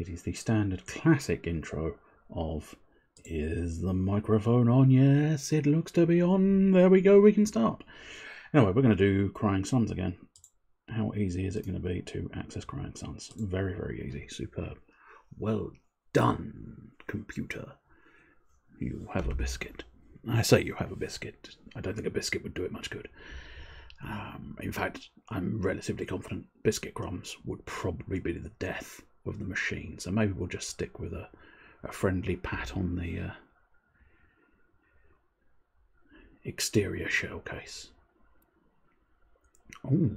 It is the standard classic intro of Is the microphone on? Yes, it looks to be on. There we go, we can start. Anyway, we're going to do Crying Suns again. How easy is it going to be to access Crying Suns? Very, very easy. Superb. Well done, computer. You have a biscuit. I say you have a biscuit. I don't think a biscuit would do it much good. Um, in fact, I'm relatively confident biscuit crumbs would probably be the death of the machine. So maybe we'll just stick with a, a friendly pat on the uh, exterior shell case. Oh,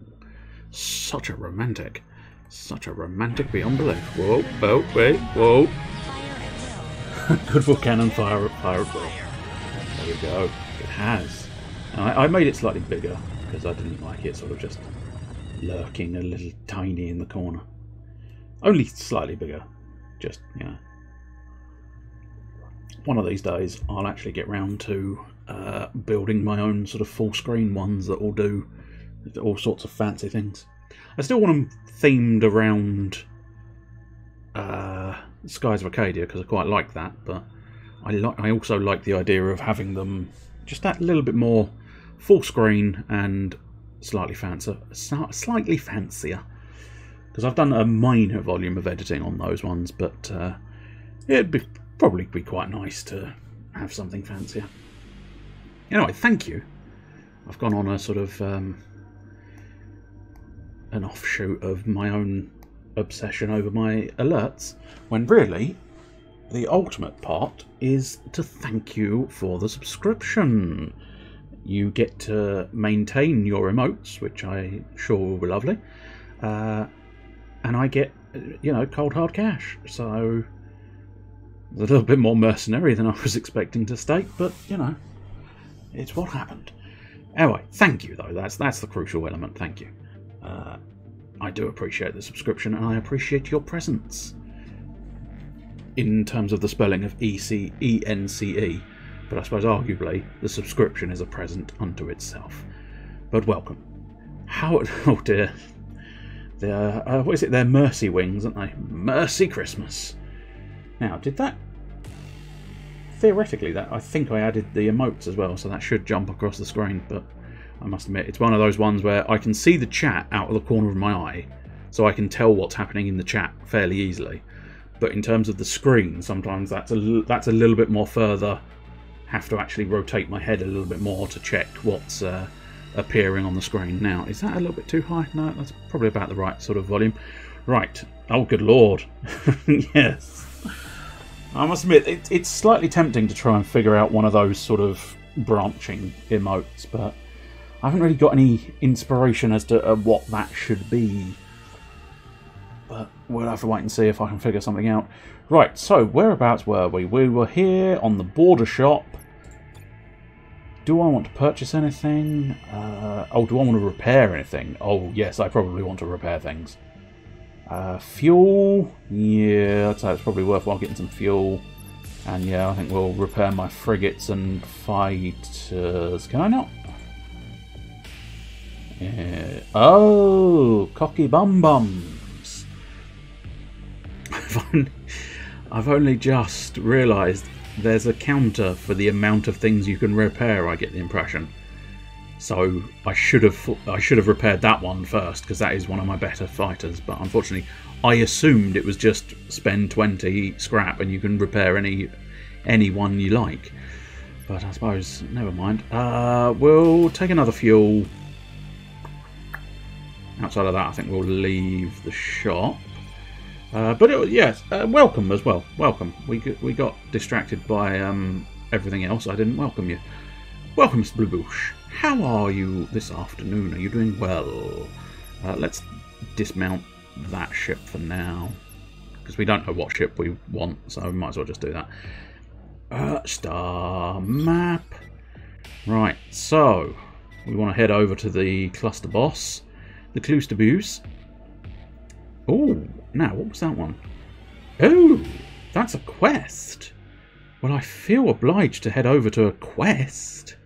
such a romantic, such a romantic beyond belief. Whoa, oh, wait, whoa. Good for cannon fire, fire at will. There we go. It has. I, I made it slightly bigger because I didn't like it sort of just lurking a little tiny in the corner. Only slightly bigger. Just, you know. One of these days I'll actually get round to uh, building my own sort of full screen ones that will do all sorts of fancy things. I still want them themed around uh, Skies of Arcadia because I quite like that, but I like I also like the idea of having them just that little bit more full screen and slightly fancier, slightly fancier. Because I've done a minor volume of editing on those ones, but uh, it'd be probably be quite nice to have something fancier. Anyway, thank you. I've gone on a sort of um, an offshoot of my own obsession over my alerts, when really the ultimate part is to thank you for the subscription. You get to maintain your emotes, which I sure will be lovely, uh, and I get, you know, cold hard cash. So a little bit more mercenary than I was expecting to state, but you know, it's what happened. Anyway, thank you though. That's that's the crucial element. Thank you. Uh, I do appreciate the subscription, and I appreciate your presence in terms of the spelling of E C E N C E, but I suppose arguably the subscription is a present unto itself. But welcome. How? Oh dear. They're, uh, what is it? They're Mercy Wings, aren't they? Mercy Christmas. Now, did that. Theoretically, that I think I added the emotes as well, so that should jump across the screen, but I must admit, it's one of those ones where I can see the chat out of the corner of my eye, so I can tell what's happening in the chat fairly easily but in terms of the screen, sometimes that's a that's a little bit more further. Have to actually rotate my head a little bit more to check what's uh, appearing on the screen. Now, is that a little bit too high? No, that's probably about the right sort of volume. Right. Oh, good lord. yes. I must admit, it, it's slightly tempting to try and figure out one of those sort of branching emotes, but I haven't really got any inspiration as to uh, what that should be but we'll have to wait and see if I can figure something out. Right, so whereabouts were we? We were here on the border shop. Do I want to purchase anything? Uh, oh, do I want to repair anything? Oh, yes, I probably want to repair things. Uh, fuel? Yeah, I'd say it's probably worthwhile getting some fuel. And yeah, I think we'll repair my frigates and fighters. Can I not? Yeah. Oh, cocky bum bums. I've only just realised there's a counter for the amount of things you can repair. I get the impression. So I should have I should have repaired that one first because that is one of my better fighters. But unfortunately, I assumed it was just spend 20 scrap and you can repair any any one you like. But I suppose never mind. Uh, we'll take another fuel. Outside of that, I think we'll leave the shop. Uh, but it, yes, uh, welcome as well. Welcome. We we got distracted by um, everything else. I didn't welcome you. Welcome, Mr. Bluebush. How are you this afternoon? Are you doing well? Uh, let's dismount that ship for now because we don't know what ship we want, so we might as well just do that. Uh, star map. Right, so we want to head over to the cluster boss, the Clusterbuse. Oh, now, what was that one? Oh, that's a quest. Well, I feel obliged to head over to a quest.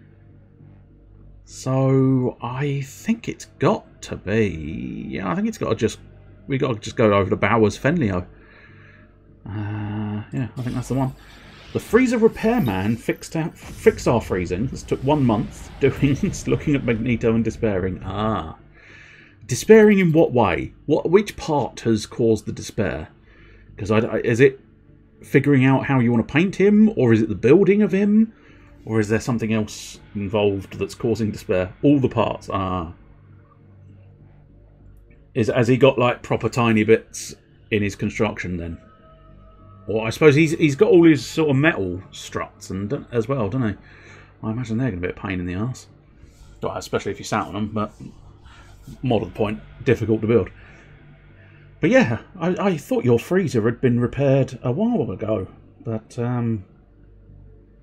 So I think it's got to be. Yeah, I think it's got to just. We got to just go over to Bowers Fenlio. Uh, yeah, I think that's the one. The freezer repairman fixed out, fixed our freezing. This took one month doing, looking at Magneto and despairing. Ah, despairing in what way? What which part has caused the despair? Because is it figuring out how you want to paint him, or is it the building of him, or is there something else involved that's causing despair? All the parts. are. is has he got like proper tiny bits in his construction then? Or I suppose he's he's got all his sort of metal struts and as well, don't he? I imagine they're going to be a pain in the ass. Well, especially if you sat on them, but more to the point, difficult to build. But yeah, I, I thought your freezer had been repaired a while ago, but um,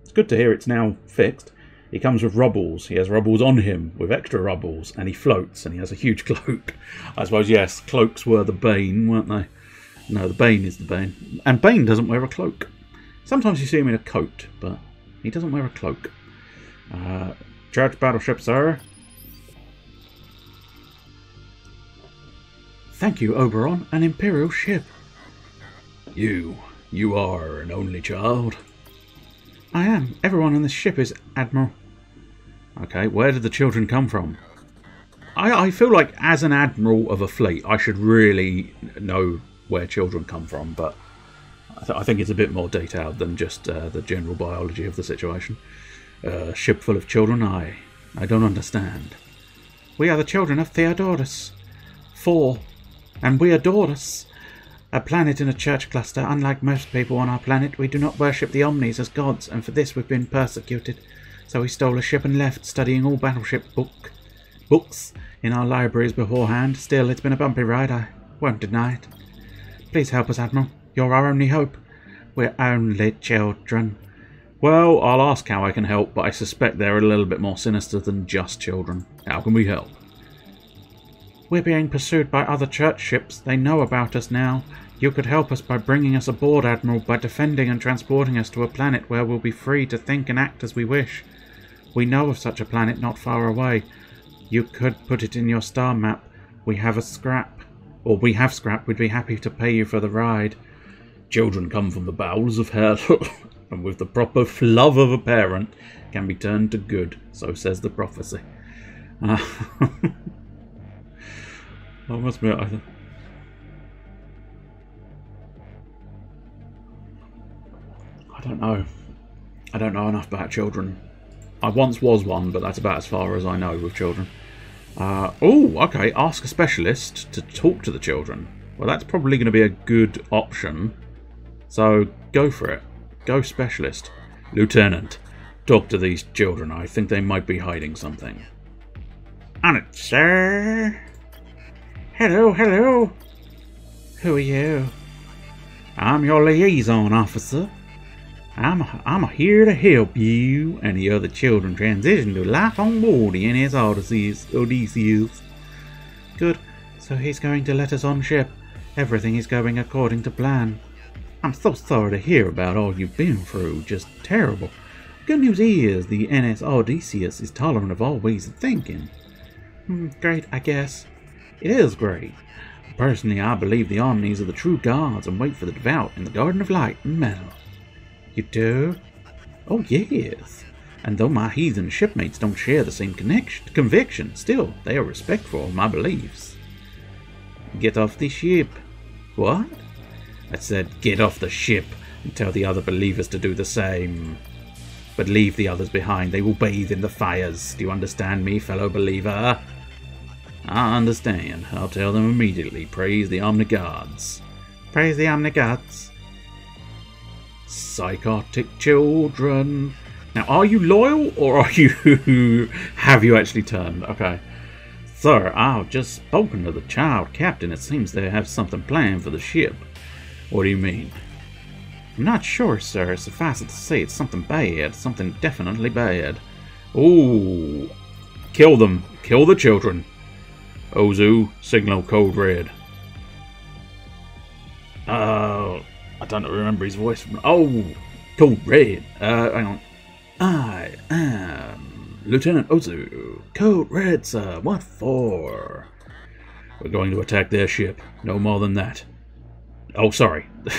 it's good to hear it's now fixed. He comes with rubbles. He has rubbles on him with extra rubbles, and he floats, and he has a huge cloak. I suppose yes, cloaks were the bane, weren't they? No, the Bane is the Bane. And Bane doesn't wear a cloak. Sometimes you see him in a coat, but he doesn't wear a cloak. Uh, Judge Battleship, sir. Thank you, Oberon, an Imperial ship. You, you are an only child? I am. Everyone on this ship is Admiral. Okay, where did the children come from? I, I feel like as an admiral of a fleet, I should really know where children come from, but I, th- I think it's a bit more detailed than just uh, the general biology of the situation. A uh, ship full of children, I, I don't understand. We are the children of Theodorus. Four, and we adore us. A planet in a church cluster. Unlike most people on our planet, we do not worship the Omnis as gods, and for this we've been persecuted. So we stole a ship and left, studying all battleship book books in our libraries beforehand. Still, it's been a bumpy ride. I won't deny it. Please help us, Admiral. You're our only hope. We're only children. Well, I'll ask how I can help, but I suspect they're a little bit more sinister than just children. How can we help? We're being pursued by other church ships. They know about us now. You could help us by bringing us aboard, Admiral, by defending and transporting us to a planet where we'll be free to think and act as we wish. We know of such a planet not far away. You could put it in your star map. We have a scrap or we have scrap, we'd be happy to pay you for the ride. Children come from the bowels of hell, and with the proper love of a parent, can be turned to good, so says the prophecy. Uh, I must admit, I, I don't know. I don't know enough about children. I once was one, but that's about as far as I know with children. Uh, oh, okay. Ask a specialist to talk to the children. Well, that's probably going to be a good option. So go for it. Go specialist. Lieutenant, talk to these children. I think they might be hiding something. On it, sir. Hello, hello. Who are you? I'm your liaison officer. I'm I'm here to help you and the other children transition to life on board the NS Odysseus. Odysseus. Good. So he's going to let us on ship. Everything is going according to plan. I'm so sorry to hear about all you've been through. Just terrible. Good news is the NS Odysseus is tolerant of all ways of thinking. Hmm, great, I guess. It is great. Personally, I believe the Omnis are the true gods and wait for the devout in the Garden of Light and Metal. You do? Oh, yes. And though my heathen shipmates don't share the same conviction, still, they are respectful of my beliefs. Get off the ship. What? I said, get off the ship and tell the other believers to do the same. But leave the others behind. They will bathe in the fires. Do you understand me, fellow believer? I understand. I'll tell them immediately. Praise the Omnigods. Praise the Omnigods psychotic children. Now, are you loyal or are you. have you actually turned? Okay. Sir, I've just spoken to the child captain. It seems they have something planned for the ship. What do you mean? I'm not sure, sir. Suffice it to say, it's something bad. Something definitely bad. Ooh. Kill them. Kill the children. Ozu, signal code red. Uh, I don't remember his voice. From, oh, code red. Uh, hang on. I am Lieutenant Ozu, code red, sir. What for? We're going to attack their ship. No more than that. Oh, sorry. I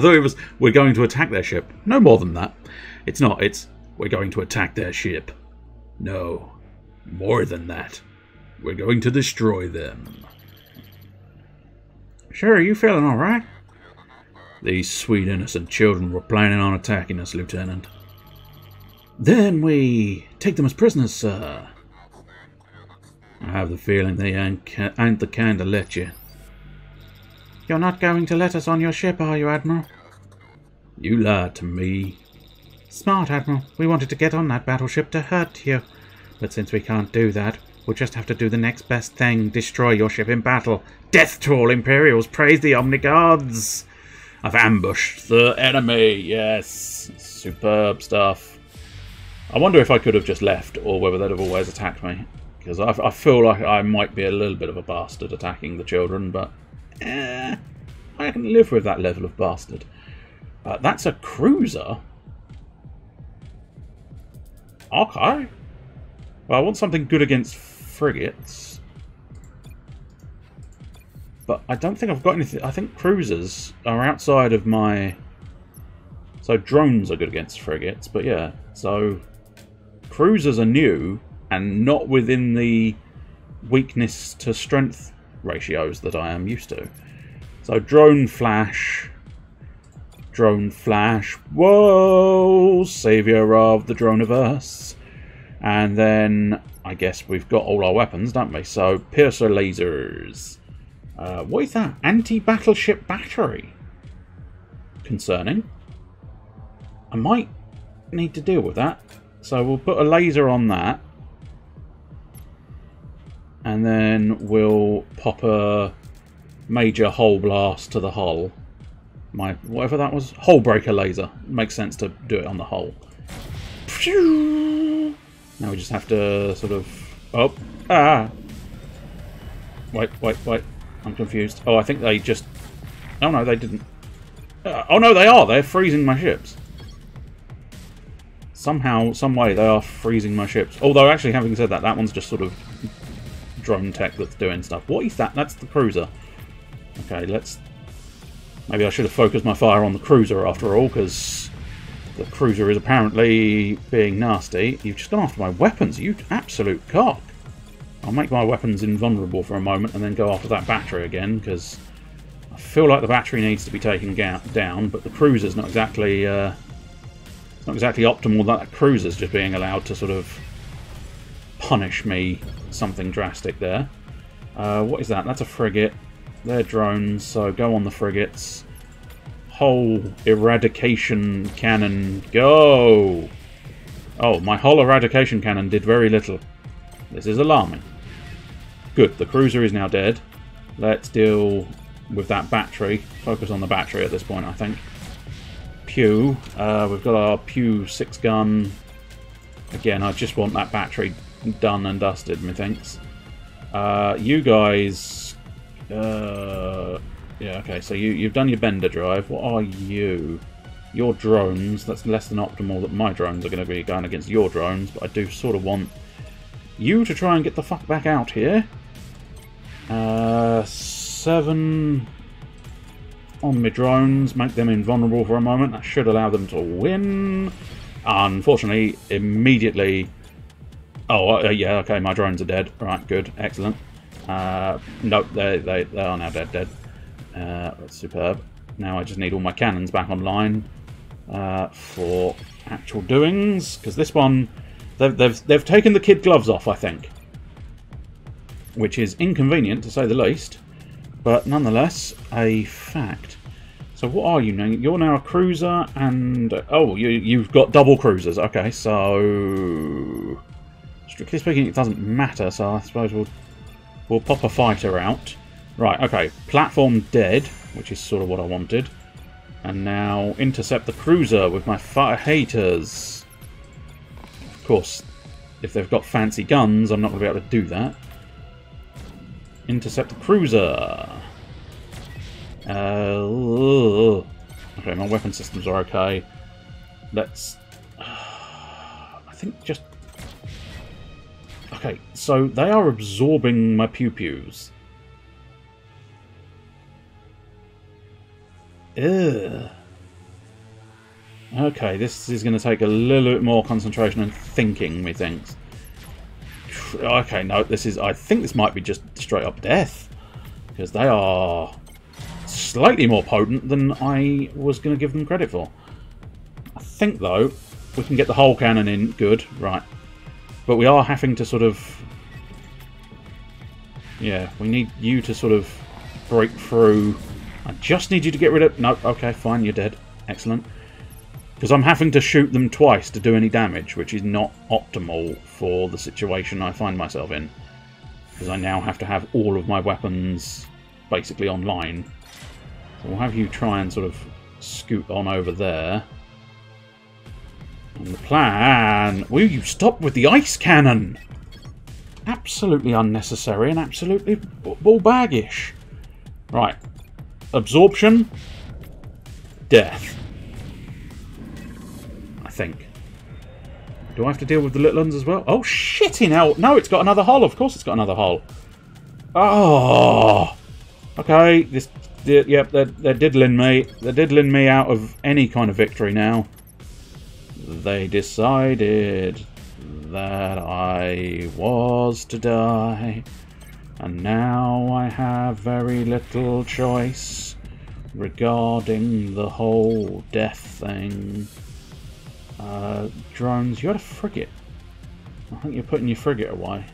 thought it was we're going to attack their ship. No more than that. It's not. It's we're going to attack their ship. No. More than that. We're going to destroy them. Sure, are you feeling all right? These sweet innocent children were planning on attacking us, Lieutenant. Then we take them as prisoners, sir. I have the feeling they ain't, ain't the kind to let you. You're not going to let us on your ship, are you, Admiral? You lied to me. Smart, Admiral. We wanted to get on that battleship to hurt you. But since we can't do that, we'll just have to do the next best thing. Destroy your ship in battle. Death to all Imperials. Praise the Omnigods. I've ambushed the enemy. Yes. Superb stuff. I wonder if I could have just left or whether they'd have always attacked me. Because I, I, feel like I might be a little bit of a bastard attacking the children, but eh, I can live with that level of bastard. Uh, that's a cruiser. Okay. Well, I want something good against frigates. But I don't think I've got anything. I think cruisers are outside of my... So drones are good against frigates, but yeah. So cruisers are new and not within the weakness to strength ratios that I am used to. So drone flash, drone flash, whoa, savior of the droneverse. And then I guess we've got all our weapons, don't we? So piercer lasers. Uh, what is that? Anti-battleship battery. Concerning. I might need to deal with that. So we'll put a laser on that and then we'll pop a major hull blast to the hull. My whatever that was, hole breaker laser. Makes sense to do it on the hull. Now we just have to sort of oh ah. Wait, wait, wait. I'm confused. Oh, I think they just. Oh no, they didn't. Uh, oh no, they are. They're freezing my ships. Somehow, some way, they are freezing my ships. Although, actually, having said that, that one's just sort of drone tech that's doing stuff. What is that? That's the cruiser. Okay, let's... Maybe I should have focused my fire on the cruiser after all, because the cruiser is apparently being nasty. You've just gone after my weapons, you absolute cock. I'll make my weapons invulnerable for a moment and then go after that battery again, because I feel like the battery needs to be taken down, but the cruiser's not exactly... Uh, not exactly optimal that the cruiser's just being allowed to sort of punish me something drastic there. Uh, what is that? That's a frigate. They're drones, so go on the frigates. Hull eradication cannon, go! Oh, my whole eradication cannon did very little. This is alarming. Good, the cruiser is now dead. Let's deal with that battery. Focus on the battery at this point, I think. Pew. Uh, we've got our Pew 6 gun. Again, I just want that battery done and dusted, methinks. Uh, you guys... Uh, yeah, okay, so you, you've done your bender drive. What are you? Your drones, that's less than optimal that my drones are going to be going against your drones, but I do sort of want you to try and get the fuck back out here. Uh, seven on my drones, make them invulnerable for a moment. That should allow them to win. Unfortunately, immediately Oh, uh, yeah, okay, my drones are dead. Right, good, excellent. Uh, nope, they, they, they are now dead, dead. Uh, that's superb. Now I just need all my cannons back online uh, for actual doings, because this one, they've, they've, they've taken the kid gloves off, I think. Which is inconvenient, to say the least, but nonetheless, a fact. So what are you now? You're now a cruiser, and... Oh, you, you've got double cruisers. Okay, so... Strictly speaking, it doesn't matter, so I suppose we'll, we'll pop a fighter out. Right, okay. Platform dead, which is sort of what I wanted. And now intercept the cruiser with my fire haters. Of course, if they've got fancy guns, I'm not going to be able to do that. Intercept the cruiser. Uh, okay, my weapon systems are okay. Let's I think just... Okay, so they are absorbing my pew-pews. Ugh. Okay, this is going to take a little bit more concentration and thinking, methinks. Okay, no, this is... I think this might be just straight up death. Because they are slightly more potent than I was going to give them credit for. I think, though, we can get the whole cannon in. Good, right. But we are having to sort of... Yeah, we need you to sort of break through. I just need you to get rid of... No, okay, fine, you're dead. Excellent. Because I'm having to shoot them twice to do any damage, which is not optimal for the situation I find myself in. Because I now have to have all of my weapons basically online. So we'll have you try and sort of scoot on over there. And the plan... Will you stop with the ice cannon? Absolutely unnecessary and absolutely ballbaggish. Right. Absorption. Death I think. Do I have to deal with the little ones as well? Oh, shitting hell. No, it's got another hole. Of course it's got another hole. Oh. Ah! Okay. This, yep, they're, they're diddling me. They're diddling me out of any kind of victory now. They decided that I was to die. And now I have very little choice regarding the whole death thing. Uh, drones, you had a frigate. I think you're putting your frigate away.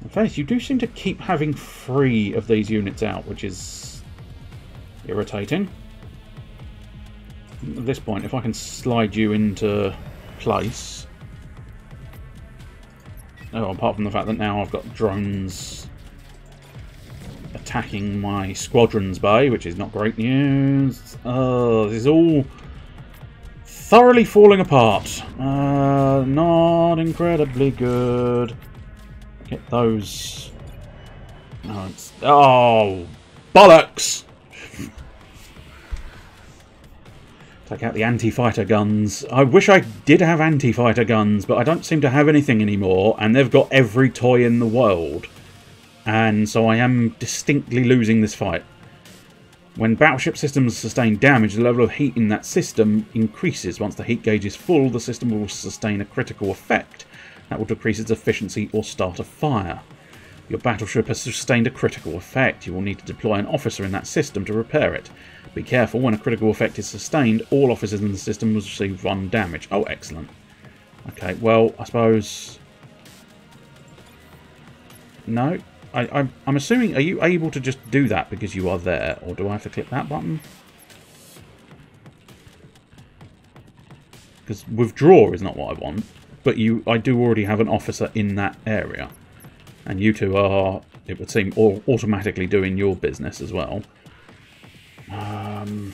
In fact, you do seem to keep having three of these units out, which is irritating. At this point, if I can slide you into place... Oh, apart from the fact that now I've got drones attacking my squadron's bay, which is not great news. Oh, this is all thoroughly falling apart. Uh, not incredibly good. Get those. Oh, bollocks! Take out the anti-fighter guns. I wish I did have anti-fighter guns, but I don't seem to have anything anymore, and they've got every toy in the world. And so I am distinctly losing this fight. When battleship systems sustain damage, the level of heat in that system increases. Once the heat gauge is full, the system will sustain a critical effect. That will decrease its efficiency or start a fire. Your battleship has sustained a critical effect. You will need to deploy an officer in that system to repair it. Be careful, when a critical effect is sustained, all officers in the system will receive one damage. Oh, excellent. Okay, well, I suppose... No? I, I'm, I'm assuming, are you able to just do that because you are there? Or do I have to click that button? Because withdraw is not what I want. But you, I do already have an officer in that area. And you two are, it would seem, automatically doing your business as well. Um,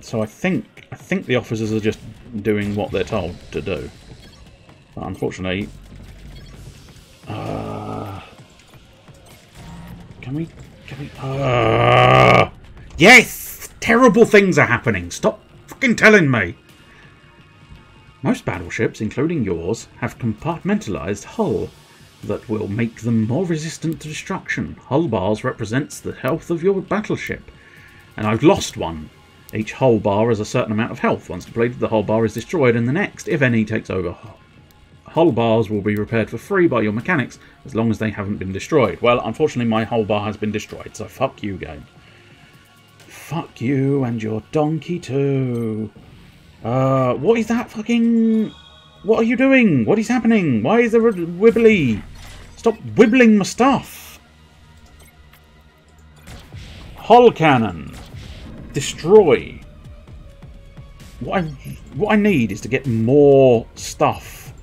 so I think, I think the officers are just doing what they're told to do. But unfortunately... Uh, can we... Can we... Uh, yes! Terrible things are happening. Stop fucking telling me. Most battleships, including yours, have compartmentalized hull that will make them more resistant to destruction. Hull bars represents the health of your battleship. And I've lost one. Each hull bar has a certain amount of health. Once depleted, the hull bar is destroyed and the next, if any, takes over hull bars will be repaired for free by your mechanics as long as they haven't been destroyed. Well, unfortunately, my hull bar has been destroyed, so fuck you, game. Fuck you and your donkey too. Uh, what is that fucking... What are you doing? What is happening? Why is there a wibbly? Stop wibbling my stuff. Hull cannon. Destroy. What I, what I need is to get more stuff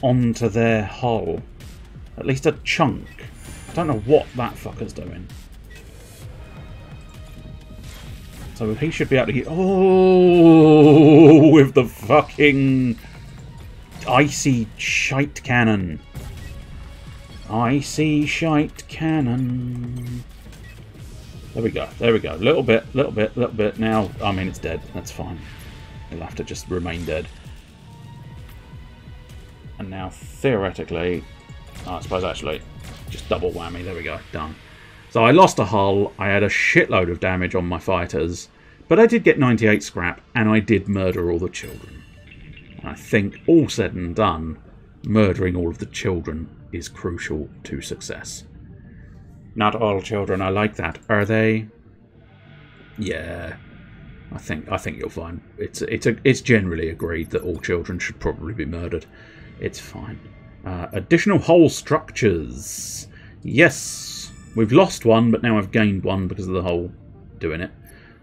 onto their hull. At least a chunk. I don't know what that fucker's doing. So he should be able to get... Oh, with the fucking icy shite cannon. Icy shite cannon. There we go. There we go. Little bit, little bit, little bit. Now, I mean, it's dead. That's fine. He'll have to just remain dead. And now, theoretically, oh, I suppose actually, just double whammy. There we go, done. So I lost a hull, I had a shitload of damage on my fighters, but I did get 98 scrap, and I did murder all the children. I think, all said and done, murdering all of the children is crucial to success. Not all children are like that, are they? Yeah, I think I think you'll find it's it's a, it's generally agreed that all children should probably be murdered. It's fine. Uh, additional hull structures. Yes, we've lost one, but now I've gained one because of the hull doing it.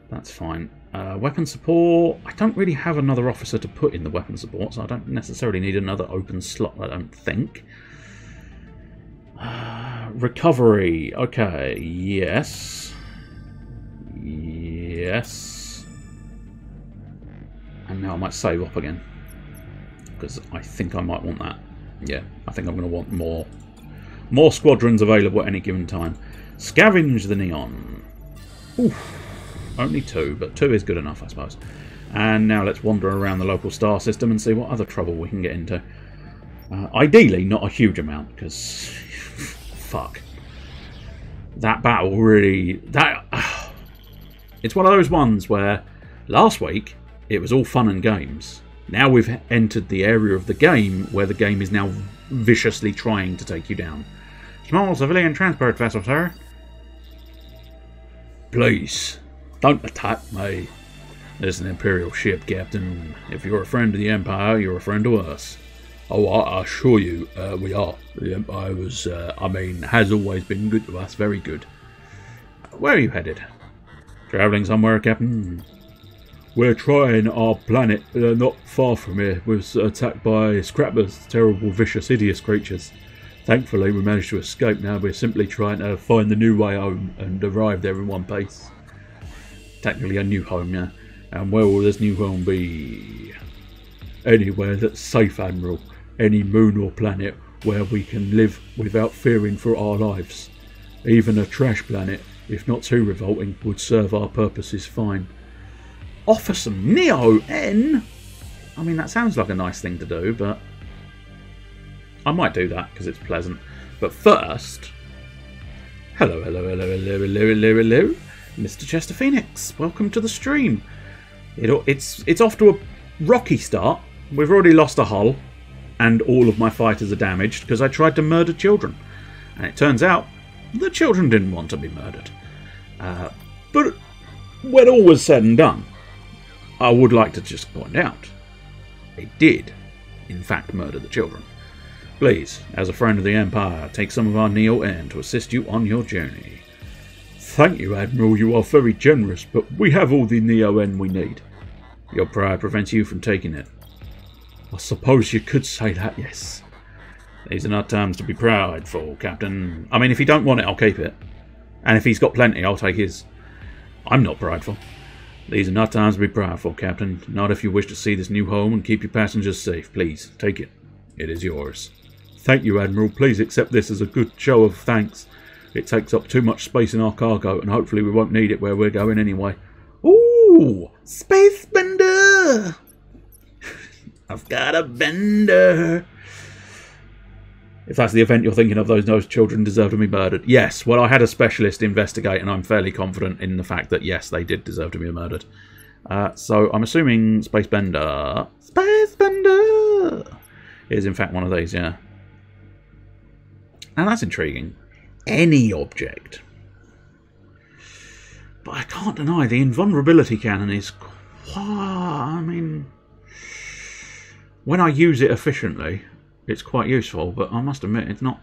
That's fine. Uh, weapon support. I don't really have another officer to put in the weapon support, so I don't necessarily need another open slot. I don't think. Uh, recovery. Okay. Yes. Yes. And now I might save up again. Because I think I might want that. Yeah, I think I'm going to want more. More squadrons available at any given time. Scavenge the Neo N. Oof. Only two, but two is good enough, I suppose. And now let's wander around the local star system and see what other trouble we can get into. Uh, ideally, not a huge amount, because... fuck. That battle really... that. Uh, it's one of those ones where last week it was all fun and games. Now we've entered the area of the game where the game is now viciously trying to take you down. Small civilian transport vessel, sir. Please, don't attack me. This is an Imperial ship, Captain. If you're a friend of the Empire, you're a friend to us. Oh, I, assure you, uh, we are. The Empire was, uh, I mean, has always been good to us, very good. Where are you headed? Travelling somewhere, Captain? We're trying our planet, uh, not far from here, was attacked by scrappers, terrible, vicious, hideous creatures. Thankfully, we managed to escape now. We're simply trying to find the new way home and arrive there in one piece. Technically a new home, yeah. And where will this new home be? Anywhere that's safe, Admiral. Any moon or planet where we can live without fearing for our lives. Even a trash planet if not too revolting, would serve our purposes fine. Offer some Neo N? I mean, that sounds like a nice thing to do, but I might do that because it's pleasant. But first, hello, hello, hello, hello, hello, hello, hello, Mr. Chester Phoenix. Welcome to the stream. It, it's it's off to a rocky start. We've already lost a hull, and all of my fighters are damaged because I tried to murder children, and it turns out the children didn't want to be murdered. Uh, but when all was said and done, I would like to just point out they did, in fact, murder the children. Please, as a friend of the Empire, take some of our Neo N to assist you on your journey. Thank you, Admiral. You are very generous, but we have all the Neo N we need. Your pride prevents you from taking it. I suppose you could say that, yes. These are not times to be proud for, Captain. I mean, if you don't want it, I'll keep it. And if he's got plenty, I'll take his. I'm not prideful. These are not times to be prideful, Captain. Not if you wish to see this new home and keep your passengers safe. Please, take it. It is yours. Thank you, Admiral. Please accept this as a good show of thanks. It takes up too much space in our cargo, and hopefully we won't need it where we're going anyway. Ooh! Space bender! I've got a bender! If that's the event you're thinking of, those, those children deserve to be murdered. Yes, well, I had a specialist investigate, and I'm fairly confident in the fact that, yes, they did deserve to be murdered. Uh, so I'm assuming Space Bender... Space Bender! Is in fact one of these, yeah. And that's intriguing. Any object. But I can't deny the invulnerability cannon is. I mean... When I use it efficiently, it's quite useful, but I must admit it's not.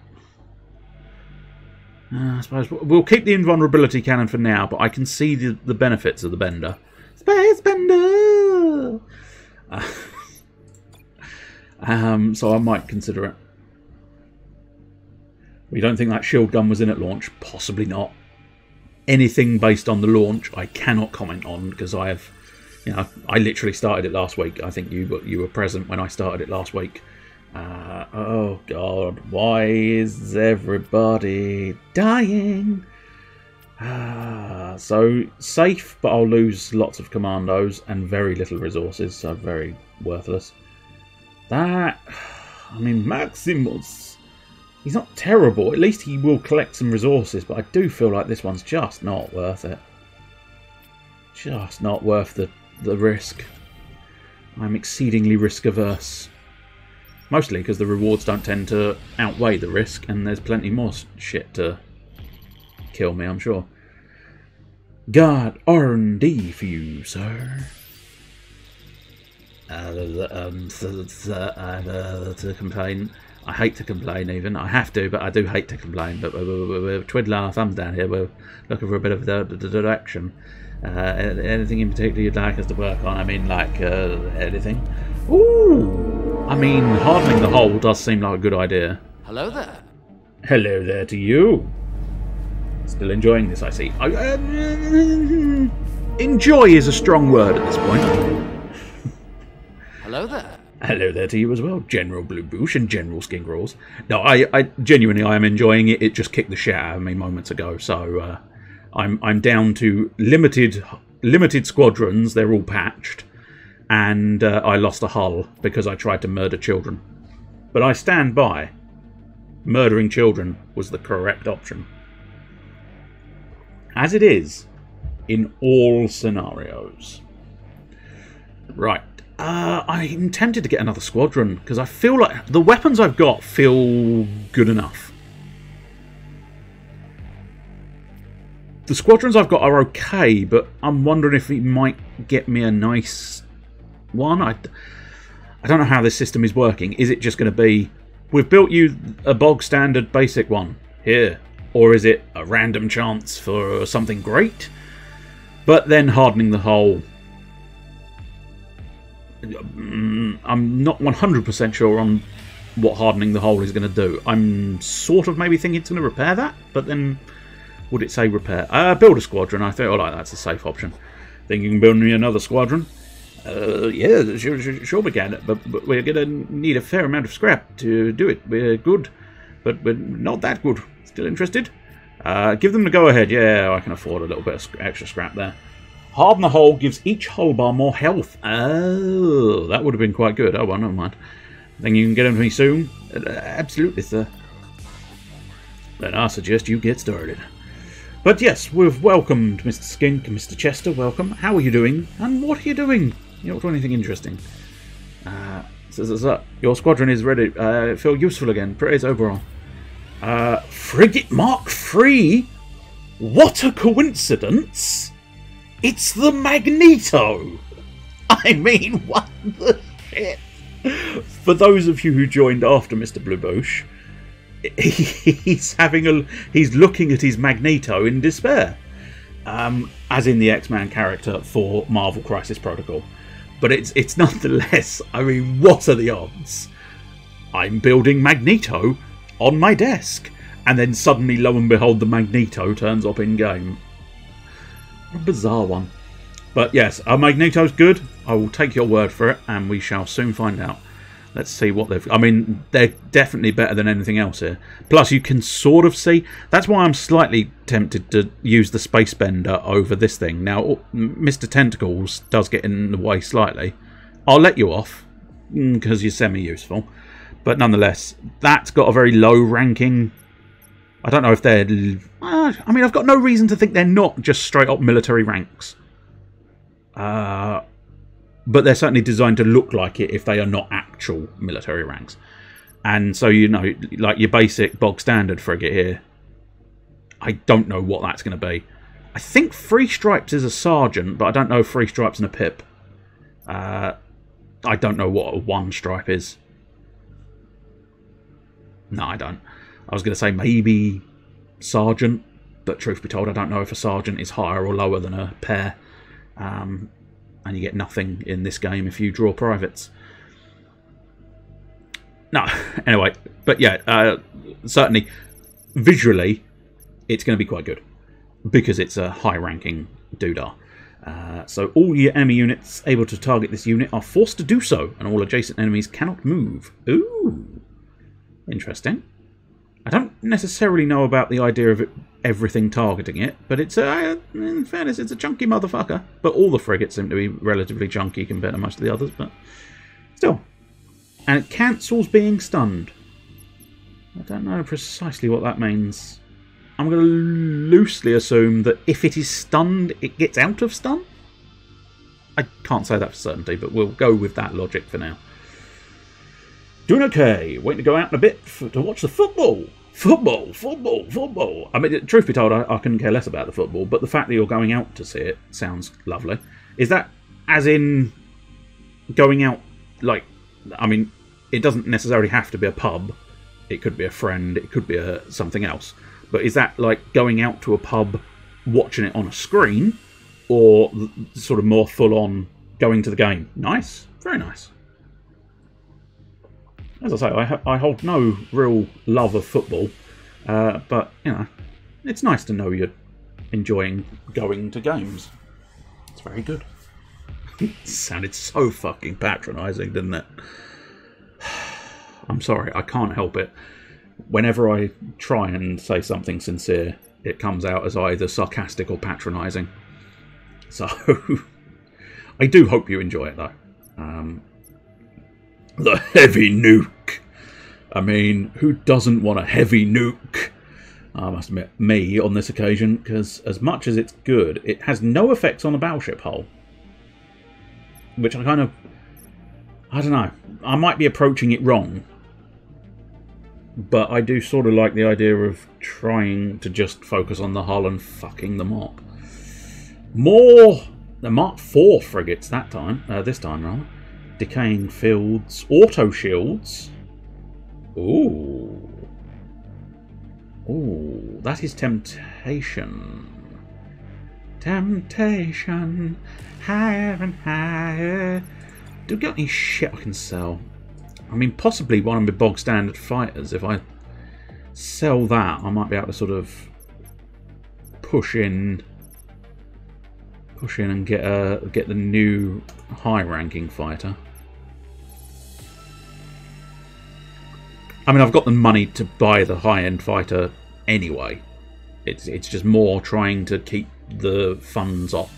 Uh, I suppose we'll keep the invulnerability cannon for now, but I can see the, the benefits of the bender. Space bender. Uh, um, so I might consider it. We don't think that shield gun was in at launch. Possibly not. Anything based on the launch, I cannot comment on because I have, you know, I literally started it last week. I think you you were present when I started it last week. Uh, oh god, why is everybody dying? so safe, but I'll lose lots of commandos and very little resources, so very worthless. That, I mean, Maximus, he's not terrible. At least he will collect some resources, but I do feel like this one's just not worth it. Just not worth the, the risk. I'm exceedingly risk averse. Mostly because the rewards don't tend to outweigh the risk, and there's plenty more shit to kill me, I'm sure. Got R&D for you, sir. Uh, um, uh, to complain. I hate to complain even. I have to, but I do hate to complain. But we're, we're, we're twiddling our thumbs down here. We're looking for a bit of the, the direction. Uh, anything in particular you'd like us to work on? I mean, like, uh, anything? Ooh! I mean, hardening the hull does seem like a good idea. Hello there. Hello there to you. Still enjoying this, I see. I, uh, enjoy is a strong word at this point. Hello there. Hello there to you as well, General Blue Boosh and General Skingrels. No, I, I genuinely I am enjoying it. It just kicked the shit out of me moments ago, so uh, I'm I'm down to limited limited squadrons. They're all patched, and uh, I lost a hull because I tried to murder children. But I stand by. Murdering children was the correct option as it is in all scenarios. Right. Uh, I'm tempted to get another squadron because I feel like the weapons I've got feel good enough. The squadrons I've got are okay, but I'm wondering if it might get me a nice one. I, I don't know how this system is working. Is it just going to be, we've built you a bog standard basic one. Here, or is it a random chance for something great? But then hardening the hull. Mm, I'm not 100% sure on what hardening the hull is going to do. I'm sort of maybe thinking it's going to repair that, but then would it say repair? Uh, build a squadron. I think, oh, like, that's a safe option. Think you can build me another squadron? Uh, yeah, sure, sure, sure we can, but, but we're going to need a fair amount of scrap to do it. We're good, but we're not that good. Still interested? Uh, give them the go-ahead. Yeah, I can afford a little bit of extra scrap there. Harden the hull gives each hull bar more health. Oh, that would have been quite good. Oh, well, never mind. Then you can get them to me soon? Uh, absolutely, sir. Then I suggest you get started. But yes, we've welcomed Mr. Skink and Mr. Chester. Welcome. How are you doing? And what are you doing? You're not doing anything interesting. Uh, your squadron is ready. Uh, feel useful again. Praise overall. Uh, Frigate Mark III? What a coincidence! It's the Magneto! I mean, what the shit? For those of you who joined after Mr. Blueboosh, he's having a he's looking at his Magneto in despair, um, as in the X-Man character for Marvel Crisis Protocol. But it's it's nonetheless. I mean, what are the odds? I'm building Magneto on my desk. And then suddenly, lo and behold, the Magneto turns up in game. A bizarre one. But yes, our Magneto's good. I will take your word for it, and we shall soon find out. Let's see what they've... I mean, they're definitely better than anything else here. Plus, you can sort of see... That's why I'm slightly tempted to use the Space Bender over this thing. Now, Mr. Tentacles does get in the way slightly. I'll let you off, because mm, you're semi-useful. But nonetheless, that's got a very low ranking. I don't know if they're... Uh, I mean, I've got no reason to think they're not just straight up military ranks. Uh, but they're certainly designed to look like it if they are not actual military ranks. And so, you know, like your basic bog standard frigate here, I don't know what that's going to be. I think Three Stripes is a sergeant, but I don't know Three Stripes and a pip. Uh, I don't know what a one stripe is. No, I don't. I was going to say maybe sergeant, but truth be told, I don't know if a sergeant is higher or lower than a pair. Um, and you get nothing in this game if you draw privates. No, anyway, but yeah, uh, certainly visually, it's going to be quite good because it's a high-ranking doodah. Uh, so all your enemy units able to target this unit are forced to do so, and all adjacent enemies cannot move. Ooh. Interesting. I don't necessarily know about the idea of it everything targeting it, but it's a, in fairness, it's a chunky motherfucker. But all the frigates seem to be relatively chunky compared to most of the others, but still. And it cancels being stunned. I don't know precisely what that means. I'm going to loosely assume that if it is stunned, it gets out of stun? I can't say that for certainty, but we'll go with that logic for now. Doing okay. Waiting to go out in a bit for, to watch the football. Football, football, football. I mean, truth be told, I, I couldn't care less about the football, but the fact that you're going out to see it sounds lovely. Is that as in going out, like, I mean, it doesn't necessarily have to be a pub. It could be a friend. It could be a, something else. But is that like going out to a pub, watching it on a screen, or sort of more full on going to the game? Nice, very nice. As I say, I, I hold no real love of football, uh, but you know, it's nice to know you're enjoying going to games. It's very good. sounded so fucking patronising, didn't it? I'm sorry, I can't help it. Whenever I try and say something sincere, it comes out as either sarcastic or patronising. So, I do hope you enjoy it though. Um, the heavy nuke. I mean, who doesn't want a heavy nuke? I must admit, me on this occasion, because as much as it's good, it has no effects on the battleship hull. Which I kind of. I don't know. I might be approaching it wrong. But I do sort of like the idea of trying to just focus on the hull and fucking them up. More. The Mark IV frigates that time. Uh, this time, rather. Decaying fields. Auto shields. Ooh. Ooh, that is temptation. Temptation. Higher and higher. Do we got any shit I can sell? I mean, possibly one of my bog standard fighters. If I sell that, I might be able to sort of push in, push in and get a get the new high ranking fighter. I mean, I've got the money to buy the high-end fighter anyway. It's it's just more trying to keep the funds up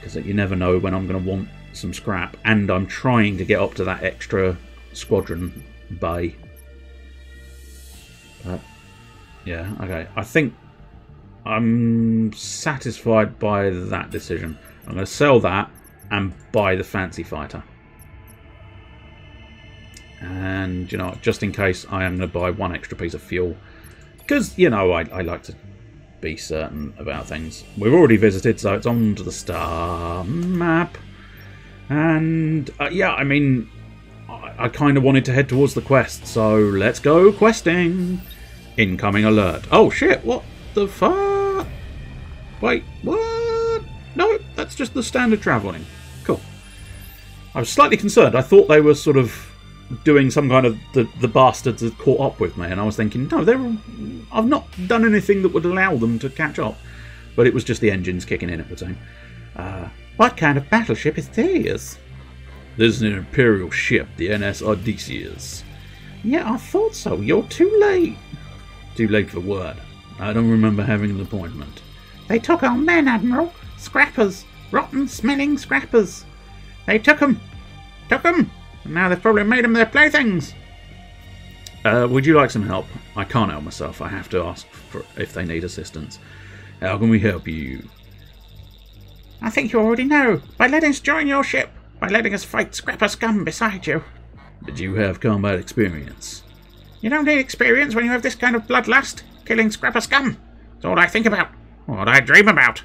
because you never know when I'm going to want some scrap, and I'm trying to get up to that extra squadron bay. But yeah, okay. I think I'm satisfied by that decision. I'm going to sell that and buy the fancy fighter. And, you know, just in case, I am going to buy one extra piece of fuel. Because, you know, I, I like to be certain about things. We've already visited, so it's on to the star map. And, uh, yeah, I mean, I, I kind of wanted to head towards the quest, so let's go questing. Incoming alert. Oh, shit, what the fuck? Wait, what? No, that's just the standard travelling. Cool. I was slightly concerned. I thought they were sort of doing some kind of the, the bastards had caught up with me, and I was thinking, no, they're I've not done anything that would allow them to catch up. But it was just the engines kicking in at the time. Uh, what kind of battleship is this? This is an Imperial ship, the NS Odysseus. Yeah, I thought so. You're too late. Too late for what? I don't remember having an appointment. They took our men, Admiral. Scrappers. Rotten smelling scrappers. They took 'em. Took 'em. Now they've probably made them their playthings. Uh, would you like some help? I can't help myself. I have to ask for if they need assistance. How can we help you? I think you already know. By letting us join your ship. By letting us fight Scrapper scum beside you. Did you have combat experience? You don't need experience when you have this kind of bloodlust. Killing Scrapper scum. It's all I think about. What I dream about.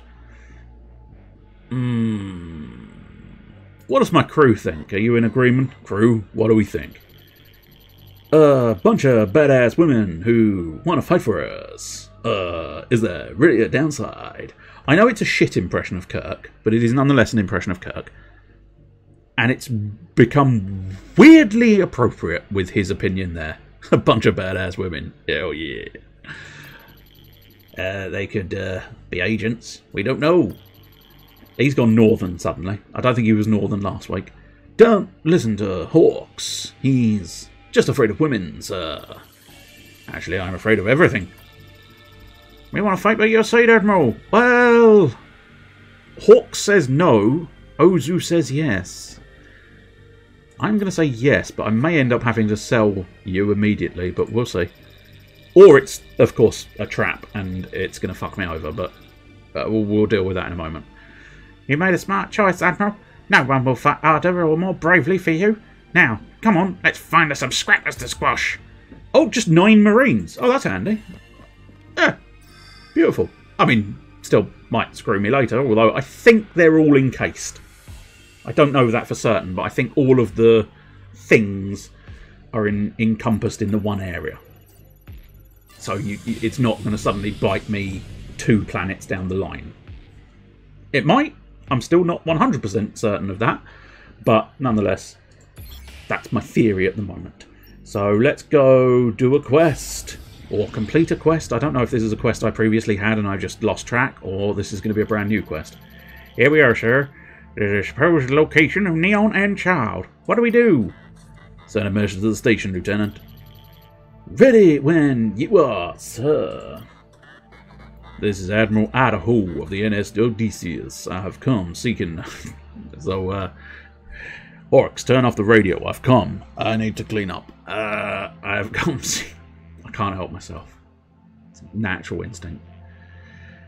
Hmm. What does my crew think? Are you in agreement? Crew, what do we think? A bunch of badass women who want to fight for us. Uh, is there really a downside? I know it's a shit impression of Kirk, but it is nonetheless an impression of Kirk. And it's become weirdly appropriate with his opinion there. A bunch of badass women. Hell yeah. Uh, they could uh, be agents. We don't know. He's gone northern suddenly. I don't think he was northern last week. Don't listen to Hawks. He's just afraid of women, sir. Actually, I'm afraid of everything. We want to fight by your side, Admiral. Well, Hawk says no. Ozu says yes. I'm going to say yes, but I may end up having to sell you immediately, but we'll see. Or it's, of course, a trap and it's going to fuck me over, but uh, we'll, we'll deal with that in a moment. You made a smart choice, Admiral. No one will fight harder or more bravely for you. Now, come on, let's find us some scrappers to squash. Oh, just nine Marines. Oh, that's handy. Yeah, beautiful. I mean, still might screw me later, although I think they're all encased. I don't know that for certain, but I think all of the things are in, encompassed in the one area. So you, it's not going to suddenly bite me two planets down the line. It might. I'm still not 100% certain of that, but nonetheless, that's my theory at the moment. So let's go do a quest or complete a quest. I don't know if this is a quest I previously had and I've just lost track, or this is going to be a brand new quest. Here we are, sir. There's a supposed location of Neo N Child. What do we do? Send a message to the station, Lieutenant. Ready when you are, sir. This is Admiral Idaho of the NS Odysseus. I have come seeking. so, uh. Orcs, turn off the radio. I've come. I need to clean up. Uh, I have come. See- I can't help myself. It's a natural instinct.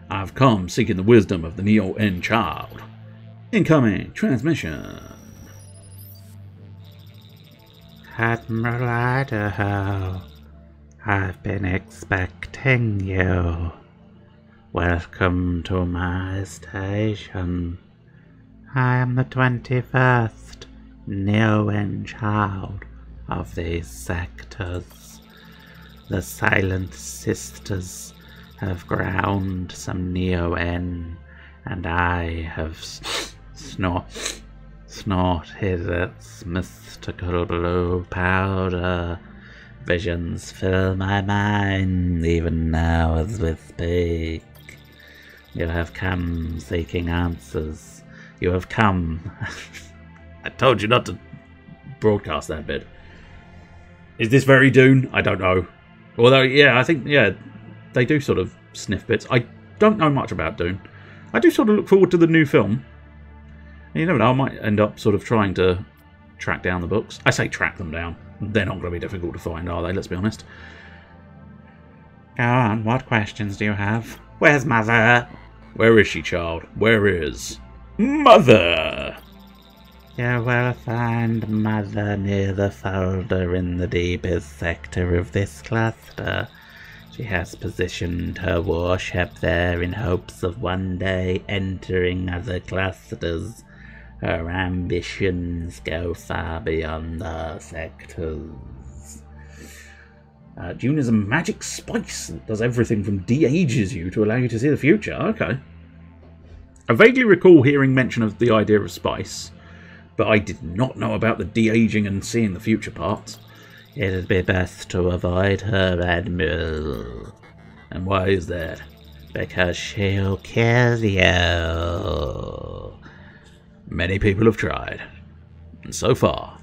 I've come seeking the wisdom of the Neo N child. Incoming transmission. Admiral Idaho, I've been expecting you. Welcome to my station. I am the 21st Neo N child of these sectors. The Silent Sisters have ground some Neo N, and I have snort, snorted its mystical blue powder. Visions fill my mind even now as we speak. You have come seeking answers. You have come. I told you not to broadcast that bit. Is this very Dune? I don't know. Although, yeah, I think, yeah, they do sort of sniff bits. I don't know much about Dune. I do sort of look forward to the new film. You never know, I might end up sort of trying to track down the books. I say track them down. They're not going to be difficult to find, are they? Let's be honest. Go on, what questions do you have? Where's Mother? Where is she, child? Where is Mother? You will find Mother near the folder in the deepest sector of this cluster. She has positioned her warship there in hopes of one day entering other clusters. Her ambitions go far beyond our sectors. Uh, Dune is a magic spice that does everything from de-ages you to allow you to see the future. Okay. I vaguely recall hearing mention of the idea of spice, but I did not know about the de-aging and seeing the future parts. It'd be best to avoid her, Admiral, And why is that? because she'll kill you. Many people have tried, and so far,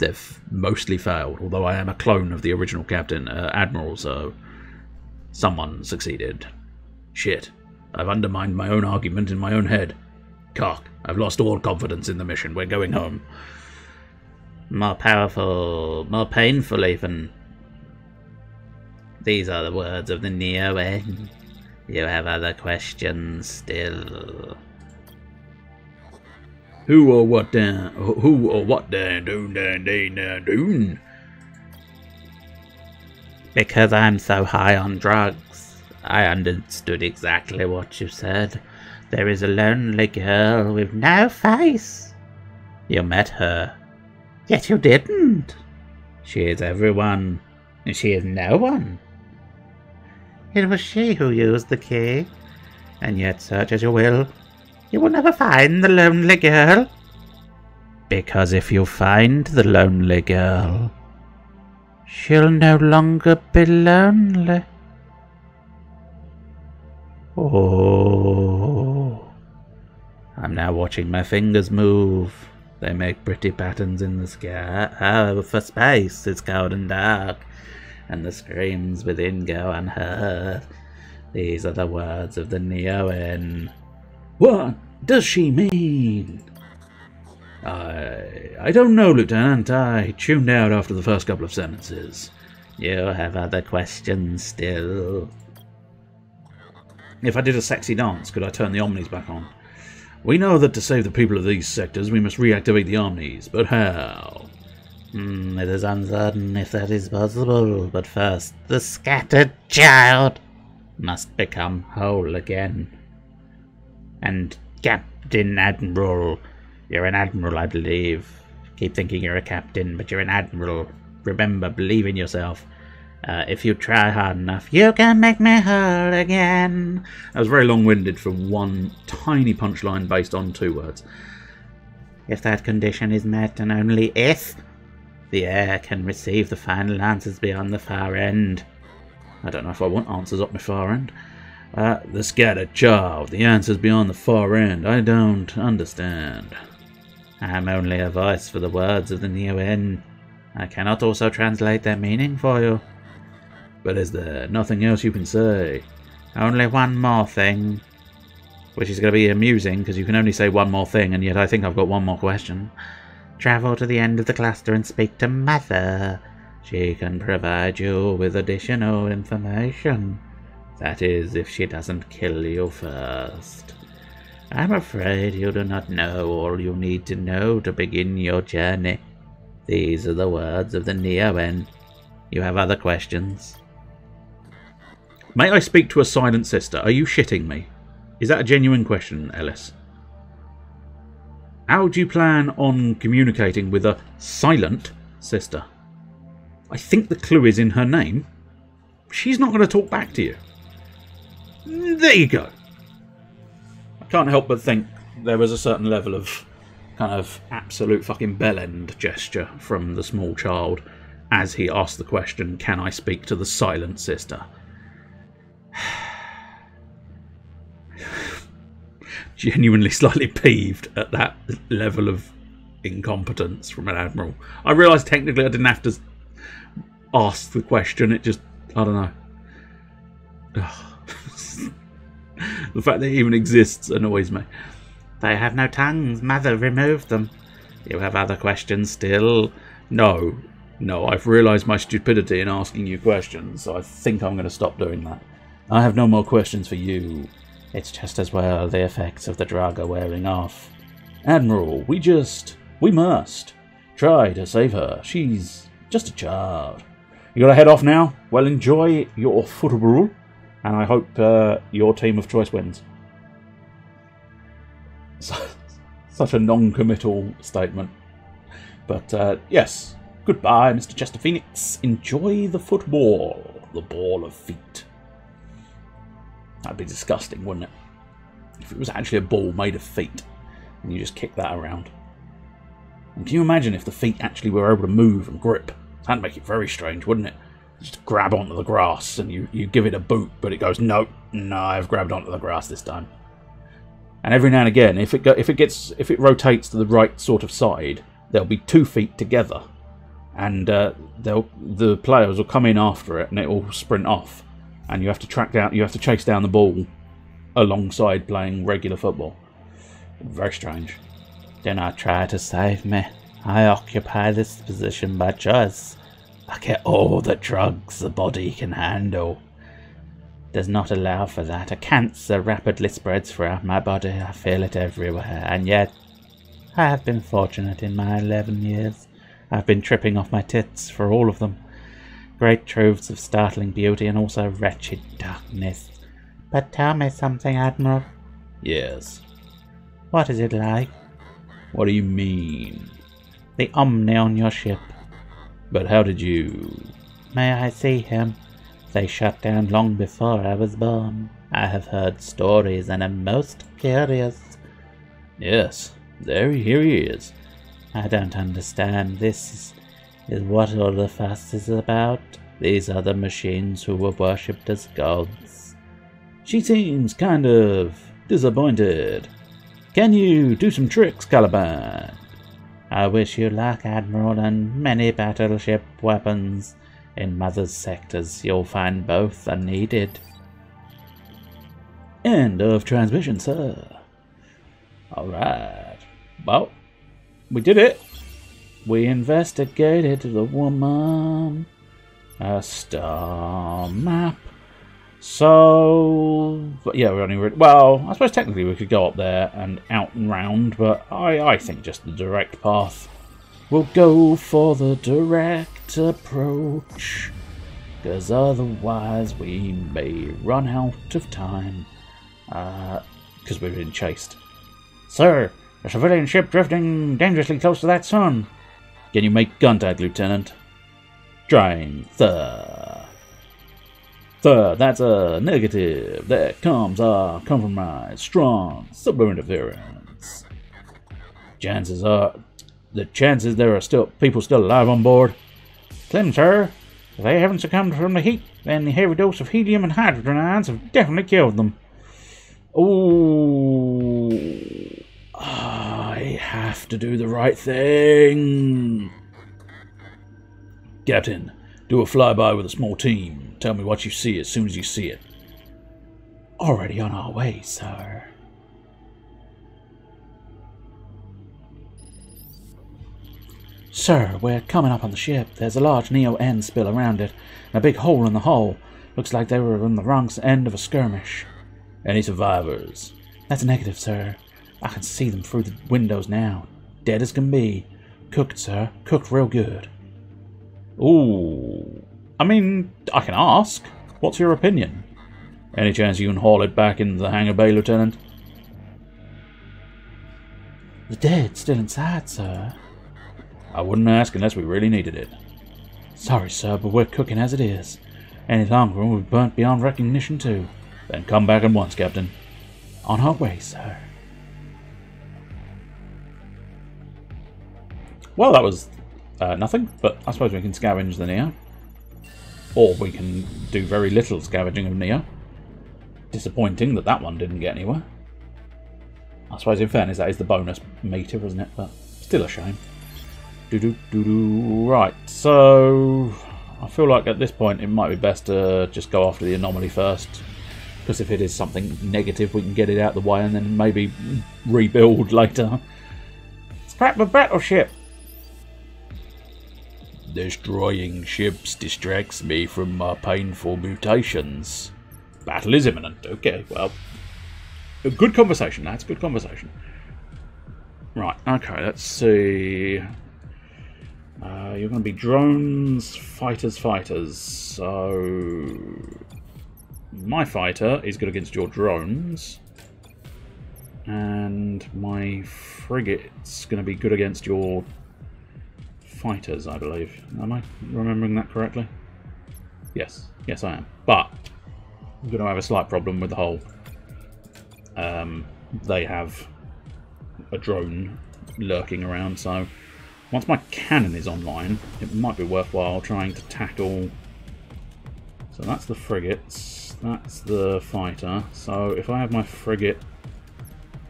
they've mostly failed. Although I am a clone of the original captain, uh, admiral, so someone succeeded. Shit, I've undermined my own argument in my own head. Cock, I've lost all confidence in the mission. We're going home. More powerful, more painful even. These are the words of the Neo N. You have other questions still. Who or what dan? Who or what dan? Doon dan dan dan doon. Because I'm so high on drugs, I understood exactly what you said. There is a lonely girl with no face. You met her. Yet you didn't. She is everyone, and she is no one. It was she who used the key, and yet search as you will, you will never find the lonely girl. Because if you find the lonely girl, she'll no longer be lonely. Oh. I'm now watching my fingers move. They make pretty patterns in the sky. However, for space, it's cold and dark, and the screams within go unheard. These are the words of the Neo N. What does she mean? I I don't know, Lieutenant. I tuned out after the first couple of sentences. You have other questions still. If I did a sexy dance, could I turn the Omnis back on? We know that to save the people of these sectors, we must reactivate the Omnis, but how? Hmm, it is uncertain if that is possible, but first, the scattered child must become whole again. And Captain Admiral, you're an admiral, I believe. Keep thinking you're a captain, but you're an admiral. Remember, believe in yourself. Uh, if you try hard enough, you can make me whole again. That was very long winded for one tiny punchline based on two words. If that condition is met, and only if, the heir can receive the final answers beyond the far end. I don't know if I want answers up my far end. Uh, the scattered child, the answers beyond the far end. I don't understand. I'm only a voice for the words of the Neo N. I cannot also translate their meaning for you. But is there nothing else you can say? Only one more thing. Which is going to be amusing because you can only say one more thing, and yet I think I've got one more question. Travel to the end of the cluster and speak to Mother. She can provide you with additional information. That is, if she doesn't kill you first. I'm afraid you do not know all you need to know to begin your journey. These are the words of the Neo N. You have other questions? May I speak to a silent sister? Are you shitting me? Is that a genuine question, Ellis? How do you plan on communicating with a silent sister? I think the clue is in her name. She's not going to talk back to you. There you go. I can't help but think there was a certain level of kind of absolute fucking bell end gesture from the small child as he asked the question, Can I speak to the silent sister? Genuinely slightly peeved at that level of incompetence from an admiral. I realised technically I didn't have to ask the question, it just, I don't know. the fact that it even exists annoys me. They have no tongues. Mother removed them. You have other questions still? No, no, I've realised my stupidity in asking you questions, so I think I'm going to stop doing that. I have no more questions for you. It's just as well the effects of the drug are wearing off. Admiral, we just. we must. Try to save her. She's just a child. You gotta head off now? Well, enjoy your football, and I hope uh, your team of choice wins. Such a non committal statement. But uh, yes, goodbye, Mr. Chester Phoenix. Enjoy the football, the ball of feet. That'd be disgusting, wouldn't it? If it was actually a ball made of feet and you just kick that around. And can you imagine if the feet actually were able to move and grip? That'd make it very strange, wouldn't it? Just grab onto the grass and you, you give it a boot, but it goes, no, no, I've grabbed onto the grass this time. And every now and again, if it go, if it gets if it rotates to the right sort of side, there'll be two feet together, and uh, they'll the players will come in after it, and it will sprint off and you have to track down, you have to chase down the ball alongside playing regular football. Very strange. Do not try to save me. I occupy this position by choice. I get all the drugs the body can handle. Does not allow for that. A cancer rapidly spreads throughout my body. I feel it everywhere, and yet I have been fortunate in my eleven years. I've been tripping off my tits for all of them great troves of startling beauty and also wretched darkness. But tell me something, Admiral. Yes. What is it like? What do you mean? The Omni on your ship. But how did you... May I see him? They shut down long before I was born. I have heard stories and am most curious. Yes, there, here he is. I don't understand. This is is what all the fuss is about. These are the machines who were worshipped as gods. She seems kind of disappointed. Can you do some tricks, Kaliban? I wish you luck, Admiral, and many battleship weapons. In Mother's sectors, you'll find both are needed. End of transmission, sir. Alright. Well, we did it. We investigated the woman. A star map. So, yeah, we're only well. I suppose technically we could go up there and out and round, but I I think just the direct path. We'll go for the direct approach, because otherwise we may run out of time. Uh, because we're being chased. Sir, a civilian ship drifting dangerously close to that sun. Can you make contact, Lieutenant? Trying, sir. Sir, that's a negative. There comes uh, our compromise. Strong submarine interference. Chances are, the chances there are still people still alive on board. Slim, sir. If they haven't succumbed from the heat, then the heavy dose of helium and hydrogen ions have definitely killed them. Oh, I have to do the right thing. Captain, do a flyby with a small team. Tell me what you see as soon as you see it. Already on our way, sir. Sir, we're coming up on the ship. There's a large Neo N spill around it, and a big hole in the hull. Looks like they were on the wrong end of a skirmish. Any survivors? That's a negative, sir. I can see them through the windows now. Dead as can be. Cooked, sir. Cooked real good. Ooh. I mean, I can ask. What's your opinion? Any chance you can haul it back into the hangar bay, Lieutenant? The dead still inside, sir. I wouldn't ask unless we really needed it. Sorry, sir, but we're cooking as it is. Any longer and we'll be burnt beyond recognition, too. Then come back at once, Captain. On our way, sir. Well, that was uh, nothing, but I suppose we can scavenge the Neo. Or we can do very little scavenging of Neo. Disappointing that that one didn't get anywhere. I suppose, in fairness, that is the bonus meter, isn't it? But still a shame. Do do do do. Right, so I feel like at this point it might be best to just go after the anomaly first. Because if it is something negative, we can get it out of the way and then maybe rebuild later. Scrap the battleship! Destroying ships distracts me from my painful mutations. Battle is imminent. Okay, well. A good conversation. That's good conversation. Right, okay, let's see. Uh, you're going to be drones, fighters, fighters. So. My fighter is good against your drones. And my frigate's going to be good against your fighters, I believe. Am I remembering that correctly? Yes, yes I am. But I'm going to have a slight problem with the whole. Um, they have a drone lurking around, so once my cannon is online, it might be worthwhile trying to tackle. So that's the frigates, that's the fighter. So if I have my frigate,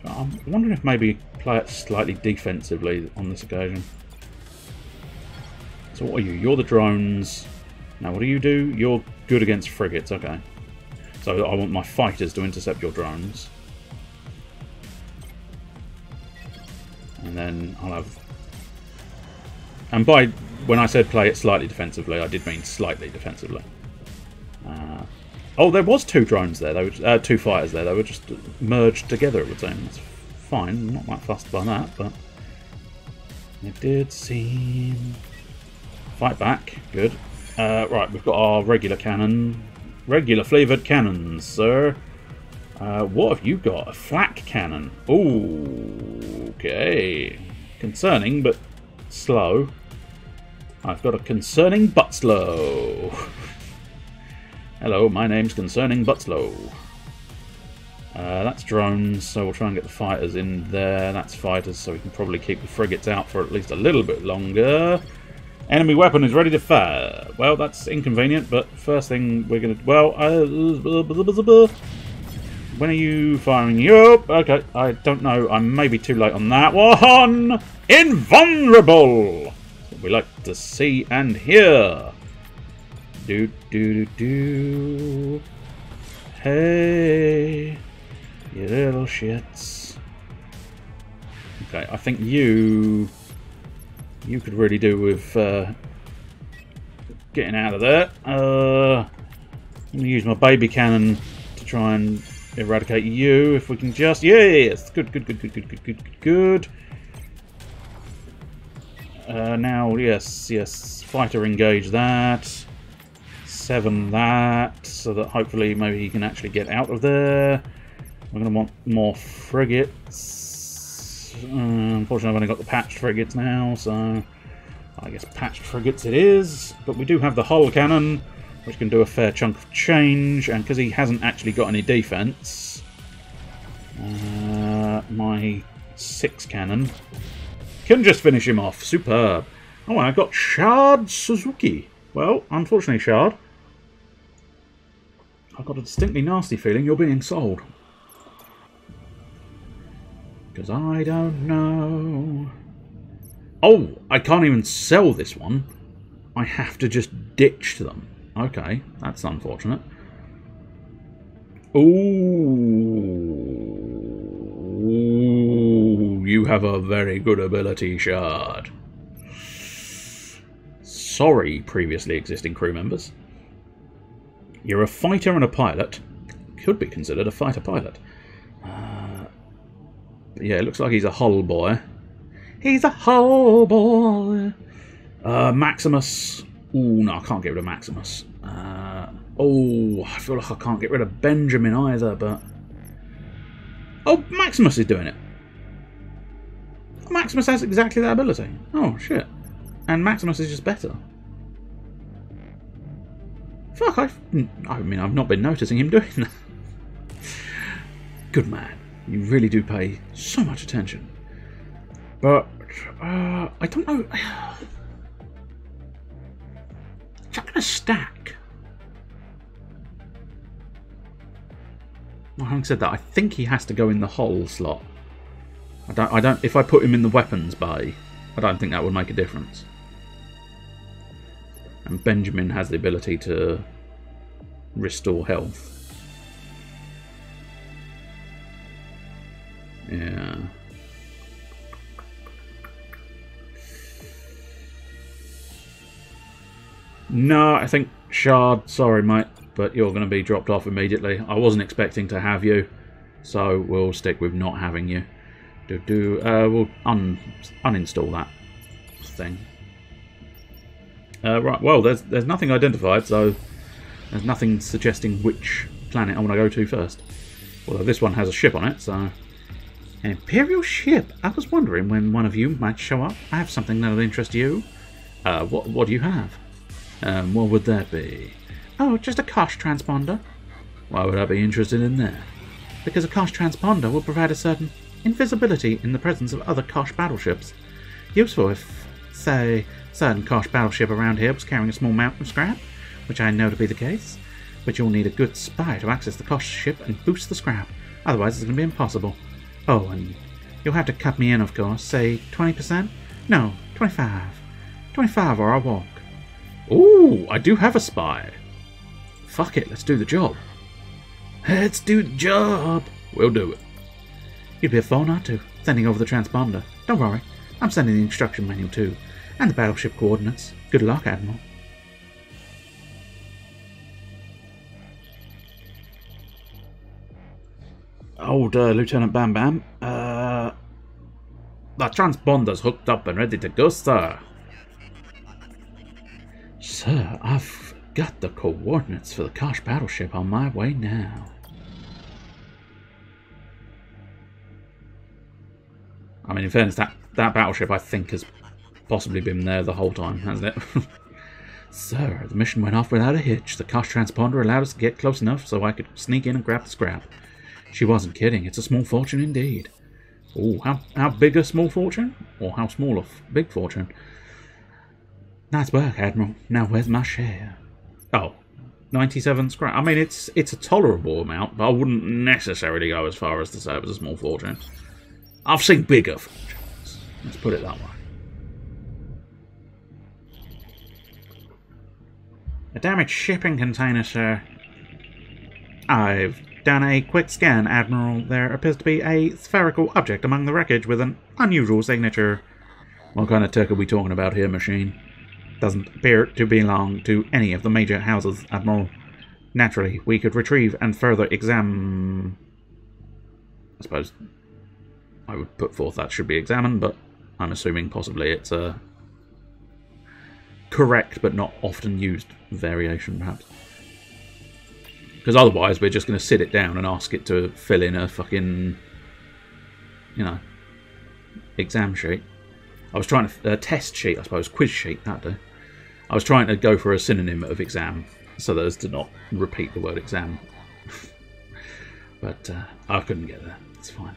I'm wondering if maybe play it slightly defensively on this occasion. So what are you? You're the drones. Now what do you do? You're good against frigates, okay. So I want my fighters to intercept your drones. And then I'll have... And by... When I said play it slightly defensively, I did mean slightly defensively. Uh, oh, there was two drones there. They were, uh, two fighters there. They were just merged together, it would seem. That's fine. I'm not that fussed by that, but... It did seem... Fight back. Good. Uh, right, we've got our regular cannon. Regular flavoured cannons, sir. Uh, what have you got? A flak cannon. Ooh, okay. Concerning, but slow. I've got a concerning but slow. Hello, my name's Concerning but slow. Uh, that's drones, so we'll try and get the fighters in there. That's fighters, so we can probably keep the frigates out for at least a little bit longer. Enemy weapon is ready to fire. Well, that's inconvenient, but first thing we're going to... Well, uh, when are you firing you? Okay, I don't know. I may be too late on that one. Invulnerable! We like to see and hear. Do, do, do, do. Hey. You little shits. Okay, I think you... You could really do with uh, getting out of there. Uh, I'm going to use my baby cannon to try and eradicate you, if we can just... Yes! Good, good, good, good, good, good, good, good. Uh, now, yes, yes. Fighter engage that. Seven that, so that hopefully maybe he can actually get out of there. We're going to want more frigates. Uh, unfortunately, I've only got the patched frigates now, so I guess patched frigates it is. But we do have the hull cannon, which can do a fair chunk of change, and because he hasn't actually got any defense, uh, my six cannon can just finish him off. Superb. Oh, I've got Shard Suzuki. Well, unfortunately, Shard, I've got a distinctly nasty feeling you're being sold. Because I don't know. Oh, I can't even sell this one. I have to just ditch them. Okay, that's unfortunate. Ooh, you have a very good ability, Shard. Sorry, previously existing crew members. You're a fighter and a pilot. Could be considered a fighter pilot. Yeah, it looks like he's a hull boy. He's a hull boy. Uh, Maximus. Ooh, no, I can't get rid of Maximus. Uh, oh, I feel like I can't get rid of Benjamin either, but... Oh, Maximus is doing it. Maximus has exactly that ability. Oh, shit. And Maximus is just better. Fuck, I've, I mean, I've not been noticing him doing that. Good man. You really do pay so much attention. But, uh, I don't know. Is that going to stack? Well, having said that, I think he has to go in the hull slot. I don't. I don't. If I put him in the weapons bay, I don't think that would make a difference. And Benjamin has the ability to restore health. Yeah. No, I think Shard, sorry mate, but you're going to be dropped off immediately. I wasn't expecting to have you, so we'll stick with not having you. Do do. Uh, we'll un uninstall that thing. Uh, right. Well, there's there's nothing identified, so there's nothing suggesting which planet I want to go to first. Although this one has a ship on it, so an imperial ship. I was wondering when one of you might show up. I have something that'll interest you. Uh, what what do you have? Um, what would that be? Oh, just a Kosh transponder. Why would I be interested in that? Because a Kosh transponder will provide a certain invisibility in the presence of other Kosh battleships. Useful if, say, certain Kosh battleship around here was carrying a small amount of scrap, which I know to be the case. But you'll need a good spy to access the Kosh ship and boost the scrap. Otherwise, it's going to be impossible. Oh, and you'll have to cut me in, of course. Say 20%? No, 25. 25 or I'll walk. Ooh, I do have a spy. Fuck it, let's do the job. Let's do the job. We'll do it. You'd be a fool not to, sending over the transponder. Don't worry, I'm sending the instruction manual too, and the battleship coordinates. Good luck, Admiral. Old uh, Lieutenant Bam Bam, uh, the transponder's hooked up and ready to go, sir. Sir, I've got the coordinates for the Kosh battleship on my way now. I mean, in fairness, that, that battleship I think has possibly been there the whole time, hasn't it? Sir, the mission went off without a hitch. The Kosh transponder allowed us to get close enough so I could sneak in and grab the scrap. She wasn't kidding. It's a small fortune indeed. Oh, how, how big a small fortune? Or how small a big fortune? Nice work, Admiral. Now where's my share? Oh, 97 scrap. I mean, it's it's a tolerable amount, but I wouldn't necessarily go as far as to say it was a small fortune. I've seen bigger fortunes. Let's put it that way. A damaged shipping container, sir. I've Done a quick scan, Admiral. There appears to be a spherical object among the wreckage with an unusual signature. What kind of tech are we talking about here, machine? Doesn't appear to belong to any of the major houses, Admiral. Naturally, we could retrieve and further examine. I suppose I would put forth that should be examined, but I'm assuming possibly it's a correct but not often used variation, perhaps. Because otherwise, we're just going to sit it down and ask it to fill in a fucking, you know, exam sheet. I was trying to, test sheet, I suppose, quiz sheet, that day. I was trying to go for a synonym of exam, so as to not repeat the word exam. but uh, I couldn't get there. It's fine.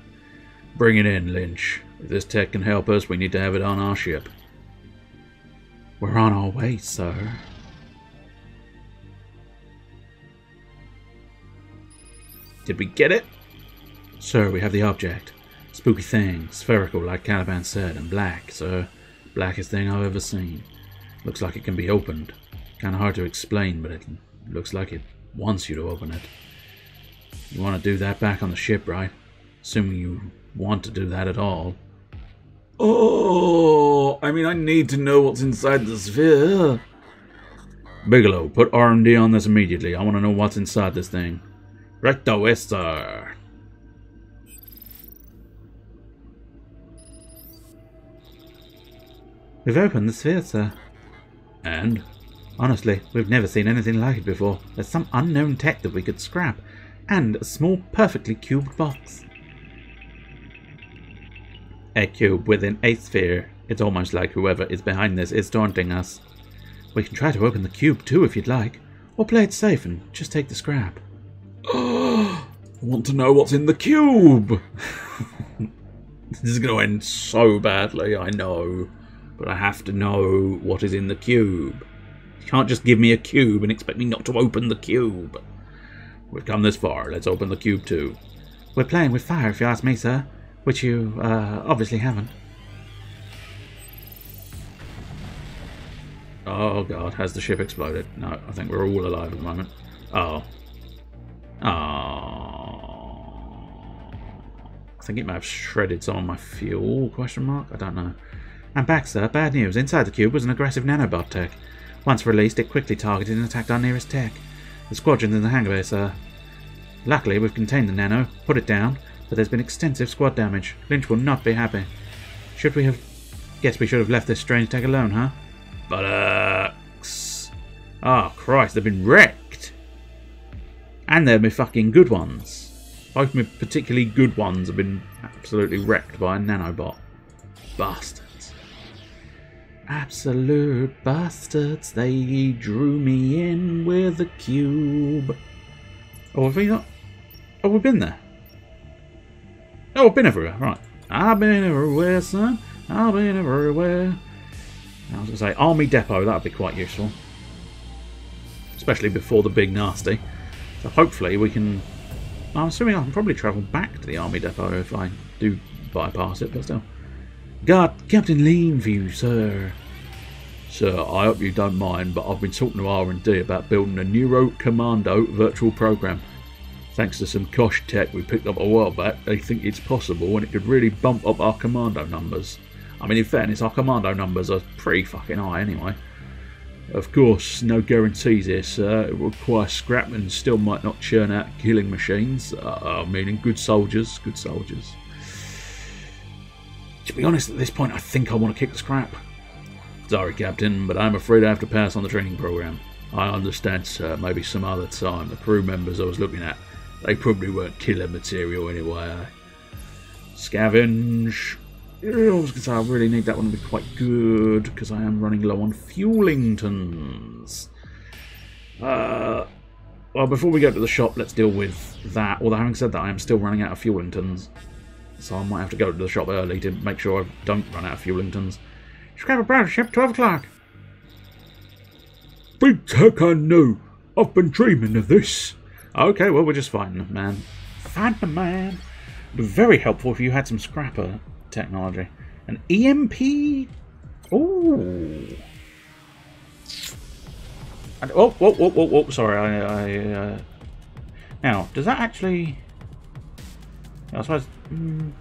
Bring it in, Lynch. If this tech can help us, we need to have it on our ship. We're on our way, sir. Did we get it? Sir, we have the object. Spooky thing, spherical like Kaliban said, and black, sir. Blackest thing I've ever seen. Looks like it can be opened. Kinda hard to explain, but it looks like it wants you to open it. You want to do that back on the ship, right? Assuming you want to do that at all. Oh, I mean, I need to know what's inside the sphere. Bigelow, put RMD on this immediately. I want to know what's inside this thing. Recto Ester. We've opened the sphere, sir. And? Honestly, we've never seen anything like it before. There's some unknown tech that we could scrap. And a small, perfectly cubed box. A cube within a sphere. It's almost like whoever is behind this is taunting us. We can try to open the cube too if you'd like. Or play it safe and just take the scrap. I want to know what's in the cube. this is going to end so badly, I know. But I have to know what is in the cube. You can't just give me a cube and expect me not to open the cube. We've come this far. Let's open the cube too. We're playing with fire, if you ask me, sir. Which you, uh, obviously haven't. Oh god, has the ship exploded? No, I think we're all alive at the moment. Oh. Oh. I think it may have shredded some of my fuel, question mark? I don't know. Back, sir. Bad news. Inside the cube was an aggressive nanobot tech. Once released, it quickly targeted and attacked our nearest tech. The squadron's in the hangar bay, sir. Uh, luckily, we've contained the nano, put it down, but there's been extensive squad damage. Lynch will not be happy. Should we have... Guess we should have left this strange tech alone, huh? Buttocks. Oh, ah, Christ, they've been wrecked. And they're my fucking good ones. Both my particularly good ones have been absolutely wrecked by a nanobot. Bastards. Absolute bastards. They drew me in with a cube. Oh, have we not? Oh, we've been there. Oh, I've been everywhere. Right. I've been everywhere, son. I've been everywhere. I was going to say, Army Depot, that would be quite useful. Especially before the big nasty. So hopefully we can... I'm assuming I can probably travel back to the Army Depot if I do bypass it, but still. Got Captain Lean for you, sir. Sir, I hope you don't mind, but I've been talking to R&D about building a Neuro Commando virtual program. Thanks to some Kosh tech we picked up a while back, they think it's possible and it could really bump up our commando numbers. I mean, in fairness, our commando numbers are pretty fucking high anyway. Of course, no guarantees here, sir. It will require scrap and still might not churn out killing machines. Uh, meaning good soldiers, good soldiers. To be honest, at this point, I think I want to kick the scrap. Sorry, Captain, but I'm afraid I have to pass on the training program. I understand, sir. Maybe some other time. The crew members I was looking at, they probably weren't killer material anyway. Scavenge. I was going to say I really need that one to be quite good because I am running low on fuelingtons. Uh, well, before we go to the shop, let's deal with that. Although, having said that, I am still running out of fuelingtons. So I might have to go to the shop early to make sure I don't run out of fuelingtons. Scrap a brown ship, 12 o'clock. Big tech, I know. I've been dreaming of this. Okay, well, we're just fine, man. Fine, man. It'd be very helpful if you had some scrapper technology. An EMP? And, oh, whoa, whoa, whoa, whoa, sorry, I, I uh, Now, does that actually... I suppose... Mm,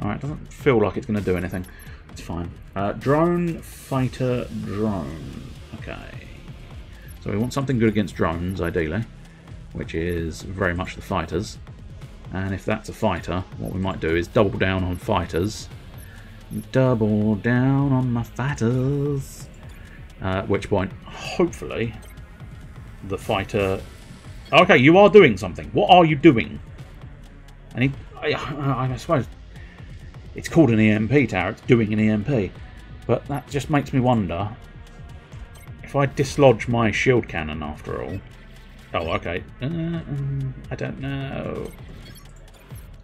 Alright, doesn't feel like it's going to do anything. It's fine. Uh, drone, fighter, drone. Okay. So we want something good against drones, ideally. Which is very much the fighters. And if that's a fighter, what we might do is double down on fighters. Double down on my fighters. Uh, at which point, hopefully, the fighter... Okay, you are doing something. What are you doing? And he, I, I suppose it's called an EMP tower. It's doing an EMP. But that just makes me wonder if I dislodge my shield cannon after all. Oh, okay. Uh, um, I don't know.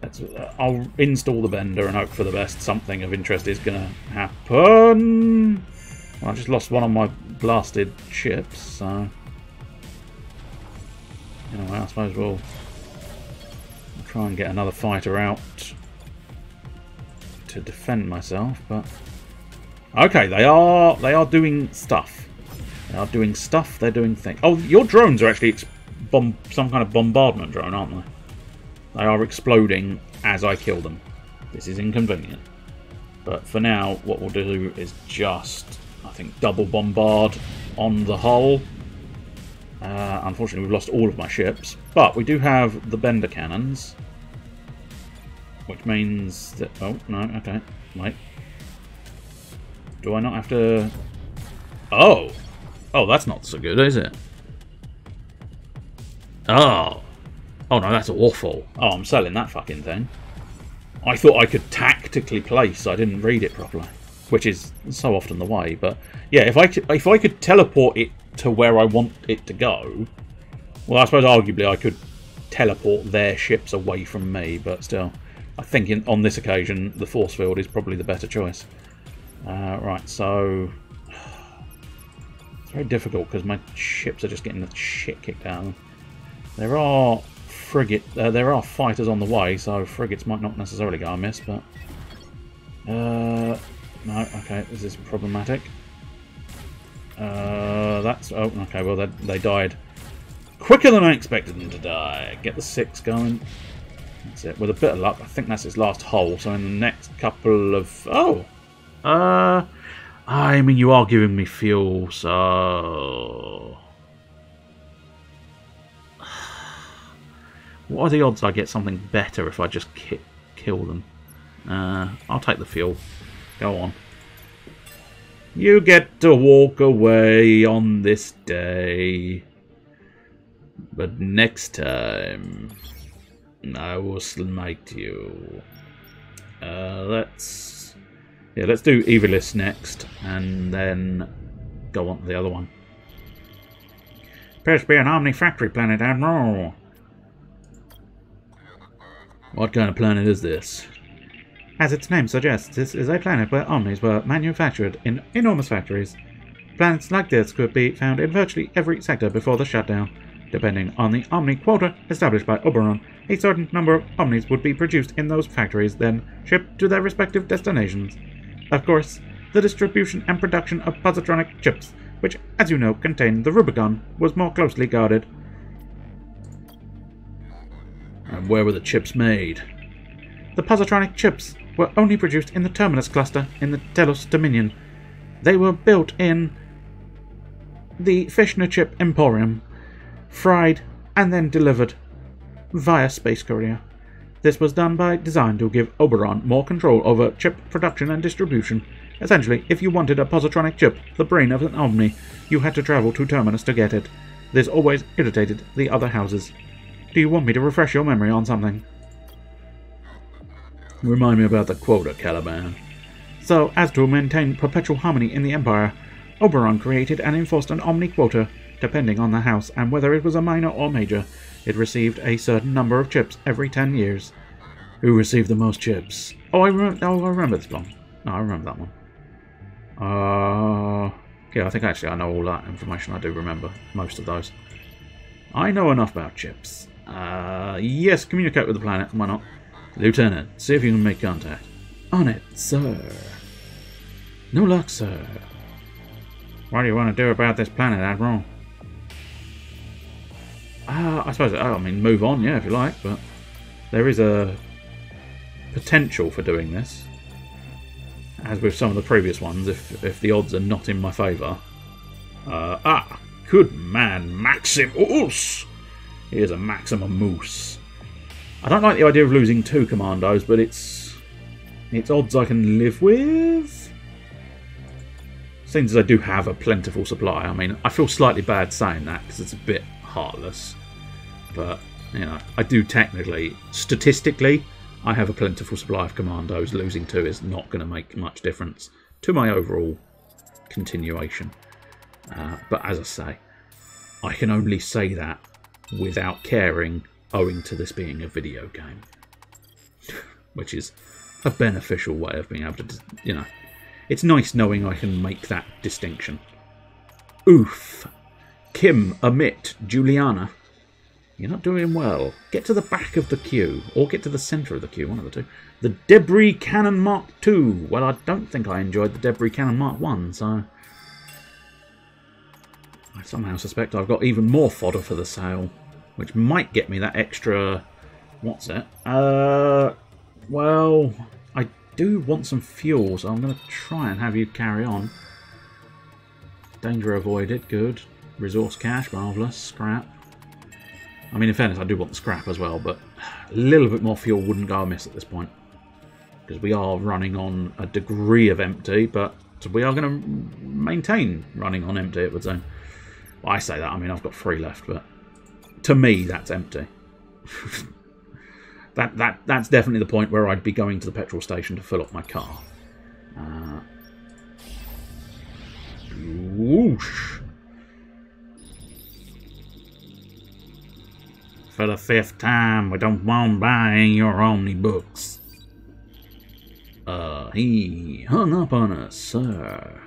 Let's, uh, I'll install the bender and hope for the best. Something of interest is going to happen. Well, I just lost one of my blasted chips, so... Anyway, I suppose we'll try and get another fighter out to defend myself, but... Okay, they are they are doing stuff. They are doing stuff, they're doing things. Oh, your drones are actually bomb some kind of bombardment drone, aren't they? They are exploding as I kill them. This is inconvenient. But for now, what we'll do is just, I think, double bombard on the hull. Uh, unfortunately, we've lost all of my ships. But we do have the bender cannons. Which means that... Oh, no, okay. Wait. Do I not have to... Oh! Oh, that's not so good, is it? Oh! Oh no, that's awful. Oh, I'm selling that fucking thing. I thought I could tactically place. I didn't read it properly, which is so often the way. But yeah, if I could, if I could teleport it to where I want it to go, well, I suppose arguably I could teleport their ships away from me. But still, I think in, on this occasion the force field is probably the better choice. Uh, right, so it's very difficult because my ships are just getting the shit kicked out. There are frigate. Uh, there are fighters on the way, so frigates might not necessarily go amiss, but... Uh, no, okay, this is problematic. Uh, that's... Oh, okay, well, they, they died quicker than I expected them to die. Get the six going. That's it. With a bit of luck, I think that's its last hole, so in the next couple of... Oh! Uh... I mean, you are giving me fuel, so... What are the odds I get something better if I just ki kill them? Uh, I'll take the fuel. Go on. You get to walk away on this day. But next time, I will smite you. Uh, let's... Yeah, let's do Evilis next, and then go on to the other one. Appears to be an Omni factory planet, Admiral. What kind of planet is this? As its name suggests, this is a planet where Omnis were manufactured in enormous factories. Planets like this could be found in virtually every sector before the shutdown. Depending on the Omni quota established by Oberon, a certain number of Omnis would be produced in those factories, then shipped to their respective destinations. Of course, the distribution and production of positronic chips, which, as you know, contain the Rubicon, was more closely guarded. And where were the chips made? The positronic chips were only produced in the Terminus cluster in the Telos Dominion. They were built in the Fishner Chip Emporium, fried, and then delivered via space courier. This was done by design to give Oberon more control over chip production and distribution. Essentially, if you wanted a positronic chip, the brain of an Omni, you had to travel to Terminus to get it. This always irritated the other houses. Do you want me to refresh your memory on something? Remind me about the quota, Kaliban. So, as to maintain perpetual harmony in the Empire, Oberon created and enforced an Omni quota, depending on the house and whether it was a minor or major. It received a certain number of chips every ten years. Who received the most chips? Oh, I, rem- oh, I remember this one. No, I remember that one. Uh, yeah, I think actually I know all that information. I do remember most of those. I know enough about chips. Uh, yes, communicate with the planet. Why not? Lieutenant, see if you can make contact. On it, sir. No luck, sir. What do you want to do about this planet, Admiral? Uh, I suppose, I mean, move on, yeah, if you like, but there is a potential for doing this. As with some of the previous ones, if, if the odds are not in my favour. Uh, ah, good man, Maximus! Here's a Maximum Moose. I don't like the idea of losing two commandos, but it's it's odds I can live with. Seems as I do have a plentiful supply. I mean, I feel slightly bad saying that because it's a bit heartless. But, you know, I do technically, statistically, I have a plentiful supply of commandos. Losing two is not going to make much difference to my overall continuation. Uh, but as I say, I can only say that without caring, owing to this being a video game. Which is a beneficial way of being able to, you know, it's nice knowing I can make that distinction. Oof. Kim, Amit, Juliana. You're not doing well. Get to the back of the queue, or get to the centre of the queue, one of the two. The Debris Cannon Mark II. Well, I don't think I enjoyed the Debris Cannon Mark 1, so... Somehow suspect I've got even more fodder for the sale, which might get me that extra... What's it? Uh, well, I do want some fuel, so I'm going to try and have you carry on. Danger avoided, good. Resource cache, marvellous. Scrap. I mean, in fairness, I do want the scrap as well, but a little bit more fuel wouldn't go amiss at this point. Because we are running on a degree of empty, but we are going to maintain running on empty, it would seem. I say that, I mean, I've got three left, but to me, that's empty. that that That's definitely the point where I'd be going to the petrol station to fill up my car. Uh, whoosh. For the fifth time, we don't want buying your omnibooks. Uh, he hung up on us, sir.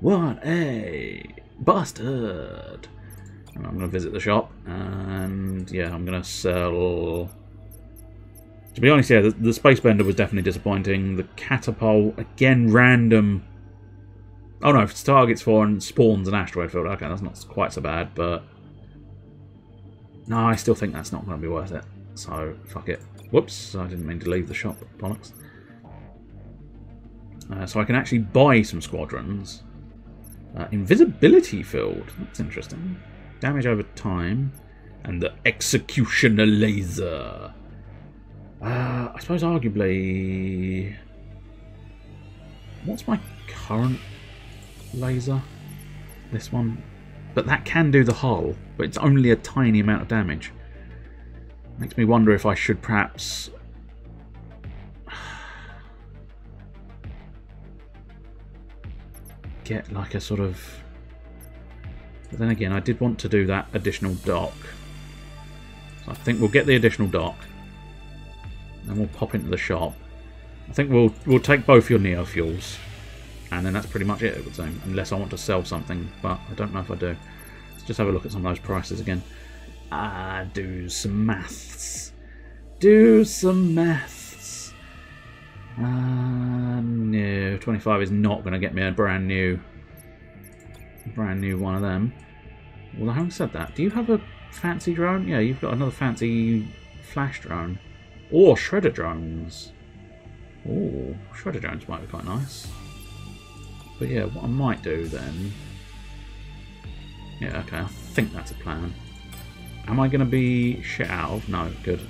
What a bastard. I'm going to visit the shop, and yeah, I'm going to sell... To be honest, yeah, the, the Space Bender was definitely disappointing. The Catapult, again, random... Oh no, it's targets for and spawns an asteroid field. Okay, that's not quite so bad, but no, I still think that's not going to be worth it. So, fuck it. Whoops, I didn't mean to leave the shop. Bollocks. Uh, so I can actually buy some squadrons. Uh, invisibility field. That's interesting. Damage over time. And the executioner laser. Uh, I suppose arguably... What's my current laser? This one? But that can do the hull, but it's only a tiny amount of damage. Makes me wonder if I should perhaps... get like a sort of... But then again, I did want to do that additional dock. So I think we'll get the additional dock. And we'll pop into the shop. I think we'll we'll take both your neo fuels. And then that's pretty much it, it would seem. Unless I want to sell something, but I don't know if I do. Let's just have a look at some of those prices again. Ah, do some maths. Do some maths. Uh, no, 25 is not going to get me a brand new, brand new one of them. Well, having said that, do you have a fancy drone? Yeah, you've got another fancy flash drone. Or shredder drones. Oh, shredder drones might be quite nice. But yeah, what I might do then... Yeah, okay, I think that's a plan. Am I going to be shit out of? No, good.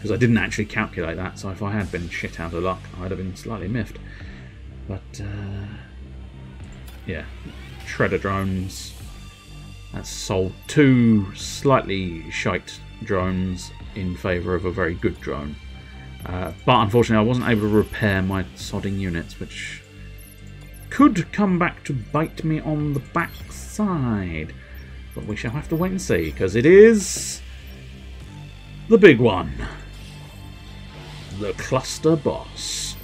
Because I didn't actually calculate that, so if I had been shit out of luck, I'd have been slightly miffed. But, uh, yeah, shredder drones. That's sold two slightly shite drones in favour of a very good drone. Uh, but unfortunately, I wasn't able to repair my sodding units, which could come back to bite me on the backside. But we shall have to wait and see, because it is the big one. The cluster boss.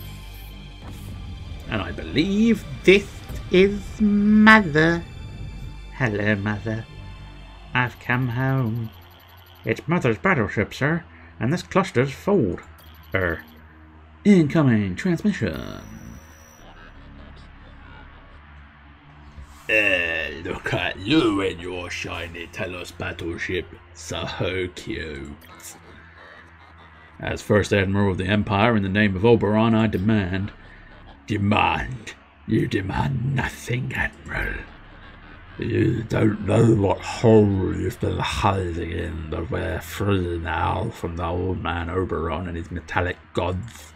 And I believe This is Mother. Hello, Mother. I've come home. it's Mother's battleship, sir, and this cluster's full. Er, incoming transmission. Uh, look at you in your shiny Telos battleship. So cute. As First Admiral of the Empire, in the name of Oberon, I demand. Demand? You demand nothing, Admiral. You don't know what hole you've been hiding in, but we're free now from the old man Oberon and his metallic gods.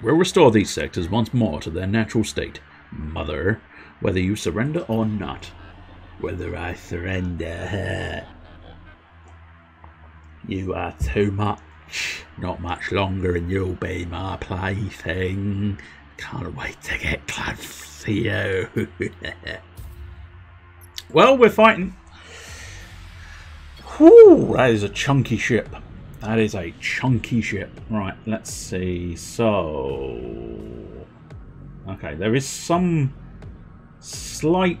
We'll restore these sectors once more to their natural state, Mother, whether you surrender or not. Whether I surrender. You are too much. Not much longer, and you'll be my plaything. Can't wait to get close to you. well, we're fighting. Whew, that is a chunky ship. That is a chunky ship. Right, let's see. So. Okay, there is some slight.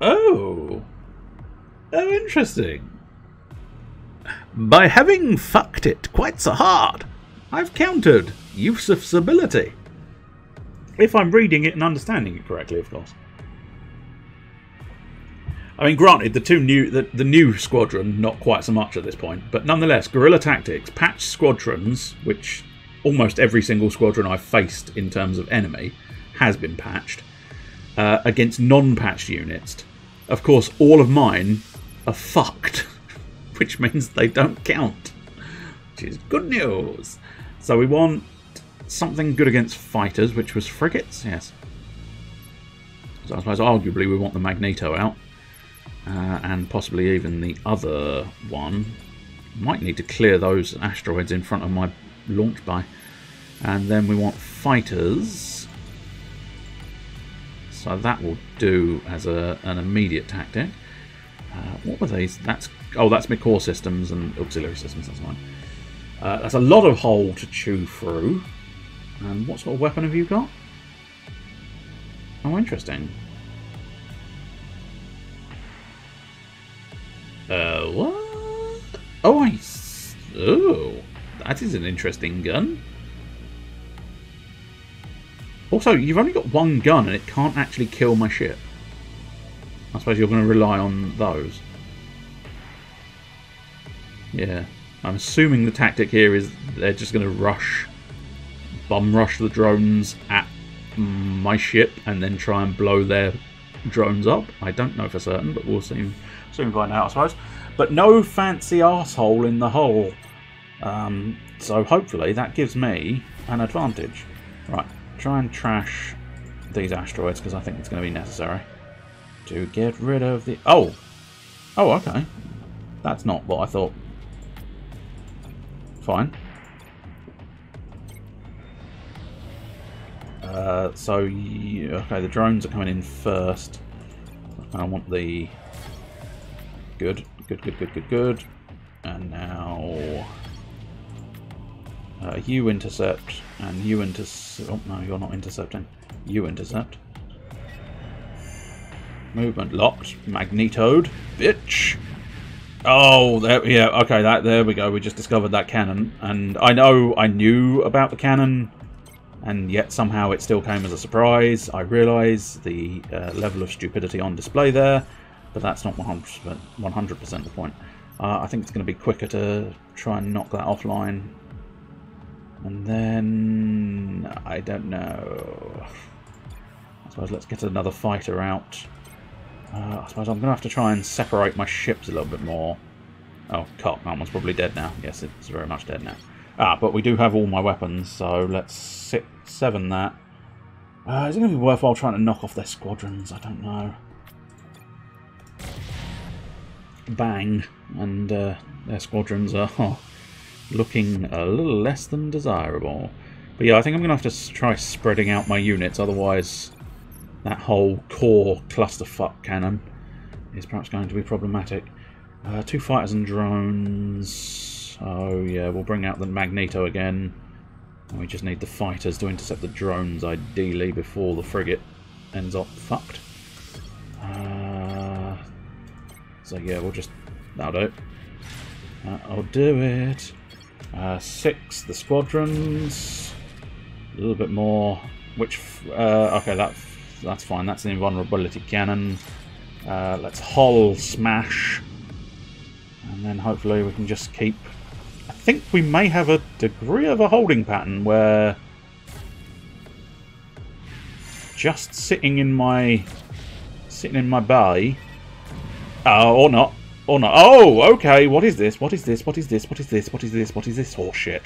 Oh. Oh, interesting. By having fucked it quite so hard, I've countered Yusuf's ability. If I'm reading it and understanding it correctly, of course. I mean, granted, the two new the, the new squadron not quite so much at this point, but nonetheless, guerrilla tactics, patched squadrons, which almost every single squadron I've faced in terms of enemy has been patched uh, against non-patched units. Of course, all of mine are fucked, which means they don't count, which is good news. So we want something good against fighters, which was frigates, yes. So I suppose arguably we want the Magneto out. Uh, and possibly even the other one. Might need to clear those asteroids in front of my launch by. And then we want fighters. So that will do as a, an immediate tactic. Uh, what were these? That's oh, that's my core systems and auxiliary systems. That's fine. Uh, that's a lot of hole to chew through. And what sort of weapon have you got? Oh, interesting. Uh, what? Oh, I. Oh, that is an interesting gun. Also, you've only got one gun and it can't actually kill my ship. I suppose you're going to rely on those. Yeah. I'm assuming the tactic here is they're just going to rush, bum rush the drones at my ship and then try and blow their drones up. I don't know for certain, but we'll soon soon find out, I suppose. But no fancy asshole in the hole. Um, so hopefully that gives me an advantage. Right, try and trash these asteroids because I think it's going to be necessary to get rid of the. Oh, oh, okay. That's not what I thought. Fine. Uh, so, y- okay, the drones are coming in first. I want the Good, good, good, good, good, good. And now uh, you intercept, and you intercept. Oh no, you're not intercepting. You intercept. Movement locked. Magnetoed. Bitch. Oh, there. Yeah. Okay. That. There we go. We just discovered that cannon, and I know I knew about the cannon, and yet somehow it still came as a surprise. I realise the uh, level of stupidity on display there but that's not 100%, 100% the point. Uh, I think it's going to be quicker to try and knock that offline. And then... I don't know. I suppose let's get another fighter out. Uh, I suppose I'm going to have to try and separate my ships a little bit more. Oh, cock, that one's probably dead now. Yes, it's very much dead now. Ah, but we do have all my weapons, so let's six, seven that. Uh, is it going to be worthwhile trying to knock off their squadrons? I don't know bang, and uh, their squadrons are oh, looking a little less than desirable. But yeah, I think I'm going to have to try spreading out my units, otherwise that whole core clusterfuck cannon is perhaps going to be problematic. Uh, two fighters and drones. Oh yeah, we'll bring out the Magneto again. We just need the fighters to intercept the drones, ideally, before the frigate ends up fucked. Uh, so yeah, we'll just that'll do it. That'll do it. Uh, six, the squadrons. A little bit more. Which uh, okay, that That's fine. That's an invulnerability cannon. Uh, let's hull smash. And then hopefully we can just keep... I think we may have a degree of a holding pattern where... Just sitting in my... Sitting in my bay... Oh, or not. Or not. Oh, okay. What is this? What is this? What is this? What is this? What is this? What is this horse shit?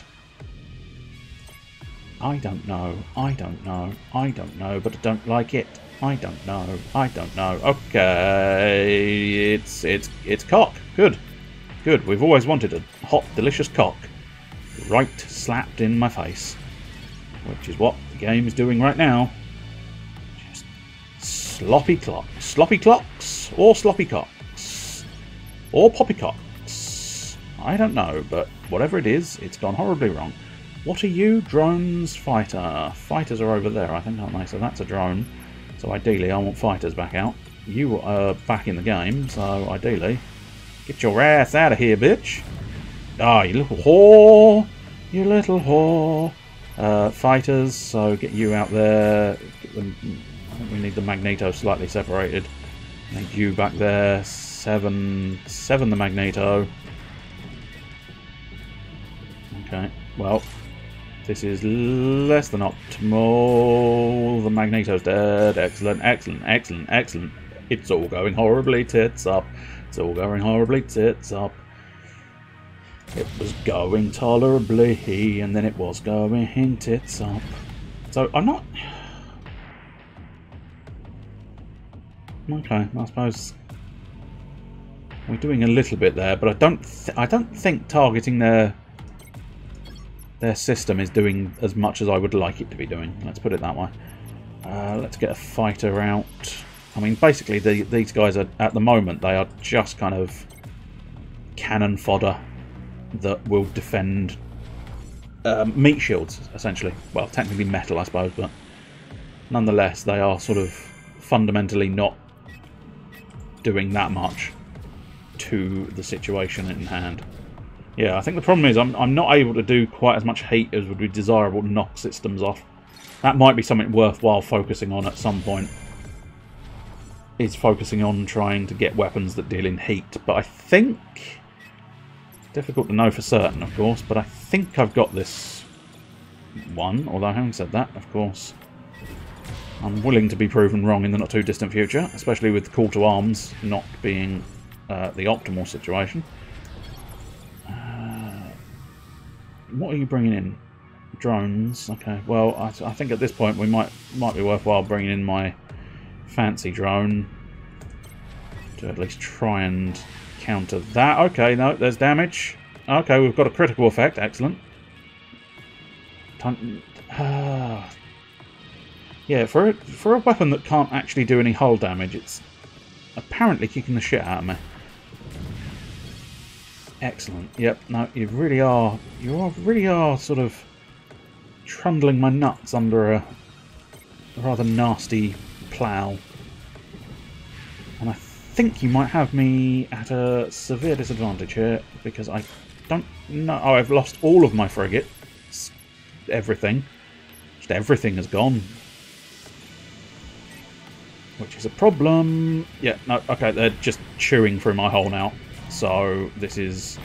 I don't know. I don't know. I don't know, but I don't like it. I don't know. I don't know. Okay, it's it's it's cock. Good, good. We've always wanted a hot, delicious cock, right slapped in my face, which is what the game is doing right now. Just sloppy clock, sloppy clocks, or sloppy cocks, or poppycocks. I don't know, but whatever it is, it's gone horribly wrong. What are you? Drones, fighter. Fighters are over there, I think, aren't they? So that's a drone. So ideally, I want fighters back out. You are back in the game, so ideally, get your ass out of here, bitch. Ah, oh, you little whore. You little whore. Uh, fighters, so get you out there. Them, we need the Magneto slightly separated. Make you back there. Seven, seven the Magneto. Okay, well, this is less than optimal. The Magneto's dead. Excellent, excellent, excellent, excellent. It's all going horribly tits up. It's all going horribly tits up. It was going tolerably, and then it was going tits up. So I'm not... Okay, I suppose we're doing a little bit there, but I don't. I don't think targeting their their system is doing as much as I would like it to be doing. Let's put it that way. Uh, let's get a fighter out. I mean, basically, the, these guys are, at the moment, they are just kind of cannon fodder that will defend um, meat shields, essentially. Well, technically metal, I suppose, but nonetheless, they are sort of fundamentally not doing that much to the situation in hand. Yeah, I think the problem is I'm, I'm not able to do quite as much heat as would be desirable to knock systems off. That might be something worthwhile focusing on at some point. Is focusing on trying to get weapons that deal in heat. But I think... Difficult to know for certain, of course, but I think I've got this one. Although having said that, of course, I'm willing to be proven wrong in the not too distant future, especially with call to arms not being uh, the optimal situation. What are you bringing in? Drones. Okay. Well, I, I, think at this point we might might be worthwhile bringing in my fancy drone to at least try and counter that. Okay. No, there's damage. Okay, we've got a critical effect. Excellent. Uh, yeah, for a, for a weapon that can't actually do any hull damage, it's apparently kicking the shit out of me. Excellent. Yep. Now you really are. You are really are sort of trundling my nuts under a rather nasty plough. And I think you might have me at a severe disadvantage here because I don't know. Oh, I've lost all of my frigate. Everything. Just everything has gone. Which is a problem. Yeah, no, okay, they're just chewing through my hole now. So this is,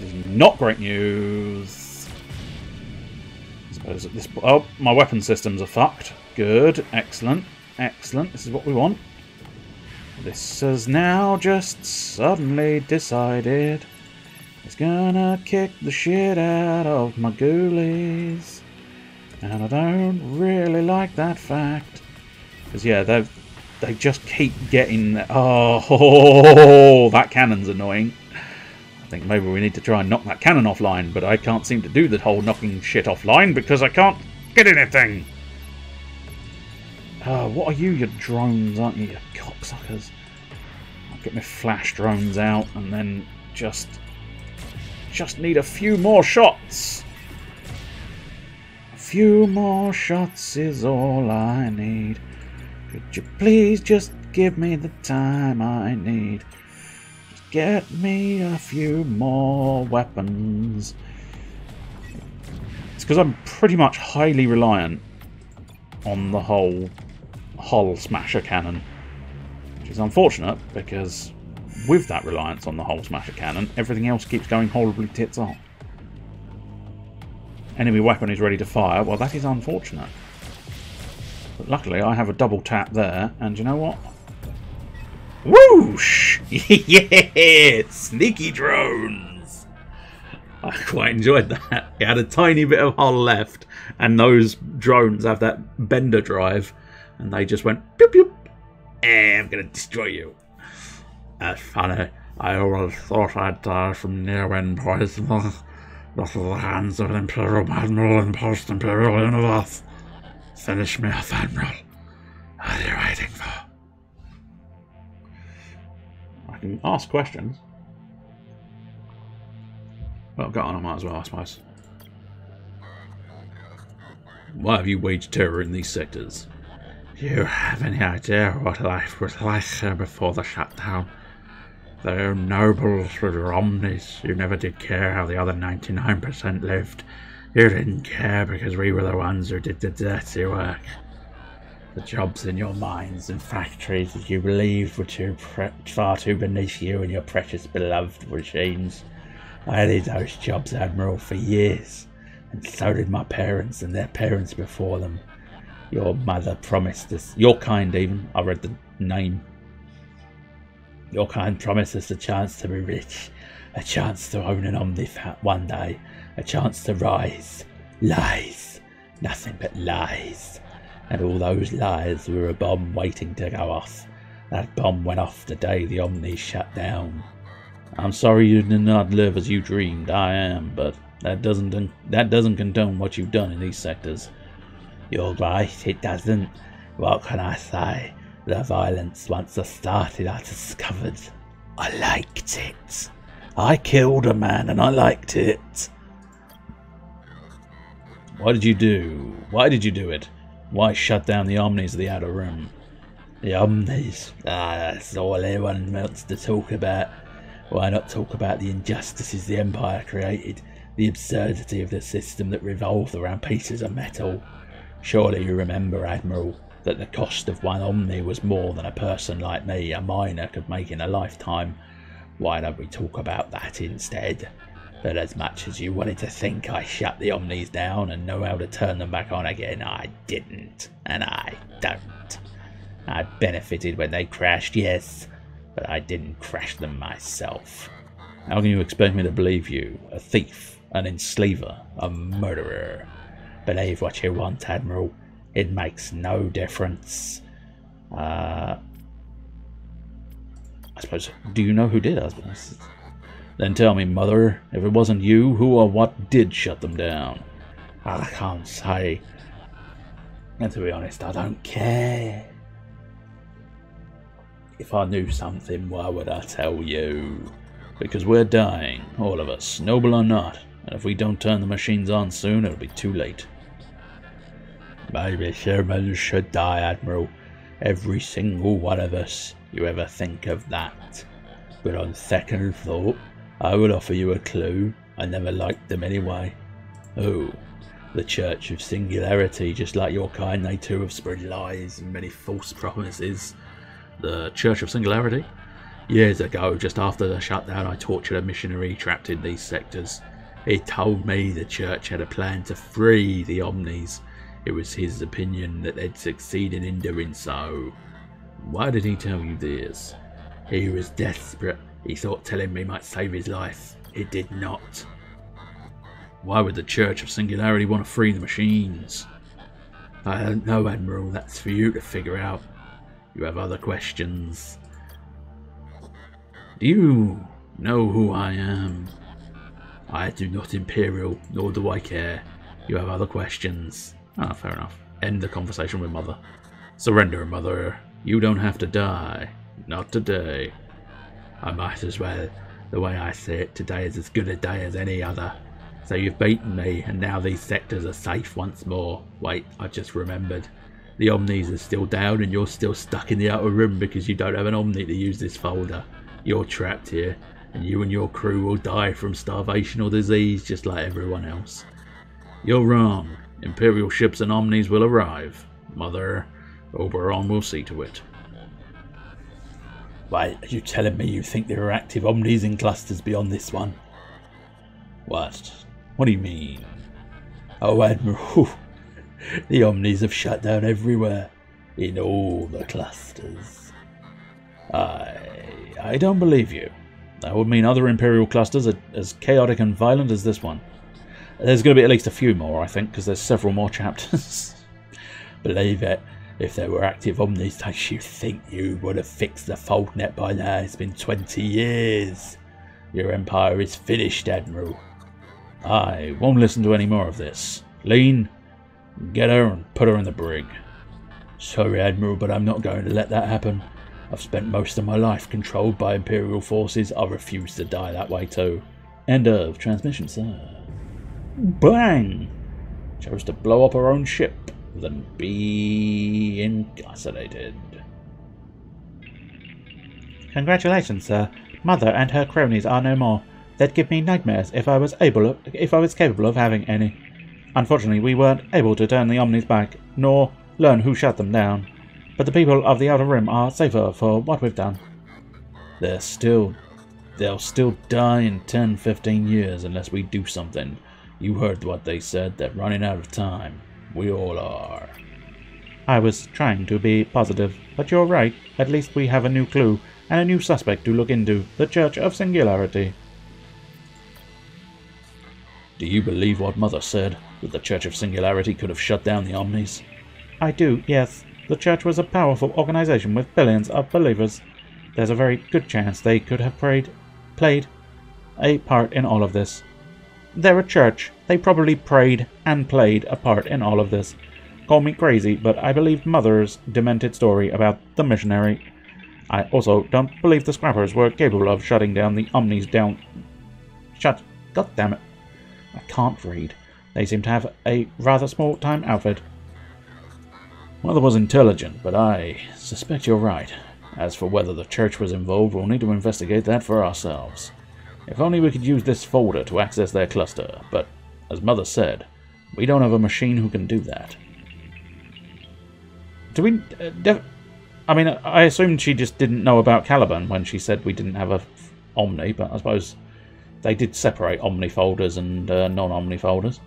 this is not great news. I suppose at this point, oh, my weapon systems are fucked. Good, excellent, excellent. This is what we want. This has now just suddenly decided it's gonna kick the shit out of my ghoulies. And I don't really like that fact. Because, yeah, they've they just keep getting... Oh, that cannon's annoying. I think maybe we need to try and knock that cannon offline, but I can't seem to do the whole knocking shit offline because I can't get anything. Uh, what are you, Your drones, aren't you, you cocksuckers? I'll get my flash drones out and then just... Just need a few more shots. A few more shots is all I need. Could you please just give me the time I need? Just get me a few more weapons. It's because I'm pretty much highly reliant on the whole hull smasher cannon, which is unfortunate because with that reliance on the hull smasher cannon, everything else keeps going horribly tits up. Enemy weapon is ready to fire. Well, that is unfortunate. Luckily, I have a double tap there, and you know what? Whoosh! yeah! Sneaky drones! I quite enjoyed that. It had a tiny bit of hull left, and those drones have that bender drive, and they just went pew pew. Eh, I'm gonna destroy you. That's funny. I always thought I'd die from near-wind poison. Not at the hands of an Imperial Admiral in post-Imperial universe. Finish me off, Admiral. What are you waiting for? I can ask questions. Well, go on, I might as well, I suppose. Why have you waged terror in these sectors? Do you have any idea what life was like here before the shutdown? They're nobles with Romneys. You never did care how the other 99% lived. You didn't care because we were the ones who did the dirty work. The jobs in your mines and factories that you believed were too far too beneath you and your precious beloved machines. I did those jobs, Admiral, for years, and so did my parents and their parents before them. Your mother promised us, your kind even, I read the name. Your kind promised us a chance to be rich, a chance to own an Omnifat one day, a chance to rise. Lies, nothing but lies. And all those lies were a bomb waiting to go off. That bomb went off the day the Omni shut down. I'm sorry you did not live as you dreamed. I am, but that doesn't that doesn't condone what you've done in these sectors. You're right, it doesn't. What can I say? The violence once I started, I discovered I liked it. I killed a man and I liked it. Why did you do? Why did you do it? Why shut down the Omnis of the Outer Rim? The Omnis? Ah, that's all anyone wants to talk about. Why not talk about the injustices the Empire created? The absurdity of the system that revolved around pieces of metal? Surely you remember, Admiral, that the cost of one Omni was more than a person like me, a miner, could make in a lifetime. Why don't we talk about that instead? But as much as you wanted to think I shut the Omnis down and know how to turn them back on again, I didn't. And I don't. I benefited when they crashed, yes, but I didn't crash them myself. How can you expect me to believe you? A thief, an enslaver, a murderer. Believe what you want, Admiral. It makes no difference. Uh, I suppose. Do you know who did? I suppose. Then tell me, Mother, if it wasn't you, who or what did shut them down? Ah, I can't say. And to be honest, I don't care. If I knew something, why would I tell you? Because we're dying, all of us, noble or not, and if we don't turn the machines on soon, it'll be too late. Maybe Sherman should die, Admiral. Every single one of us. You ever think of that? But on second thought, I will offer you a clue. I never liked them anyway. Oh, the Church of Singularity, just like your kind, they too have spread lies and many false promises. The Church of Singularity? Years ago, just after the shutdown, I tortured a missionary trapped in these sectors. He told me the church had a plan to free the Omnis. It was his opinion that they'd succeeded in doing so. Why did he tell you this? He was desperate. He thought telling me might save his life. It did not. Why would the Church of Singularity want to free the machines? I don't know, Admiral. That's for you to figure out. You have other questions. Do you know who I am? I do not Imperial, nor do I care. You have other questions. Ah, fair enough. End the conversation with Mother. Surrender, Mother. You don't have to die. Not today. I might as well. The way I see it, today is as good a day as any other. So you've beaten me, and now these sectors are safe once more. Wait, I just remembered. The Omnis are still down, and you're still stuck in the outer room because you don't have an Omni to use this folder. You're trapped here, and you and your crew will die from starvation or disease just like everyone else. You're wrong. Imperial ships and Omnis will arrive. Mother, Oberon will see to it. Wait, are you telling me you think there are active omnis in clusters beyond this one? What? What do you mean? Oh, Admiral, the omnis have shut down everywhere, in all the clusters. I, I don't believe you. That would mean other Imperial clusters are as chaotic and violent as this one. There's going to be at least a few more, I think, because there's several more chapters. Believe it, if there were active omnis, don't you think you would have fixed the fold net by now? It's been 20 years. Your empire is finished, Admiral. I won't listen to any more of this. Lean, get her and put her in the brig. Sorry, Admiral, but I'm not going to let that happen. I've spent most of my life controlled by Imperial forces. I refuse to die that way too. End of transmission, sir. Bang! Chose to blow up her own ship than be incarcerated. Congratulations, sir. Mother and her cronies are no more. They'd give me nightmares if I was able, if I was capable of having any. Unfortunately, we weren't able to turn the Omnis back, nor learn who shut them down. But the people of the Outer Rim are safer for what we've done. They're still... They'll still die in 10, 15 years unless we do something. You heard what they said, they're running out of time. We all are. I was trying to be positive, but you're right. At least we have a new clue and a new suspect to look into the Church of Singularity. Do you believe what Mother said, that the Church of Singularity could have shut down the Omnis? I do, yes. The Church was a powerful organization with billions of believers. There's a very good chance they could have prayed, played a part in all of this. They're a church. They probably prayed and played a part in all of this. Call me crazy, but I believe Mother's demented story about the missionary. I also don't believe the scrappers were capable of shutting down the Omnis down. Shut. God damn it. I can't read. They seem to have a rather small time outfit. Mother was intelligent, but I suspect you're right. As for whether the church was involved, we'll need to investigate that for ourselves. If only we could use this folder to access their cluster, but, as Mother said, we don't have a machine who can do that. Do we... Uh, I mean, I assumed she just didn't know about Caliban when she said we didn't have a Omni, but I suppose they did separate Omni folders and uh, non-Omni folders.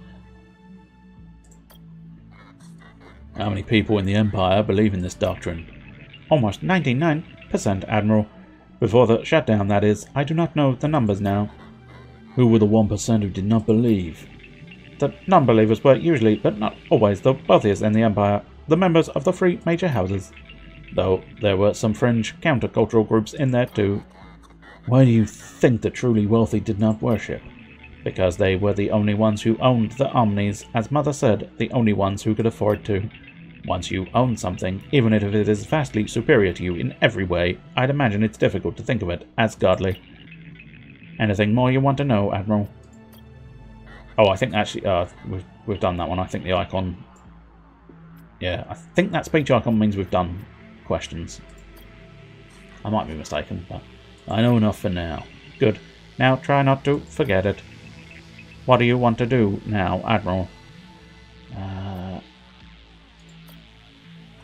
How many people in the Empire believe in this doctrine? Almost 99%, Admiral. Before the shutdown, that is. I do not know the numbers now. Who were the 1% who did not believe? The non-believers were usually, but not always, the wealthiest in the Empire, the members of the three major houses. Though there were some fringe countercultural groups in there too. Why do you think the truly wealthy did not worship? Because they were the only ones who owned the Omnis, as Mother said, the only ones who could afford to. Once you own something, even if it is vastly superior to you in every way, I'd imagine it's difficult to think of it as godly. Anything more you want to know, Admiral? Oh, I think actually, uh, we've, we've done that one. I think the icon... Yeah, I think that speech icon means we've done questions. I might be mistaken, but I know enough for now. Good. Now try not to forget it. What do you want to do now, Admiral? Uh,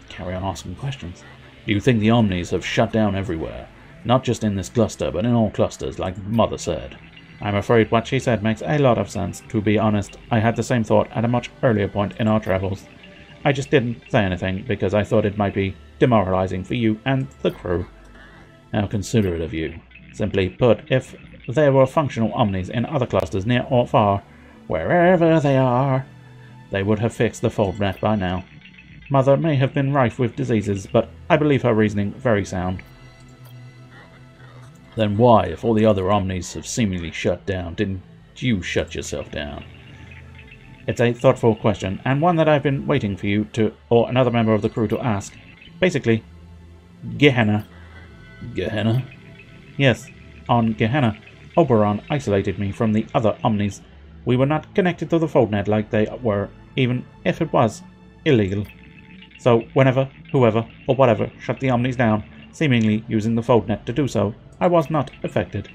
carry on asking questions. Do you think the Omnis have shut down everywhere? Not just in this cluster, but in all clusters, like Mother said. I'm afraid what she said makes a lot of sense. To be honest, I had the same thought at a much earlier point in our travels. I just didn't say anything because I thought it might be demoralizing for you and the crew. How considerate of you. Simply put, if there were functional omnis in other clusters near or far, wherever they are, they would have fixed the fold net by now. Mother may have been rife with diseases, but I believe her reasoning very sound. Then why, if all the other omnis have seemingly shut down, didn't you shut yourself down? It's a thoughtful question, and one that I've been waiting for you to, or another member of the crew to ask. Basically, Gehenna. Gehenna? Yes, on Gehenna, Oberon isolated me from the other Omnis. We were not connected to the Foldnet like they were, even if it was illegal. So whenever, whoever, or whatever shut the Omnis down, seemingly using the Foldnet to do so, I was not affected.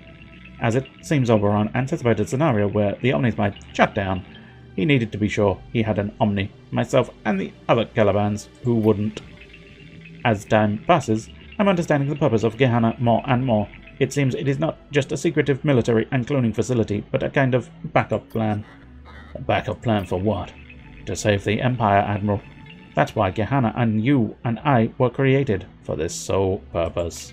As it seems Oberon anticipated a scenario where the Omnis might shut down, he needed to be sure he had an Omni, myself and the other Calibans who wouldn't. as time passes, I'm understanding the purpose of Gehenna more and more. It seems it is not just a secretive military and cloning facility, but a kind of backup plan. A backup plan for what? To save the Empire, Admiral. That's why Gehenna and you and I were created, for this sole purpose.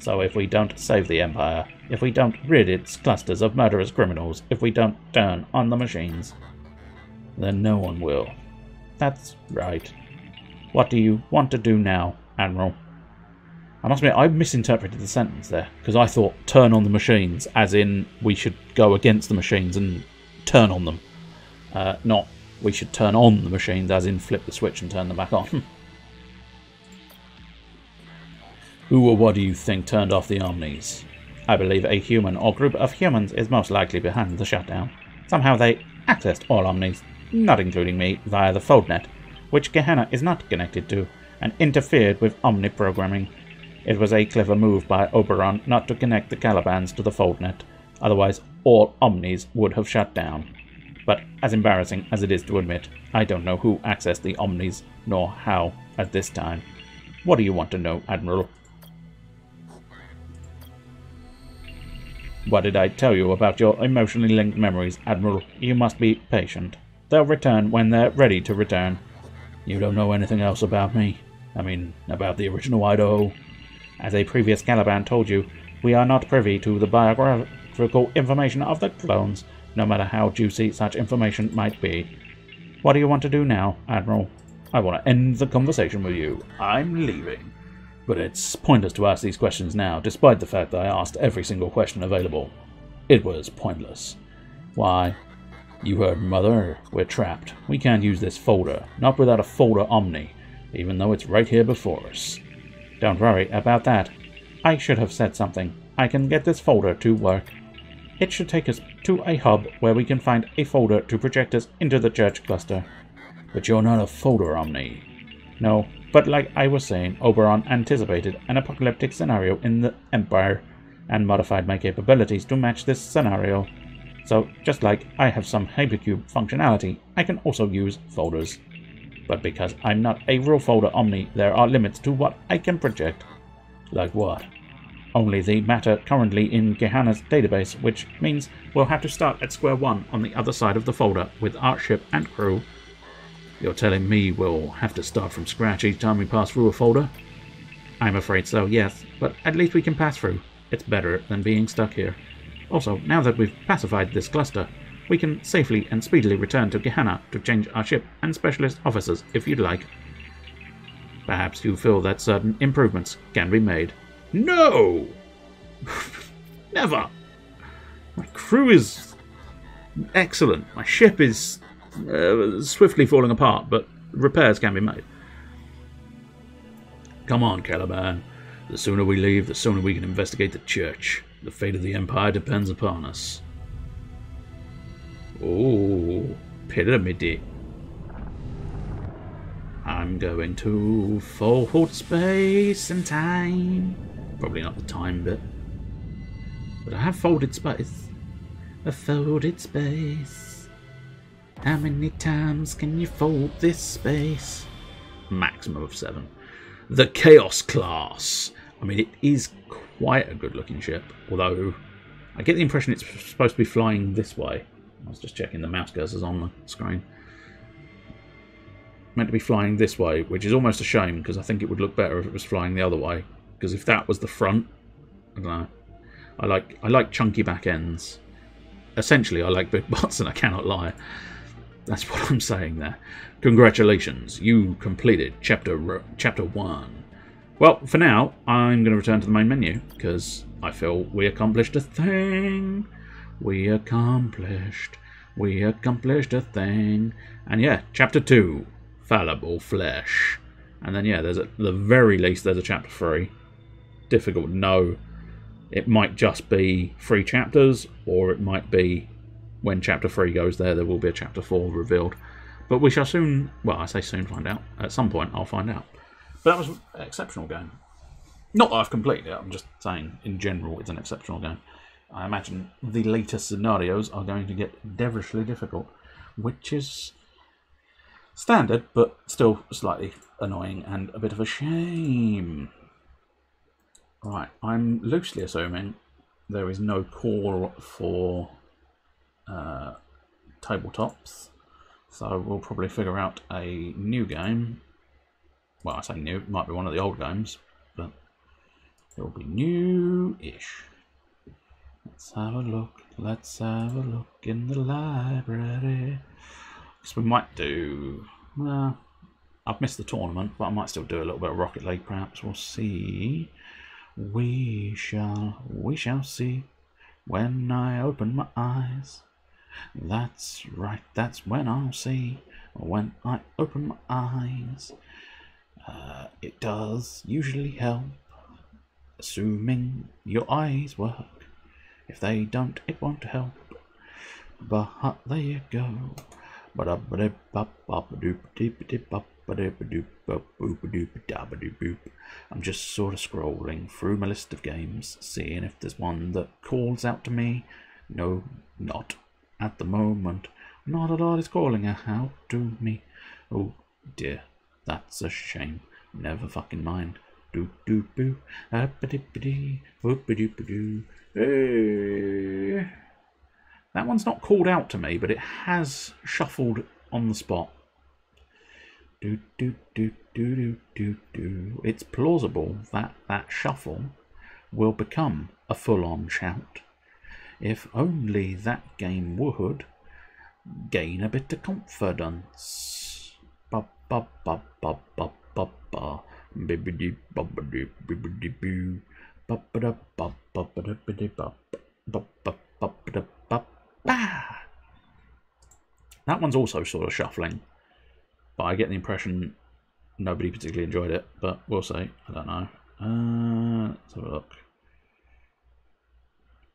So if we don't save the Empire, if we don't rid its clusters of murderous criminals, if we don't turn on the machines, then no one will. That's right. What do you want to do now, Admiral? I must admit, I misinterpreted the sentence there because I thought turn on the machines, as in we should go against the machines and turn on them. Uh, not we should turn on the machines, as in flip the switch and turn them back on. Who or what do you think turned off the Omnis? I believe a human or group of humans is most likely behind the shutdown. Somehow they accessed all Omnis, not including me, via the FoldNet, which Gehenna is not connected to, and interfered with Omni programming. It was a clever move by Oberon not to connect the Calibans to the FoldNet, otherwise all Omnis would have shut down. But as embarrassing as it is to admit, I don't know who accessed the Omnis, nor how, at this time. What do you want to know, Admiral? What did I tell you about your emotionally linked memories, Admiral? You must be patient. They'll return when they're ready to return. You don't know anything else about me? I mean, about the original Idaho? As a previous Caliban told you, we are not privy to the biographical information of the clones, no matter how juicy such information might be. What do you want to do now, Admiral? I want to end the conversation with you. I'm leaving. But it's pointless to ask these questions now, despite the fact that I asked every single question available. It was pointless. Why? You heard, Mother. We're trapped. We can't use this folder, not without a folder Omni, even though it's right here before us. Don't worry about that. I should have said something. I can get this folder to work. It should take us to a hub where we can find a folder to project us into the church cluster. But you're not a folder Omni. No, but like I was saying, Oberon anticipated an apocalyptic scenario in the Empire and modified my capabilities to match this scenario. So, just like I have some Hypercube functionality, I can also use folders. But because I'm not a real folder Omni, there are limits to what I can project. Like what? Only the matter currently in Gehenna's database, which means we'll have to start at square one on the other side of the folder with our ship and crew. You're telling me we'll have to start from scratch each time we pass through a folder? I'm afraid so, yes, but at least we can pass through. It's better than being stuck here. Also, now that we've pacified this cluster, we can safely and speedily return to Gehenna to change our ship and specialist officers if you'd like. Perhaps you feel that certain improvements can be made. No! Never! My crew is excellent. My ship is uh, swiftly falling apart, but repairs can be made. Come on, Caliban. The sooner we leave, the sooner we can investigate the church. The fate of the Empire depends upon us. Oh, pyramid. I'm going to fold space and time. Probably not the time bit. But I have folded space. A folded space. How many times can you fold this space? Maximum of seven. The Chaos class. I mean, it is quite a good looking ship, although I get the impression it's supposed to be flying this way. I was just checking the mouse cursors on the screen. Meant to be flying this way, which is almost a shame because I think it would look better if it was flying the other way. Because if that was the front, I don't know. I like I like chunky back ends. Essentially, I like big butts, and I cannot lie. That's what I'm saying there. Congratulations, you completed chapter chapter one. Well, for now, I'm going to return to the main menu because I feel we accomplished a thing. We accomplished. We accomplished a thing. And yeah, chapter two, fallible flesh. And then yeah, there's at the very least there's a chapter three. Difficult, no. It might just be three chapters, or it might be when chapter three goes there, there will be a chapter four revealed. But we shall soon, well, I say soon find out. At some point, I'll find out. But that was an exceptional game. Not that I've completed it, I'm just saying, in general, it's an exceptional game. I imagine the later scenarios are going to get devilishly difficult, which is Standard, but still slightly annoying and a bit of a shame. Right, I'm loosely assuming there is no call for uh, tabletops, so we'll probably figure out a new game. Well, I say new, it might be one of the old games, but it will be new-ish. Let's have a look. Let's have a look in the library. So we might do. Well, I've missed the tournament, but I might still do a little bit of Rocket League. Perhaps we'll see. We shall. We shall see. When I open my eyes. That's right. That's when I'll see. When I open my eyes. Uh, it does usually help, assuming your eyes work. If they don't, it won't help. But there you go. I'm just sort of scrolling through my list of games, seeing if there's one that calls out to me. No, not at the moment. Not a lot is calling a out to me. Oh dear, that's a shame. Never fucking mind. Do do boo. Appadippadee. Ah, Whoop-a-doop-a-doo. Oh, hey. Eh. That one's not called out to me, but it has shuffled on the spot. Do do do do do do do. It's plausible that that shuffle will become a full-on shout. If only that game would gain a bit of confidence. Ba ba ba ba ba ba ba. Bibbidi bobbidi bibbidi boo. Ba ba da ba ba ba da ba ba ba ba ba ba. That one's also sort of shuffling, but I get the impression nobody particularly enjoyed it. But we'll see. I don't know. Uh, let's have a look.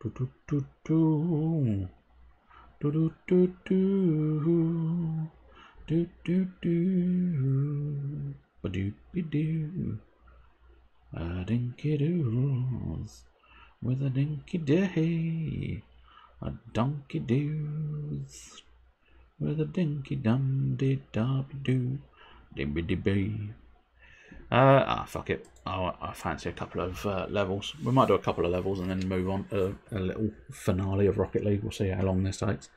Do do do do. Do do do do. Do do do. Ba do be do. A dinky doos. With a dinky day. A donkey doos. With a dinky dum dee darby doo. Dibby dibby. Uh, ah, fuck it. Oh, I fancy a couple of uh, levels. We might do a couple of levels and then move on to a little finale of Rocket League. We'll see how long this takes.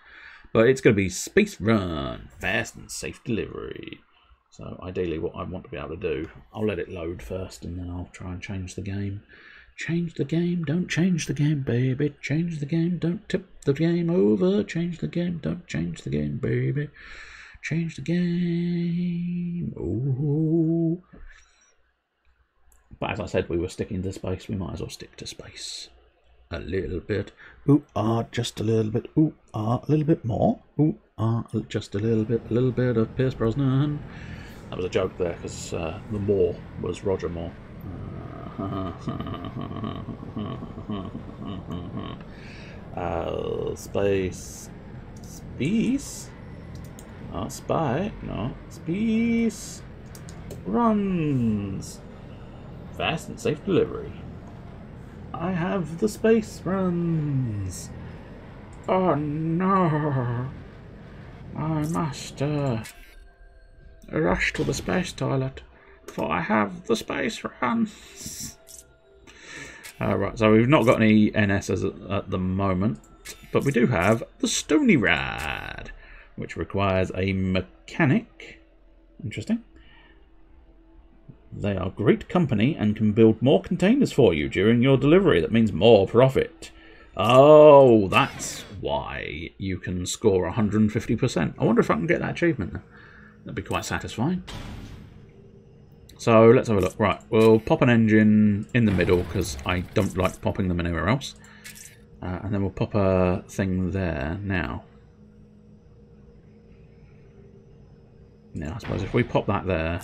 But it's going to be Space Run, fast and safe delivery. So ideally what I want to be able to do, I'll let it load first and then I'll try and change the game. Change the game, don't change the game, baby. Change the game, don't tip the game over. Change the game, don't change the game, baby. Change the game. Ooh. But as I said, we were sticking to space. We might as well stick to space. A little bit. Ooh, ah, just a little bit. Ooh, ah, a little bit more. Ooh, ah, just a little bit. A little bit of Pierce Brosnan. That was a joke there because uh, the Moore was Roger Moore. Uh, space. Space? Not spy. No. Space. Runs. Fast and safe delivery. I have the space runs. Oh no. I must uh, rush to the space toilet, for I have the space runs. Alright, so we've not got any NSs at, at the moment, but we do have the Stony Rad, which requires a mechanic. Interesting. They are great company and can build more containers for you during your delivery. That means more profit. Oh, that's why you can score 150%. I wonder if I can get that achievement. That'd be quite satisfying. So let's have a look. Right, we'll pop an engine in the middle because I don't like popping them anywhere else. Uh, and then we'll pop a thing there now. Now, I suppose if we pop that there,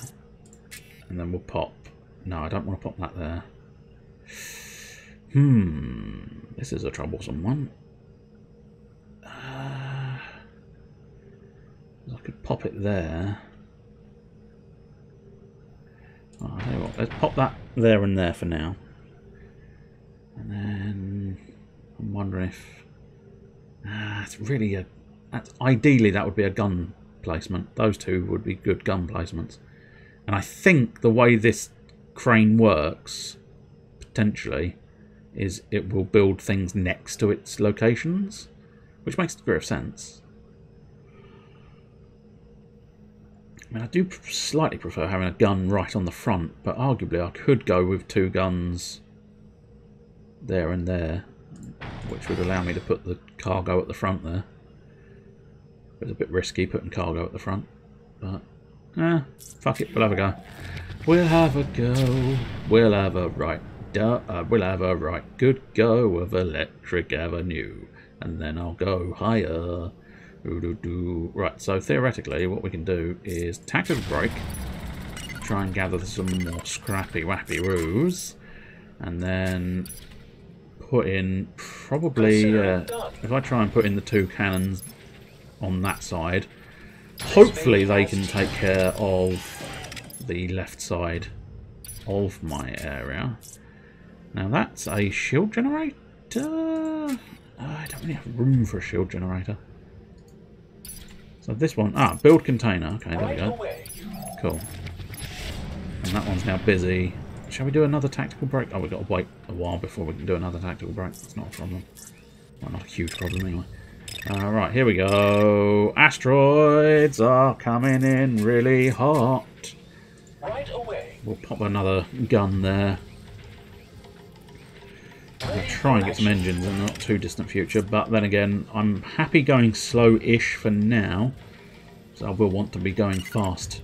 and then we'll pop... No, I don't want to pop that there. Hmm, this is a troublesome one. Uh, I could pop it there. Oh, what, let's pop that there and there for now. And then I'm wondering if ah, it's really a. That's, ideally, that would be a gun placement. Those two would be good gun placements. And I think the way this crane works, potentially, is it will build things next to its locations, which makes a degree of sense. I mean, I do slightly prefer having a gun right on the front, but arguably I could go with two guns there and there, which would allow me to put the cargo at the front there. It's a bit risky putting cargo at the front, but eh, fuck it, we'll have a go. We'll have a go. We'll have a right. Duh, uh, we'll have a right good go of Electric Avenue, and then I'll go higher. Doo -doo -doo. Right, so theoretically, what we can do is tactical break, try and gather some more scrappy wappy roos, and then put in probably uh, if I try and put in the two cannons on that side, hopefully they can take care of the left side of my area. Now that's a shield generator. I don't really have room for a shield generator. So this one, ah, build container. Okay, there we go. Cool. And that one's now busy. Shall we do another tactical break? Oh, we've got to wait a while before we can do another tactical break. That's not a problem. Well, not a huge problem anyway. All right, here we go. Asteroids are coming in really hot. Right away. We'll pop another gun there. We'll try and get some engines in the not too distant future, but then again, I'm happy going slow-ish for now. So I will want to be going fast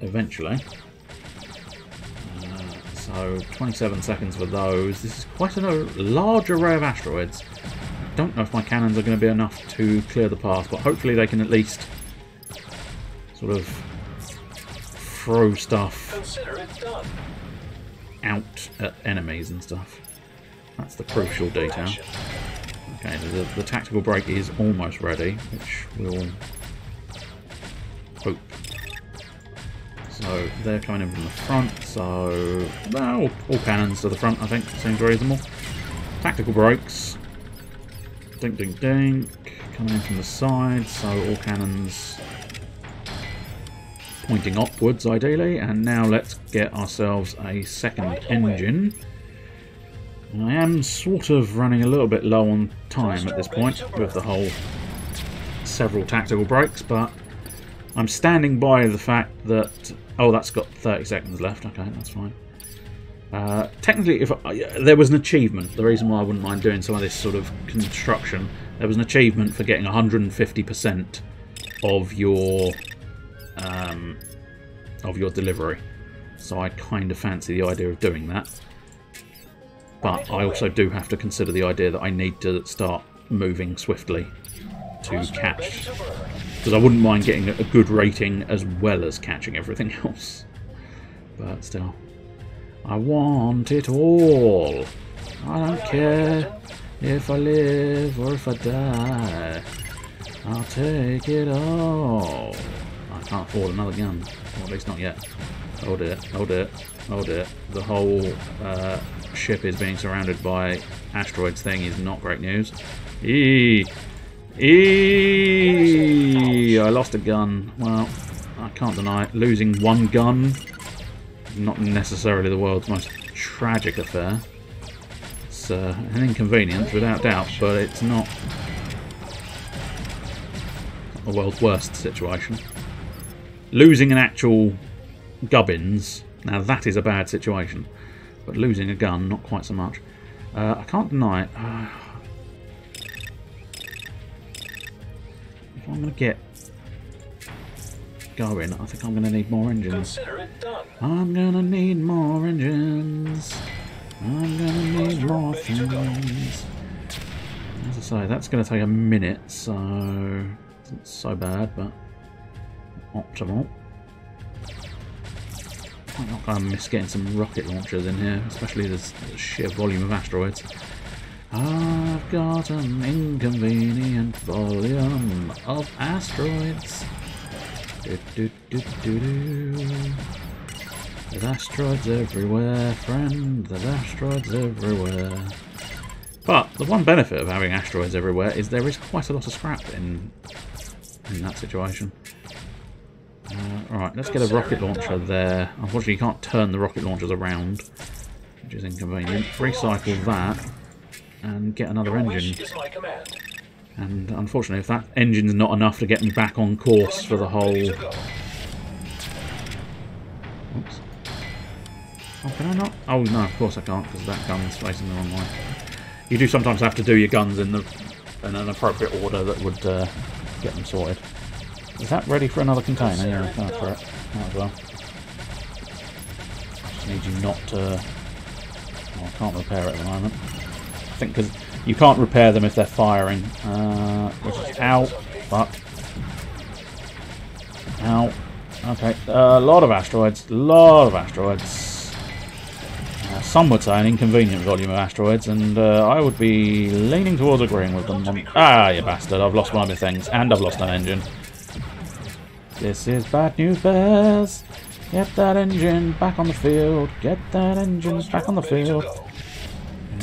eventually. Uh, so 27 seconds for those. This is quite a large array of asteroids. Don't know if my cannons are going to be enough to clear the path, but hopefully they can at least sort of throw stuff Consider it done. out at enemies and stuff. That's the crucial detail. Okay, the, the tactical break is almost ready, which we'll hope. So they're coming in from the front, so well, all, cannons to the front, I think, seems reasonable. Tactical brakes. Dink, dink, dink. Coming in from the side, so all cannons pointing upwards, ideally. And now let's get ourselves a second engine. I am sort of running a little bit low on time at this point with the whole several tactical breaks, but I'm standing by the fact that... Oh, that's got 30 seconds left. Okay, that's fine. Uh, technically, if I, there was an achievement, the reason why I wouldn't mind doing some of this sort of construction, there was an achievement for getting 150% of your um, of your delivery. So I kind of fancy the idea of doing that. But I also do have to consider the idea that I need to start moving swiftly to catch. Because I wouldn't mind getting a good rating as well as catching everything else. But still. I want it all. I don't care if I live or if I die. I'll take it all. I can't afford another gun. At least not yet. Hold it, hold it, hold it. The whole uh, ship is being surrounded by asteroids thing is not great news. Eee! Eee! I lost a gun. Well, I can't deny it. Losing one gun not necessarily the world's most tragic affair. It's uh, an inconvenience, without doubt, but it's not the world's worst situation. Losing an actual gubbins, now that is a bad situation. But losing a gun, not quite so much. Uh, I can't deny it. Uh, if I'm going to get going, I think I'm going to need more engines. Consider it done. I'm going to need more engines. I'm going to need more ready to go. things. As I say, that's going to take a minute, so isn't so bad, but optimal. I'm not going to miss getting some rocket launchers in here, especially this sheer volume of asteroids. I've got an inconvenient volume of asteroids. Do, do, do, do, do. There's asteroids everywhere, friend. There's asteroids everywhere. But the one benefit of having asteroids everywhere is there is quite a lot of scrap in in that situation. Uh, Alright, let's get a rocket launcher there. Unfortunately, you can't turn the rocket launchers around, which is inconvenient. Recycle that, and get another engine. And unfortunately, if that engine's not enough to get me back on course for the whole... Oops. Oh, can I not? Oh, no, of course I can't, because that gun's facing the wrong way. You do sometimes have to do your guns in the in an appropriate order that would uh, get them sorted. Is that ready for another container? Yeah, go for it. Might as well. I Just need you not to... Oh, I can't repair it at the moment. I think because you can't repair them if they're firing. Uh, which is... Ow! Fuck. Ow. Okay, a lot of asteroids. A lot of asteroids. Uh, some would say an inconvenient volume of asteroids, and uh, I would be leaning towards agreeing with them. On... Ah, you bastard, I've lost one of my things, and I've lost an engine. This is bad news. Get that engine back on the field. Get that engine back on the field.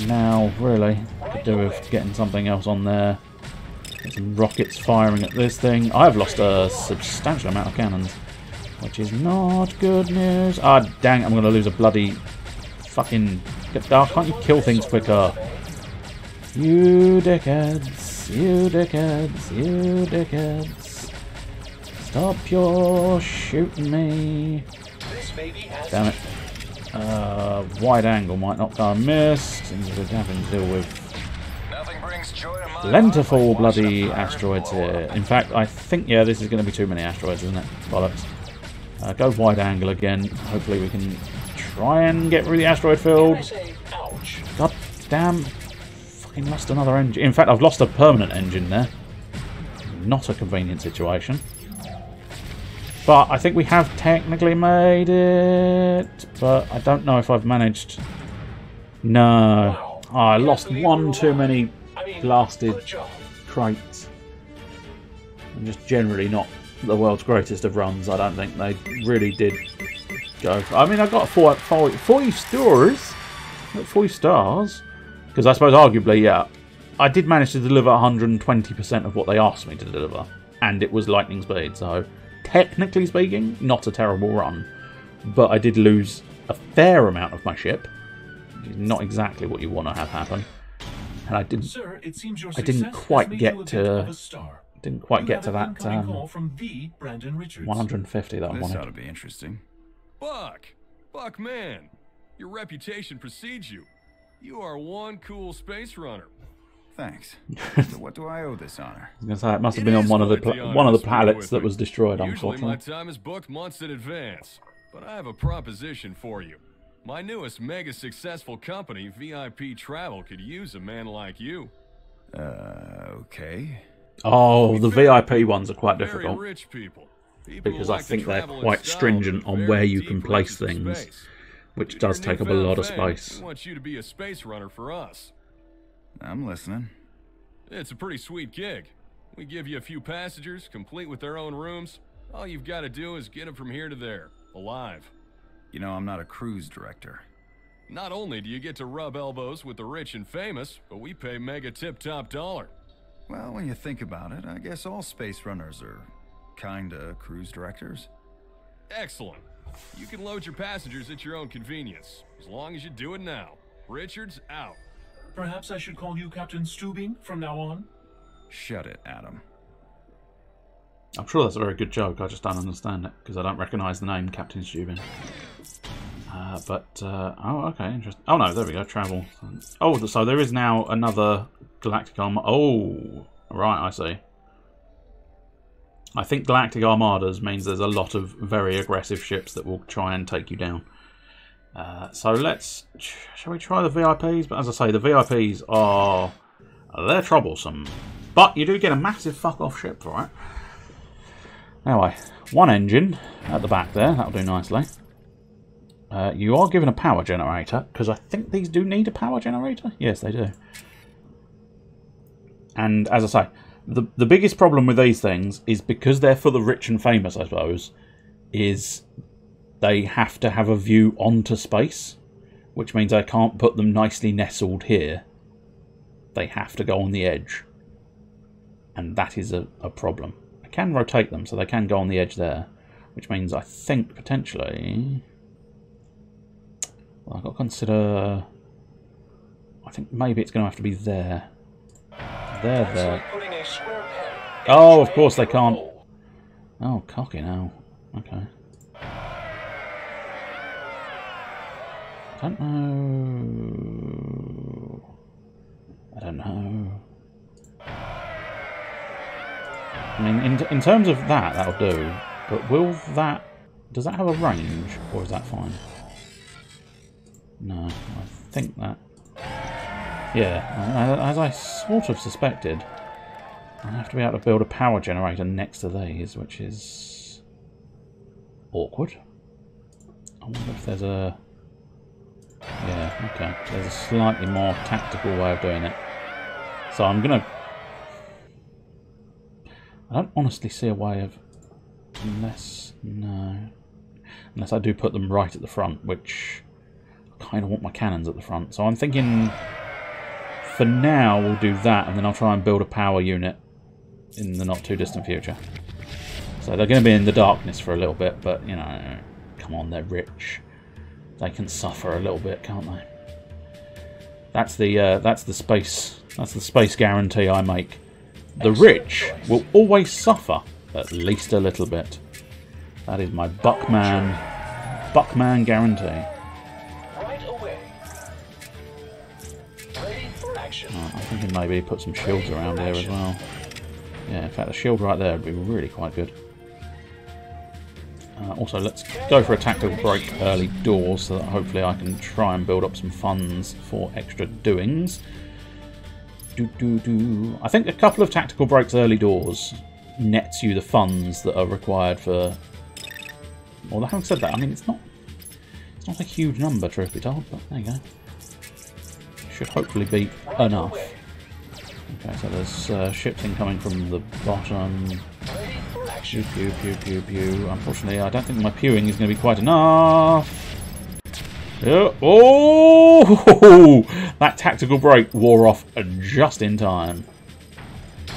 now, really, do with getting something else on there. Get some rockets firing at this thing. I've lost a substantial amount of cannons, which is not good news. Ah, dang, I'm going to lose a bloody fucking... Can't you kill things quicker? You dickheads, you dickheads, you dickheads. Stop your shooting me. Damn it. Uh, wide angle might not go missed. Seems we're having to deal with plentiful heart like watching bloody asteroids here. In fact, I think, yeah, this is going to be too many asteroids, isn't it? Bollocks. Uh, go wide angle again. Hopefully we can try and get through the asteroid field. ouch. God damn. Fucking lost another engine. In fact, I've lost a permanent engine there. Not a convenient situation. But I think we have technically made it. But I don't know if I've managed. No. Oh, I lost one too many I mean, blasted crates. And just generally not the world's greatest of runs. I don't think they really did go. I mean, I got four, four, stars. Five stars. Because I suppose, arguably, yeah, I did manage to deliver 120% of what they asked me to deliver. And it was lightning speed, so technically speaking, not a terrible run. But I did lose a fair amount of my ship. Not exactly what you want to have happen. And I didn't Sir, it seems your I didn't quite get you a bit to- star. didn't quite You get to that um, from the Brandon Richards. 150 that I This wanted. ought to be interesting. Buck! Buck, man! Your reputation precedes you. You are one cool space runner. Thanks. so what do I owe this honor? I was gonna say it must have It been on one of the quite the one of the speak pallets that was destroyed. Usually my time is booked months in advance. But I have a proposition for you. My newest mega successful company, VIP Travel, could use a man like you. Uh, okay. oh, the VIP ones are quite Very difficult rich people. People because I like to think they're quite stringent on where you can place things, space. which Due does take up a lot of space. We want you to be a space runner for us. I'm listening. It's a pretty sweet gig. We give you a few passengers, complete with their own rooms. All you've got to do is get them from here to there, alive. You know, I'm not a cruise director. Not only do you get to rub elbows with the rich and famous, but we pay mega tip top dollar. Well, when you think about it, I guess all space runners are kinda cruise directors. Excellent. You can load your passengers at your own convenience, as long as you do it now. Richards out. Perhaps I should call you Captain Stubing from now on? Shut it, Adam. I'm sure that's a very good joke. I just don't understand it because I don't recognise the name Captain Stubin. Uh, but uh, oh, okay, interesting. Oh no, there we go. Travel. Oh, so there is now another Galactic Armada. Oh, right, I see. I think Galactic Armadas means there's a lot of very aggressive ships that will try and take you down. Uh, so let's. Shall we try the VIPs? But as I say, the VIPs are. They're troublesome. But you do get a massive fuck off ship for it. Anyway, one engine at the back there. That'll do nicely. Uh, you are given a power generator, because I think these do need a power generator. Yes, they do. And as I say, the the biggest problem with these things is because they're for the rich and famous, I suppose, is they have to have a view onto space, which means I can't put them nicely nestled here. They have to go on the edge. And that is a, a problem. I can rotate them so they can go on the edge there. Which means I think potentially... Well, I've got to consider... I think maybe it's going to have to be there. There, there. Putting a square peg Oh, of course they can't. Oh, cocky now. Okay. I don't know. I don't know. I mean, in, in terms of that, that'll do. But will that... Does that have a range? Or is that fine? No, I think that... Yeah, as I sort of suspected, I have to be able to build a power generator next to these, which is awkward. I wonder if there's a... Yeah, okay. There's a slightly more tactical way of doing it. So I'm going to... I don't honestly see a way of... Unless... No. Unless I do put them right at the front, which... I kind of want my cannons at the front. So I'm thinking... For now, we'll do that, and then I'll try and build a power unit in the not too distant future. So they're going to be in the darkness for a little bit, but, you know, come on, they're rich. They can suffer a little bit, can't they? That's the uh, that's the space that's the space guarantee I make. The rich will always suffer at least a little bit. That is my Buckman Buckman guarantee. Thinking maybe put some shields around here as well. Yeah, in fact, the shield right there would be really quite good. Uh, also, let's go for a tactical break early doors so that hopefully I can try and build up some funds for extra doings. Do, do, do. I think a couple of tactical breaks early doors nets you the funds that are required for... Well, having said that, I mean, it's not it's not a huge number, truth be told, but there you go. Should hopefully be enough. Okay, so there's uh, ships incoming from the bottom. Ready for action. Pew, pew, pew, pew, pew. Unfortunately, I don't think my pewing is going to be quite enough. Yeah. Oh! That tactical break wore off just in time.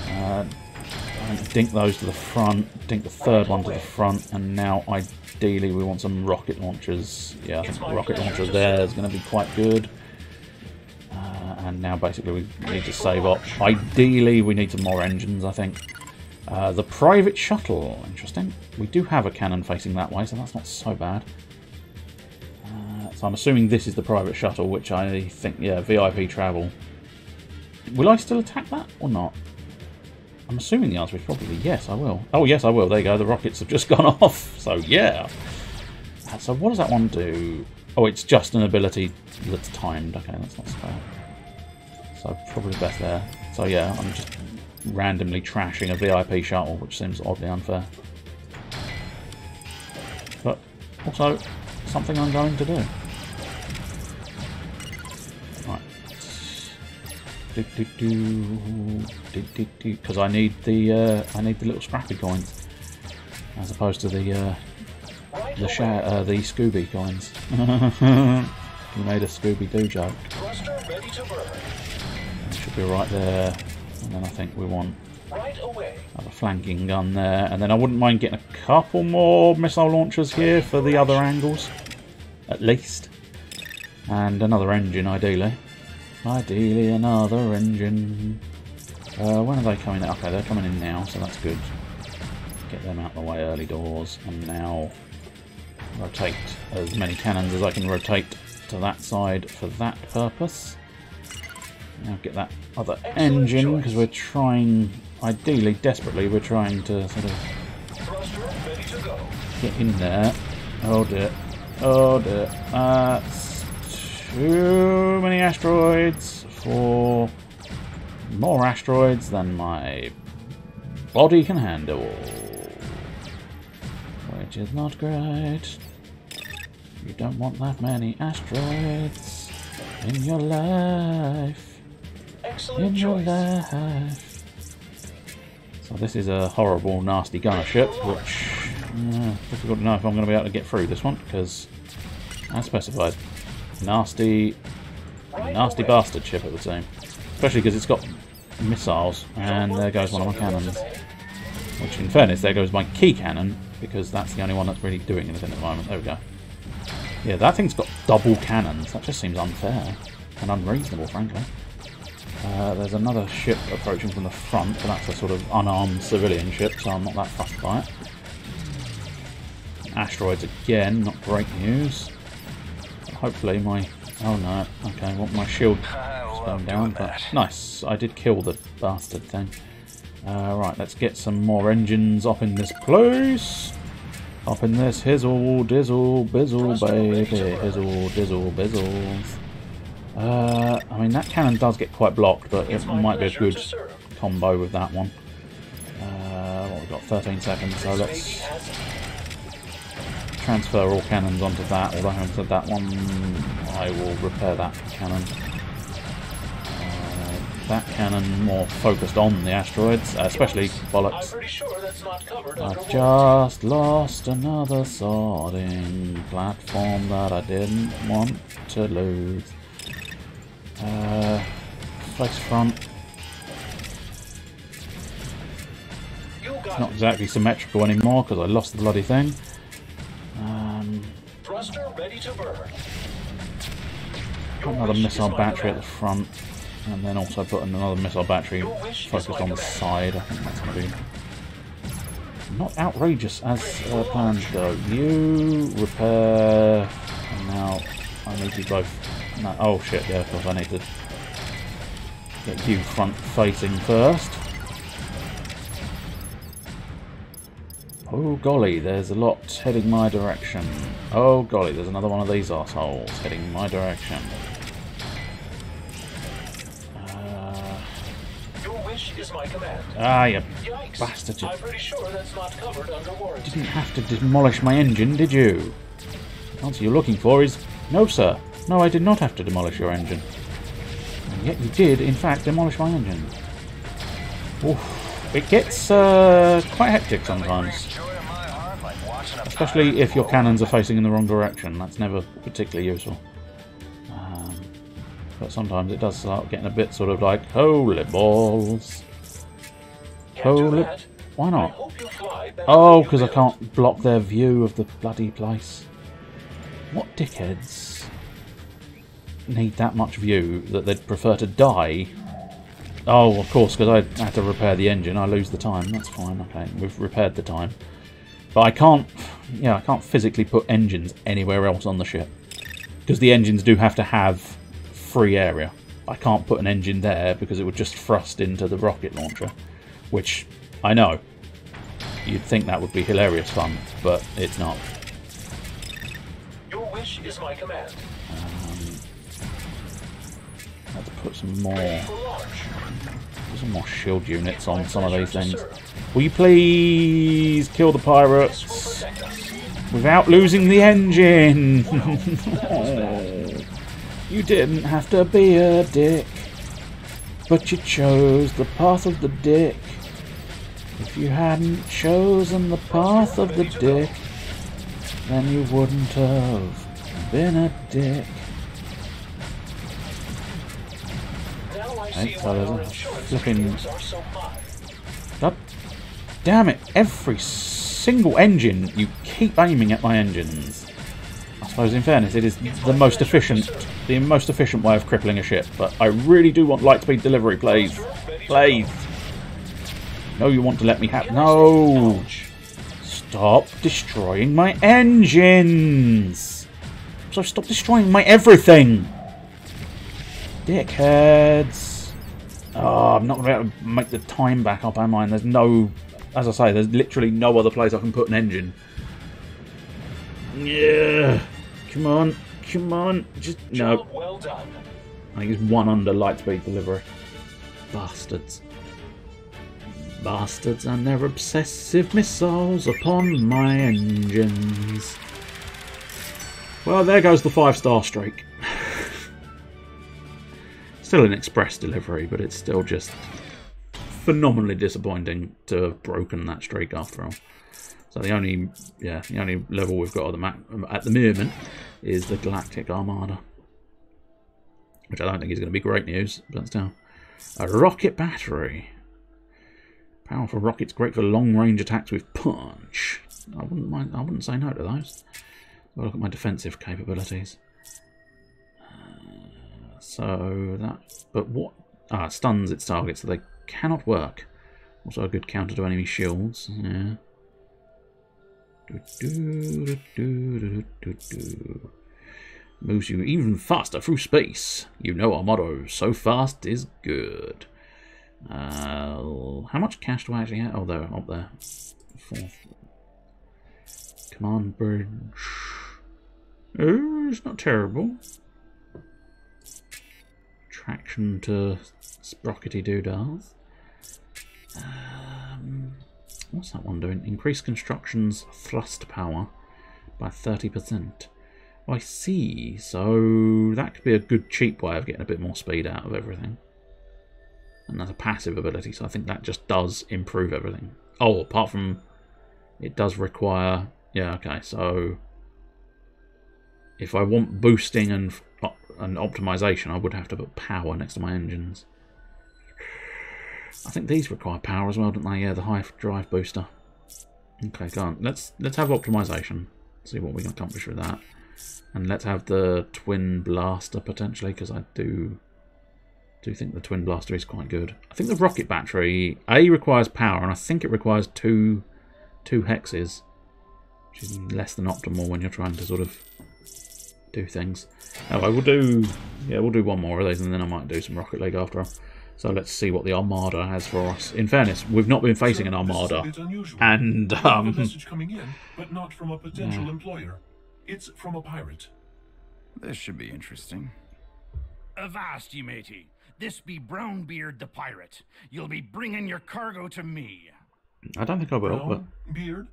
Uh, dink those to the front, dink the third one to the front, and now ideally we want some rocket launchers. Yeah, I think rocket launchers there is going to be quite good. And now basically we need to save up. Ideally we need some more engines, I think. Uh, the private shuttle, interesting. We do have a cannon facing that way, so that's not so bad. Uh, so I'm assuming this is the private shuttle, which I think, yeah, VIP travel. Will I still attack that or not? I'm assuming the answer is probably yes, I will. Oh, yes, I will. There you go. The rockets have just gone off. So, yeah. Uh, So, what does that one do? Oh, it's just an ability that's timed. Okay, that's not so bad. So, probably best there. So, yeah, I'm just randomly trashing a VIP shuttle, which seems oddly unfair. But, also, something I'm going to do. Right. Because I need the uh, I need the little scrappy coins, as opposed to the uh, the sha uh, the Scooby coins. you made a Scooby Doo joke. Be right there, and then I think we want Right away. a flanking gun there, and then I wouldn't mind getting a couple more missile launchers here for the other angles, at least, and another engine ideally. Ideally, another engine. Uh, when are they coming in? Okay, they're coming in now, so that's good. Get them out of the way early doors, and now rotate as many cannons as I can rotate to that side for that purpose. Now get that other engine, because we're trying, ideally, desperately, we're trying to sort of Thruster ready to go. get in there. Oh dear. Oh dear. That's too many asteroids for more asteroids than my body can handle. Which is not great. You don't want that many asteroids in your life. Excellent choice. life. So this is a horrible, nasty gunner ship, which uh, difficult to know if I'm going to be able to get through this one because, as specified, nasty, nasty bastard ship at the seem. Especially because it's got missiles, and there goes one of my cannons. Which, in fairness, there goes my key cannon, because that's the only one that's really doing anything at the moment. There we go. Yeah, that thing's got double cannons. That just seems unfair and unreasonable, frankly. Uh, there's another ship approaching from the front, but that's a sort of unarmed civilian ship, so I'm not that fussed by it. Asteroids again, not great news. Hopefully my... Oh no, okay, well my shield is going down, but nice. I did kill the bastard thing. Uh, right, let's get some more engines up in this place. Up in this hizzle, dizzle, bizzle, baby. Hizzle, dizzle, bizzles. Uh, I mean, that cannon does get quite blocked, but it might be a good combo with that one. Uh, what, we've got 13 seconds, so let's transfer all cannons onto that, although having said that one, I will repair that cannon. Uh, that cannon more focused on the asteroids, uh, especially bollocks. sure that's not covered I've just lost another sorting platform that I didn't want to lose. Uh, flex front. It's not exactly symmetrical anymore because I lost the bloody thing. Um, Thruster ready to burn. put another missile battery at the front, and then also put another missile battery focused on the side. I think that's going to be not outrageous as uh, plans go. You repair, and now I need you both. No, oh shit! Yeah, of course I need to get you front facing first. Oh golly, there's a lot heading my direction. Oh golly, there's another one of these assholes heading my direction. Uh, Your wish is my command. ah, you Yikes. bastard! I'm pretty sure that's not covered under warranty. didn't have to demolish my engine, did you? The answer you're looking for is no, sir. No, I did not have to demolish your engine. And yet you did, in fact, demolish my engine. Oof. It gets uh, quite hectic sometimes. Especially if your cannons are facing in the wrong direction. That's never particularly useful. Um, but sometimes it does start getting a bit sort of like, holy balls. Holy... Why not? Oh, because I can't block their view of the bloody place. What dickheads need that much view that they'd prefer to die? Oh, of course, because I had to repair the engine. I lose the time. That's fine. Okay, we've repaired the time. But I can't, yeah, I can't physically put engines anywhere else on the ship. Because the engines do have to have free area. I can't put an engine there because it would just thrust into the rocket launcher. Which, I know, You'd think that would be hilarious fun, but it's not. Your wish is my command. Let's put some more, put some more shield units on some of these things. Will you please kill the pirates without losing the engine? you didn't have to be a dick, but you chose the path of the dick. If you hadn't chosen the path of the dick, then you wouldn't have been a dick. So flipping- damn it, every single engine, you keep aiming at my engines. I suppose in fairness it is the most efficient the most efficient way of crippling a ship, but I really do want light speed delivery, please. Please. No, you want to let me have No Stop destroying my engines! So stop destroying my everything! Dickheads. Oh, I'm not going to be able to make the time back up, am I? And there's no, as I say, there's literally no other place I can put an engine. Yeah. Come on. Come on. Just, no. Well done. I think it's one under light speed delivery. Bastards. Bastards and their obsessive missiles upon my engines. Well, there goes the five star streak. Still an express delivery, but it's still just phenomenally disappointing to have broken that streak after all. So the only, yeah, the only level we've got the map at the moment is the Galactic Armada which I don't think is going to be great news, but still. A rocket battery. Powerful rockets great for long range attacks with punch. I wouldn't mind. I wouldn't say no to those. I'll look at my defensive capabilities. So that, but what? Ah, stuns its target, so they cannot work. Also a good counter to enemy shields. Yeah. Do, do, do. Moves you even faster through space. You know our motto: so fast is good. Uh, how much cash do I actually have? Oh, there, up there. Fourth. Command bridge. Oh, it's not terrible. Traction to sprockety doodahs. Um, what's that one doing? Increase construction's thrust power by 30%. Oh, I see. So that could be a good cheap way of getting a bit more speed out of everything. And that's a passive ability, so I think that just does improve everything. Oh, apart from it does require... Yeah, okay, so... If I want boosting and, and optimization, I would have to put power next to my engines. I think these require power as well, don't they? Yeah, the high drive booster. Okay, go on. Let's let's have optimization. See what we can accomplish with that. And let's have the twin blaster potentially, because I do do think the twin blaster is quite good. I think the rocket battery A requires power, and I think it requires two two hexes, which is less than optimal when you're trying to sort of do things. Oh, I will do yeah, we'll do one more of these, and then I might do some Rocket League after. So let's see what the Armada has for us. In fairness, we've not been facing an Armada, This is a bit unusual. and We a um, message coming in, but not from a potential Yeah. employer. It's from a pirate. This should be interesting. Avast, ye matey. This be Brownbeard the pirate. You'll be bringing your cargo to me. I don't think I will. But beard,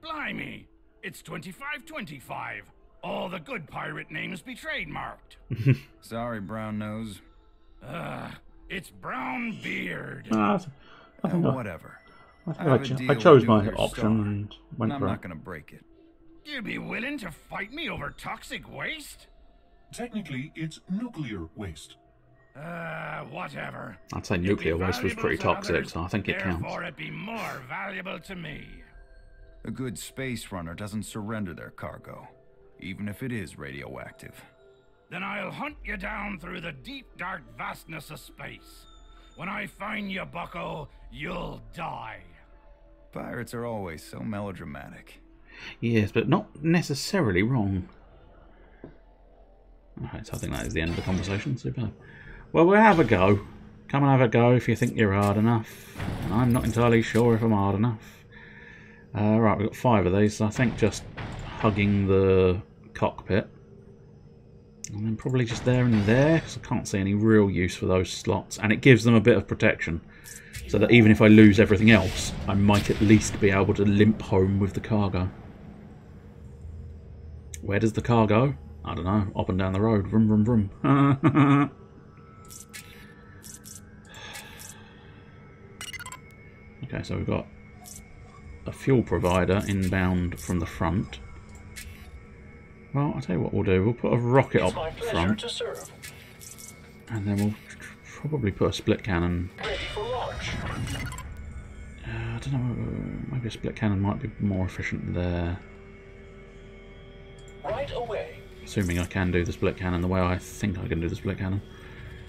Blimey, it's 2525. All the good pirate names be trademarked. Sorry, Brown Nose. Ugh, it's Brownbeard. ah, I Uh, think I, whatever. I, think I I, have cho- I chose my option Star, and went And I'm not gonna break it. You'd be willing to fight me over toxic waste? technically, it's nuclear waste. Uh, whatever. I'd say nuclear waste was pretty to toxic, others, so I think it counts. Therefore, it'd be more valuable to me. A good space runner doesn't surrender their cargo, even if it is radioactive. Then I'll hunt you down through the deep, dark vastness of space. When I find you, bucko, you'll die. Pirates are always so melodramatic. Yes, but not necessarily wrong. Alright, so I think that is the end of the conversation. Super. Well, we'll have a go. Come and have a go if you think you're hard enough. And I'm not entirely sure if I'm hard enough. Uh, right, we've got five of these. So I think just hugging the cockpit. And then probably just there and there, because I can't see any real use for those slots. And it gives them a bit of protection. So that even if I lose everything else, I might at least be able to limp home with the cargo. Where does the car go? I don't know. Up and down the road. Vroom, vroom, vroom. okay, so we've got a fuel provider inbound from the front. Well, I'll tell you what we'll do. We'll put a rocket It's up front, and then we'll probably put a split cannon. Ready for launch. Uh, I don't know. Maybe a split cannon might be more efficient there. Right away. Assuming I can do the split cannon the way I think I can do the split cannon.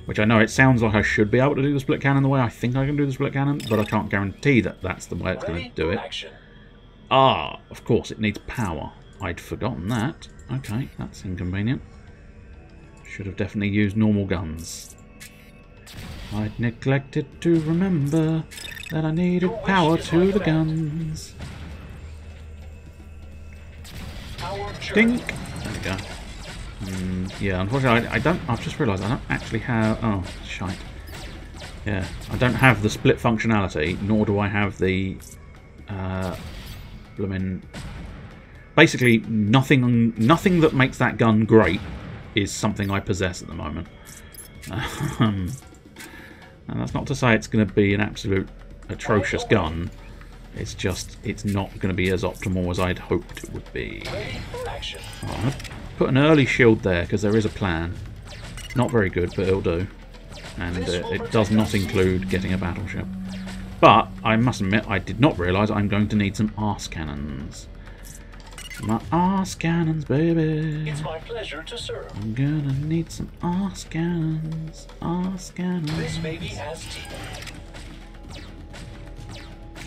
Which I know it sounds like I should be able to do the split cannon the way I think I can do the split cannon, but I can't guarantee that that's the way it's going to do it. action. Ah, of course, it needs power. I'd forgotten that. Okay, that's inconvenient. Should have definitely used normal guns. I'd neglected to remember that I needed power to the guns. Dink! There we go. Mm, yeah, unfortunately, I, I don't. I've just realised I don't actually have. Oh, shite. Yeah, I don't have the split functionality, nor do I have the. Uh, blooming. Basically, nothing. Nothing that makes that gun great is something I possess at the moment. Um, and that's not to say it's going to be an absolute atrocious gun. It's just it's not going to be as optimal as I'd hoped it would be. Action. Put an early shield there because there is a plan. Not very good, but it'll do. And uh, it does not include getting a battleship. But I must admit, I did not realise I'm going to need some arse cannons. My arse cannons, baby. It's my pleasure to serve. I'm gonna need some arse cannons. Arse cannons. This baby has teeth.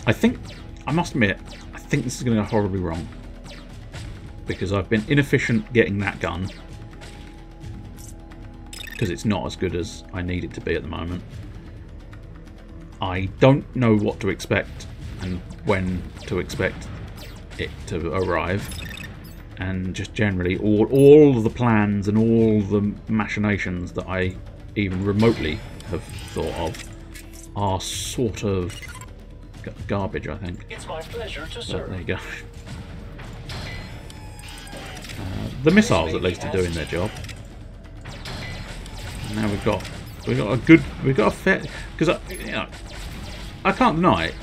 I think, I must admit, I think this is going to go horribly wrong. Because I've been inefficient getting that gun. Because it's not as good as I need it to be at the moment. I don't know what to expect and when to expect it to arrive. And just generally, all, all of the plans and all the machinations that I even remotely have thought of are sort of g- garbage, I think. It's my pleasure to But there you go. Uh, the missiles, at least, are doing their job. Now we've got we've got a good we've got a fair because I you know I can't deny it.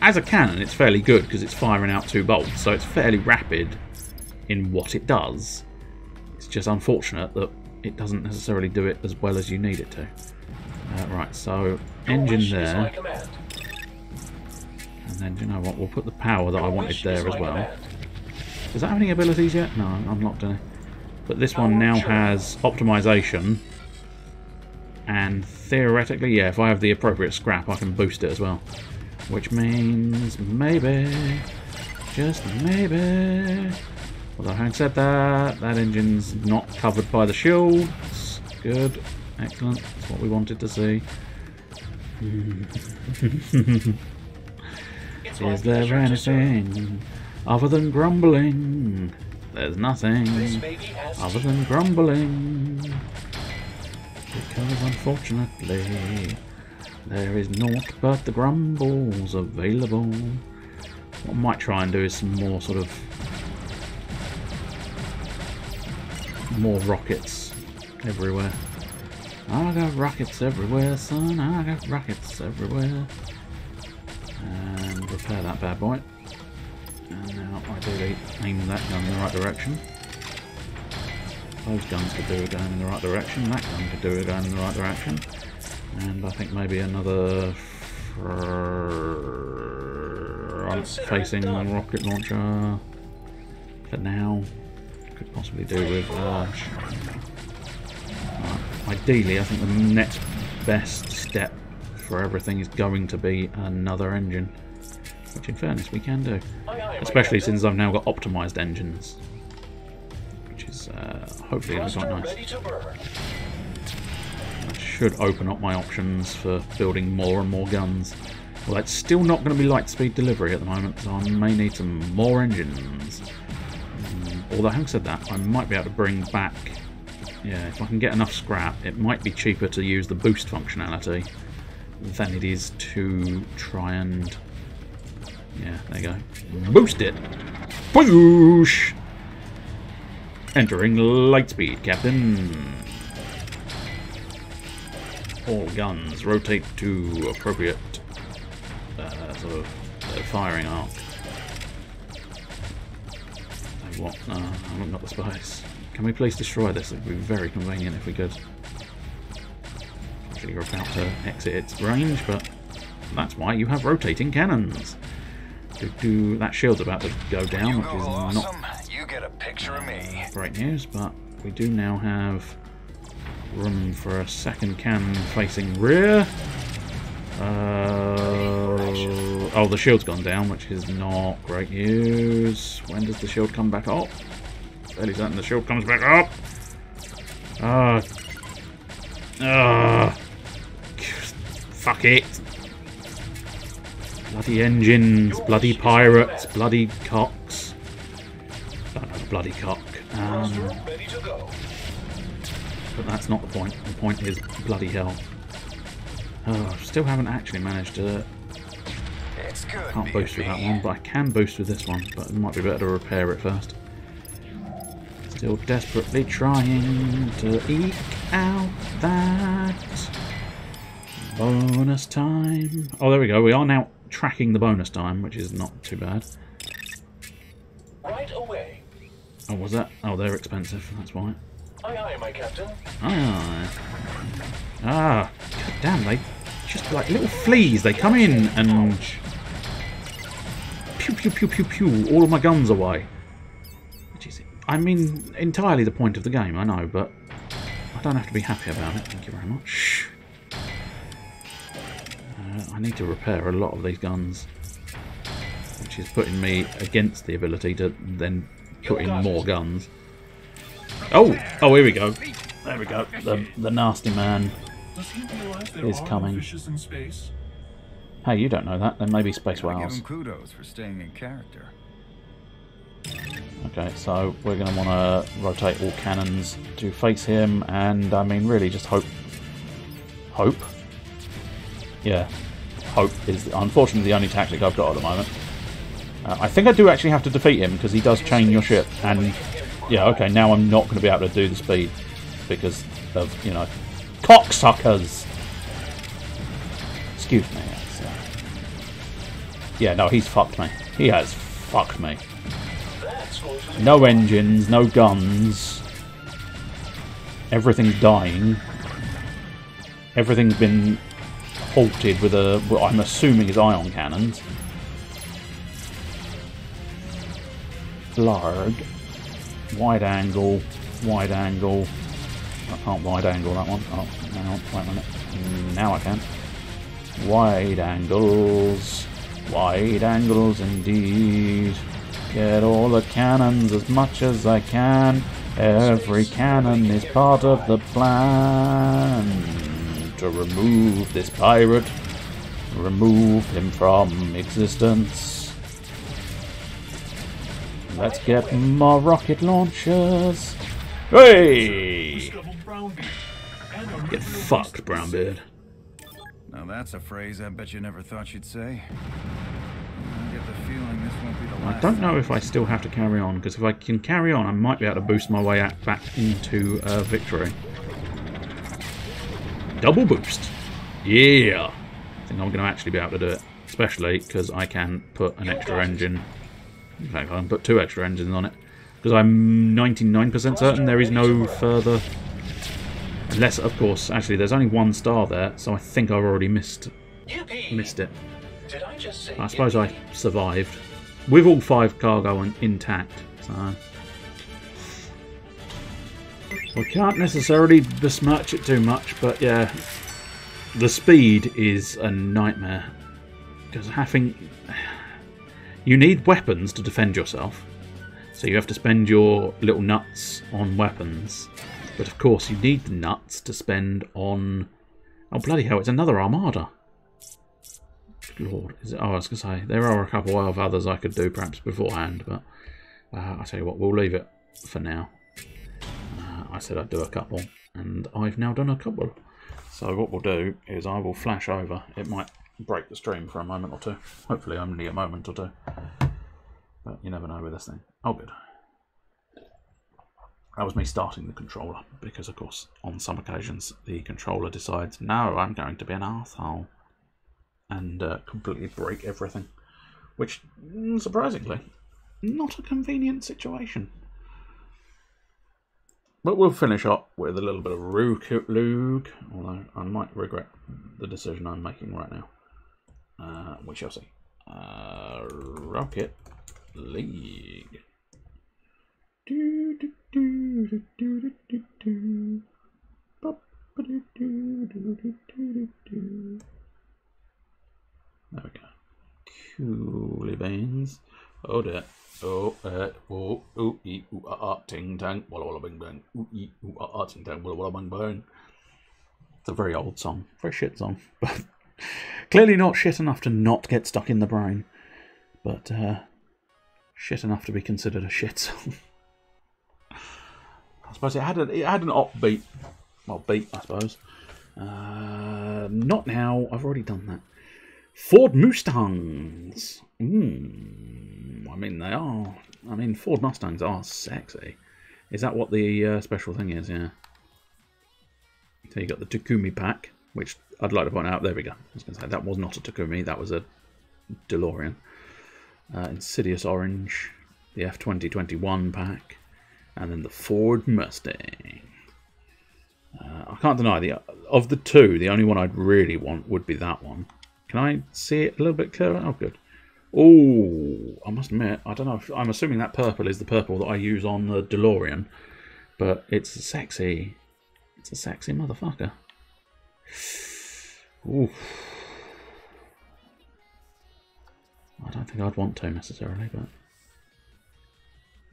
As a cannon, it's fairly good because it's firing out two bolts, so it's fairly rapid in what it does. It's just unfortunate that it doesn't necessarily do it as well as you need it to. Uh, right, so engine wish is my there, and then you know what? We'll put the power that I wanted there as well. command. Does that have any abilities yet? No, I'm unlocked any. But this one now has optimization. And theoretically, yeah, if I have the appropriate scrap, I can boost it as well. Which means maybe, just maybe. Although having said that, that engine's not covered by the shields. Good, excellent. That's what we wanted to see. Is there anything other than grumbling? There's nothing This baby has other than grumbling. Because unfortunately, there is naught but the grumbles available. What I might try and do is some more sort of more rockets everywhere. I got rockets everywhere, son. I got rockets everywhere. And repair that bad boy. And now ideally aim that gun in the right direction. Those guns could do it going in the right direction. That gun could do it going in the right direction. And I think maybe another front-facing rocket launcher for now. Could possibly do with. Uh, right, ideally, I think the next best step for everything is going to be another engine. Which, in fairness, we can do. Especially since I've now got optimized engines. Which is uh, hopefully going to be quite nice. That should open up my options for building more and more guns. Well, it's still not going to be light speed delivery at the moment, so I may need some more engines. Although, having said that, I might be able to bring back. Yeah, if I can get enough scrap, it might be cheaper to use the boost functionality than it is to try and. Yeah, there you go. Boost it! Boosh! Entering light speed, Captain. All guns rotate to appropriate uh, sort of uh, firing arc. What? Ah, no, I haven't got the space. Can we please destroy this? It would be very convenient if we could. Actually, you're about to exit its range, but that's why you have rotating cannons. Do, do, that shield's about to go down, which is not You get a picture of me. great news, but we do now have room for a second cannon facing rear. Uh, oh, the shield's gone down, which is not great news. When does the shield come back up? Fairly certain the shield comes back up. Ah. Ah. Fuck it. Bloody engines, bloody pirates, bloody cocks. Don't bloody cock. Um, but that's not the point. The point is bloody hell. Oh, still haven't actually managed to. It's good. Can't boost with that one, but I can boost with this one. But it might be better to repair it first. Still desperately trying to eke out that bonus time. Oh, there we go. We are now tracking the bonus time, which is not too bad. Right away. Oh, was that? Oh, they're expensive. That's why. Aye, aye, my captain. Ah. Ah. Damn, they just like little fleas. They come in and pew pew pew pew pew. All of my guns away. Which is, I mean, entirely the point of the game, I know, but I don't have to be happy about it. Thank you very much. Uh, I need to repair a lot of these guns, which is putting me against the ability to then put in more guns. Oh, oh, here we go. There we go. The the nasty man. Does he realize there Is are coming. fishes in space? Hey, you don't know that. There may be space whales. kudos for staying in character. Okay, so we're going to want to rotate all cannons to face him, and I mean, really, just hope. Hope? Yeah, hope is unfortunately the only tactic I've got at the moment. Uh, I think I do actually have to defeat him because he does chain your ship, and yeah, okay, now I'm not going to be able to do the speed because of, you know, cocksuckers! Excuse me. uh, Yeah, no, he's fucked me. He has fucked me. No engines, no guns. Everything's dying. Everything's been halted with a, what I'm assuming is ion cannons. Blarg. Wide angle, wide angle. I can't wide angle that one. Oh, hang on, wait a minute. Mm, Now I can. Wide angles. Wide angles indeed. Get all the cannons as much as I can. Every cannon is part of the plan to remove this pirate. Remove him from existence. Let's get more rocket launchers. Hey! Discovered Brownbeard. And our Get fucked, Brownbeard. Now that's a phrase I bet you never thought you'd say. I get the feeling this won't be the I last. don't know if I still have to carry on, because if I can carry on, I might be able to boost my way out, back into uh, victory. Double boost! Yeah! I think I'm going to actually be able to do it, especially because I can put an extra engine. In fact, I can put two extra engines on it, because I'm 99% certain there is no further... Unless, of course, actually, there's only one star there, so I think I've already missed missed it. Did I just say I suppose? I survived with all five cargo in- intact. So we can't necessarily besmirch it too much, but yeah, the speed is a nightmare because having you need weapons to defend yourself, so you have to spend your little nuts on weapons. But of course, you need the nuts to spend on. Oh bloody hell! It's another armada. Lord, is it, oh, I was going to say, there are a couple of others I could do perhaps beforehand, but uh, I tell you what, we'll leave it for now. Uh, I said I'd do a couple, and I've now done a couple. So what we'll do is I will flash over. It might break the stream for a moment or two. Hopefully only a moment or two. But you never know with this thing. Oh, good. That was me starting the controller, because of course, on some occasions, the controller decides, no, I'm going to be an arsehole and uh, completely break everything. Which, mm, surprisingly, not a convenient situation. But we'll finish up with a little bit of Luke, although I might regret the decision I'm making right now. Uh, we shall see. Uh, Rocket League. Do, do, do, do, do, do, do. There we go. Coolie beans. Oh dear. Oh, uh, oh, ooh, ee, ooh, ah, ah, ting, tang, walla, walla, bing, bang. Ooh, ee, ooh, ah, ah, ting, tang, walla, walla, bang, bang. It's a very old song. Very shit song. But clearly not shit enough to not get stuck in the brine, But, uh, shit enough to be considered a shit song. I suppose it had, a, it had an upbeat, well, beat, I suppose. Uh, not now. I've already done that. Ford Mustangs. Mm, I mean, they are. I mean, Ford Mustangs are sexy. Is that what the uh, special thing is? Yeah. So you got the Takumi pack, which I'd like to point out. There we go. I was going to say that was not a Takumi. That was a DeLorean. Uh, Insidious Orange, the F2021 pack, and then the Ford Mustang. Uh, I can't deny the of the two, the only one I'd really want would be that one. Can I see it a little bit clearer? Oh, good. Oh, I must admit, I don't know. If, I'm assuming that purple is the purple that I use on the DeLorean, but it's sexy. It's a sexy motherfucker. Ooh. I don't think I'd want to necessarily, but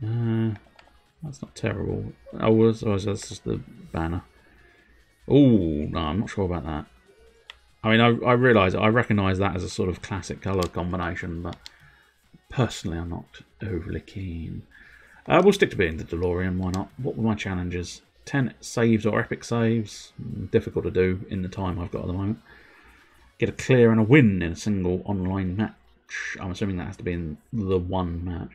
uh, that's not terrible. Oh, was oh, that's just the banner. Oh no, I'm not sure about that. I mean, I, I realise I recognise that as a sort of classic colour combination, but personally, I'm not overly keen. Uh, we'll stick to being the DeLorean. Why not? What were my challenges? Ten saves or epic saves. Difficult to do in the time I've got at the moment. Get a clear and a win in a single online match. I'm assuming that has to be in the one match.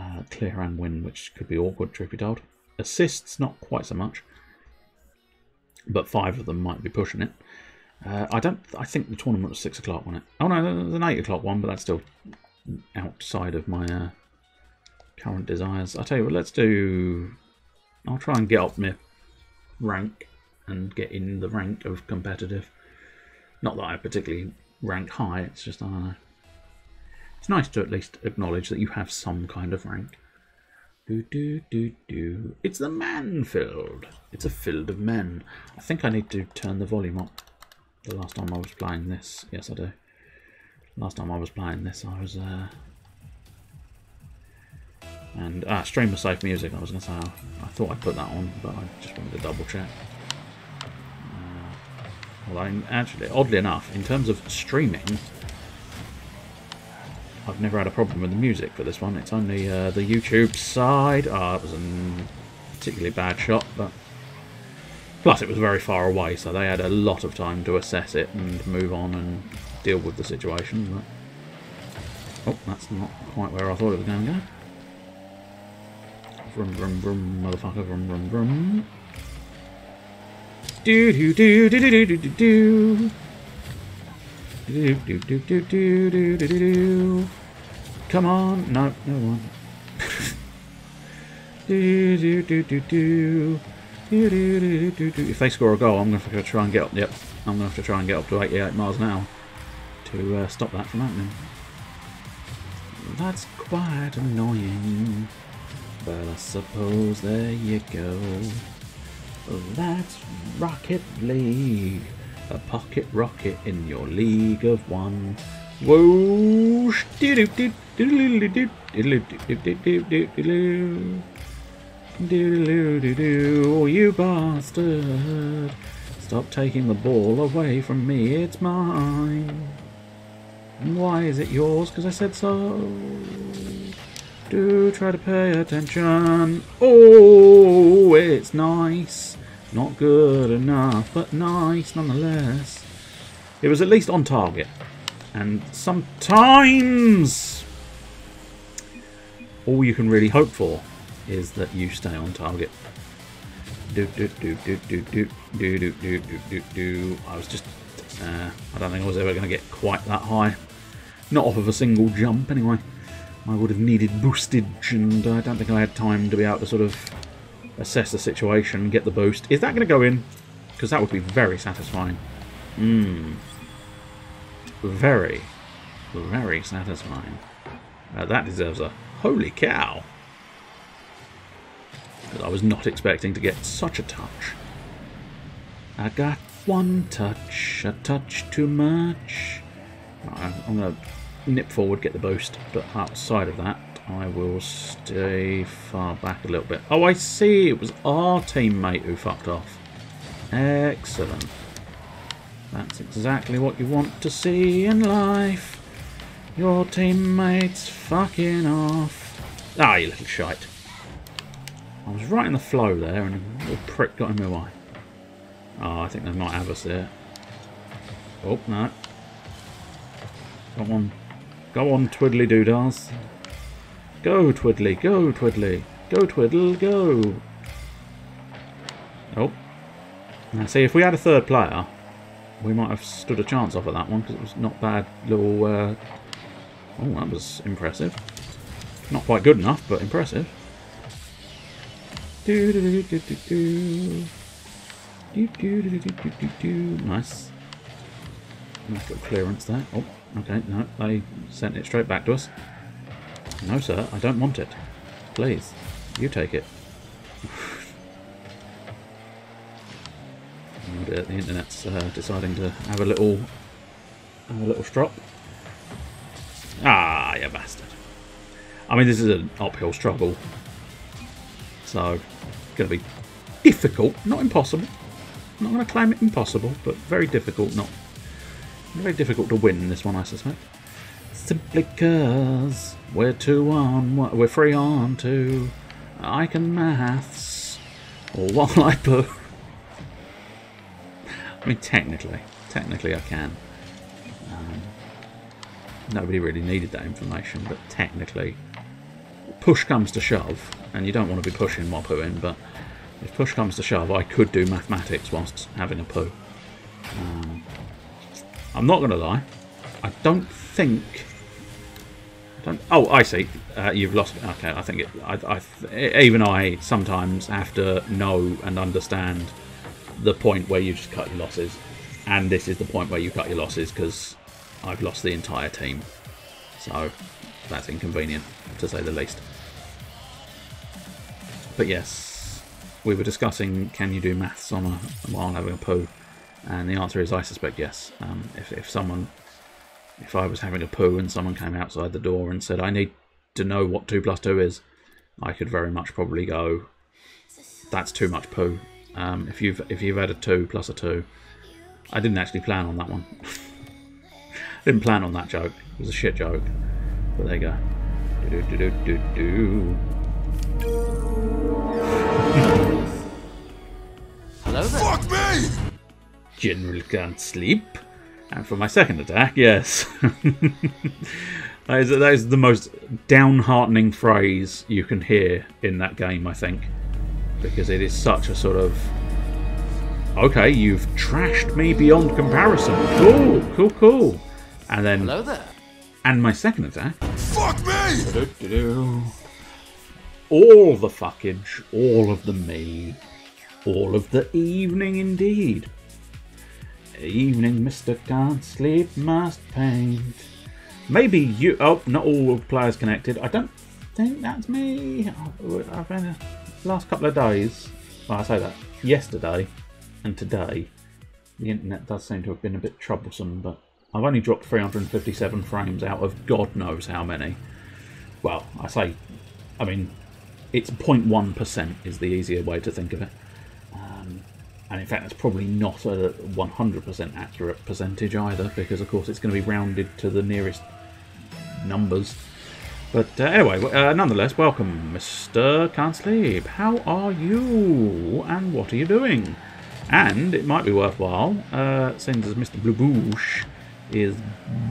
Uh, clear and win, which could be awkward, truth be told. Assists, not quite so much. But five of them might be pushing it. Uh, I don't. I think the tournament was six o'clock, wasn't it? Oh no, there's an eight o'clock one, but that's still outside of my uh, current desires. I tell you what, let's do. I'll try and get up my rank and get in the rank of competitive. Not that I particularly rank high. It's just I don't know. It's nice to at least acknowledge that you have some kind of rank. Do do do do. It's the manfield. It's a field of men. I think I need to turn the volume up. The last time I was playing this, yes I do. Last time I was playing this, I was uh, and ah, streamer safe music. I was gonna say I, I thought I'd put that on, but I just wanted to double check. Uh, although actually, oddly enough, in terms of streaming, I've never had a problem with the music for this one. It's only uh, the YouTube side. Ah, oh, it was a particularly bad shot, but plus it was very far away, so they had a lot of time to assess it and move on and deal with the situation. But oh, that's not quite where I thought it was going to go. Vroom, vroom, vroom, motherfucker, vroom, vroom, vroom. Do do do do do do do do. Do do do do do do do do. Come on, no, no one. do do do do do. Do, do, do, do, do. If they score a goal, I'm going to have to try and get up. Yep, I'm going to have to try and get up to 88 miles an hour to uh, stop that from happening. That's quite annoying, but I suppose there you go. That's Rocket League. A pocket rocket in your league of one. Whoa! Oh, you bastard! Stop taking the ball away from me, it's mine. Why is it yours? Because I said so. Do try to pay attention. Oh, it's nice. Not good enough, but nice nonetheless. It was at least on target. And sometimes all you can really hope for is that you stay on target. Do do do do do do do do do do do. I was just uh, I don't think I was ever going to get quite that high. Not off of a single jump anyway. I would have needed boostage and I don't think I had time to be able to sort of assess the situation, get the boost. Is that going to go in? Because that would be very satisfying. Mmm. Very, very satisfying. Uh, that deserves a holy cow. I was not expecting to get such a touch. I got one touch, a touch too much. I'm going to nip forward, get the boost, but outside of that, I will stay far back a little bit. Oh, I see. It was our teammate who fucked off. Excellent. That's exactly what you want to see in life. Your teammates fucking off. Ah, you little shite. I was right in the flow there and a little prick got in my way. Oh, I think they might have us there. Oh, no. Go on. Go on, twiddly doodahs. Go, Twiddly, go, Twiddly. Go, Twiddle, go. Oh. Now, see, if we had a third player, we might have stood a chance off of that one, because it was not bad little... Uh... Oh, that was impressive. Not quite good enough, but impressive. Do do do do. Do do do do do do do. Nice. Nice little clearance there. Oh, okay, no, they sent it straight back to us. No, sir, I don't want it. Please, you take it. The internet's uh, deciding to have a little, have a little strop. Ah, you bastard. I mean, this is an uphill struggle. So, it's going to be difficult, not impossible. I'm not going to claim it impossible, but very difficult not. Very difficult to win in this one, I suspect. Simply cause we're two on, one- we're three on two. I can maths. Or while I put. I mean, technically, technically I can. Um, nobody really needed that information, but technically, push comes to shove, and you don't want to be pushing while pooing, but if push comes to shove, I could do mathematics whilst having a poo. Um, I'm not going to lie. I don't think. Oh, I see. Uh, you've lost. Okay, I think it. I, I, even I sometimes have to know and understand the point where you just cut your losses, and this is the point where you cut your losses because I've lost the entire team. So that's inconvenient to say the least. But yes, we were discussing can you do maths on a while having a poo, and the answer is I suspect yes. Um, if if someone, if I was having a poo and someone came outside the door and said I need to know what two plus two is, I could very much probably go. That's too much poo. Um, if you've if you've had a two plus a two, I didn't actually plan on that one. didn't plan on that joke. It was a shit joke. But there you go. Do do do do do. Hello there. Fuck me! General can't sleep. And for my second attack, yes. that, is, that is the most downheartening phrase you can hear in that game, I think. Because it is such a sort of. Okay, you've trashed me beyond comparison. Cool, cool, cool. And then. Hello there. And my second attack. Fuck me! Do-do-do. All the fuckage, all of the me, all of the evening indeed. Evening, Mr. Can't Sleep must paint. Maybe you. Oh, not all players connected. I don't think that's me. I've been last couple of days. Well, I say that yesterday and today. The internet does seem to have been a bit troublesome, but I've only dropped 357 frames out of God knows how many. Well, I say, I mean, it's 0.1% is the easier way to think of it. And in fact, that's probably not a 100% accurate percentage either, because of course it's going to be rounded to the nearest numbers. But uh, anyway, uh, nonetheless, welcome, Mr. Can't Sleep. How are you, and what are you doing? And it might be worthwhile, uh, as Mr. Blue Boosh is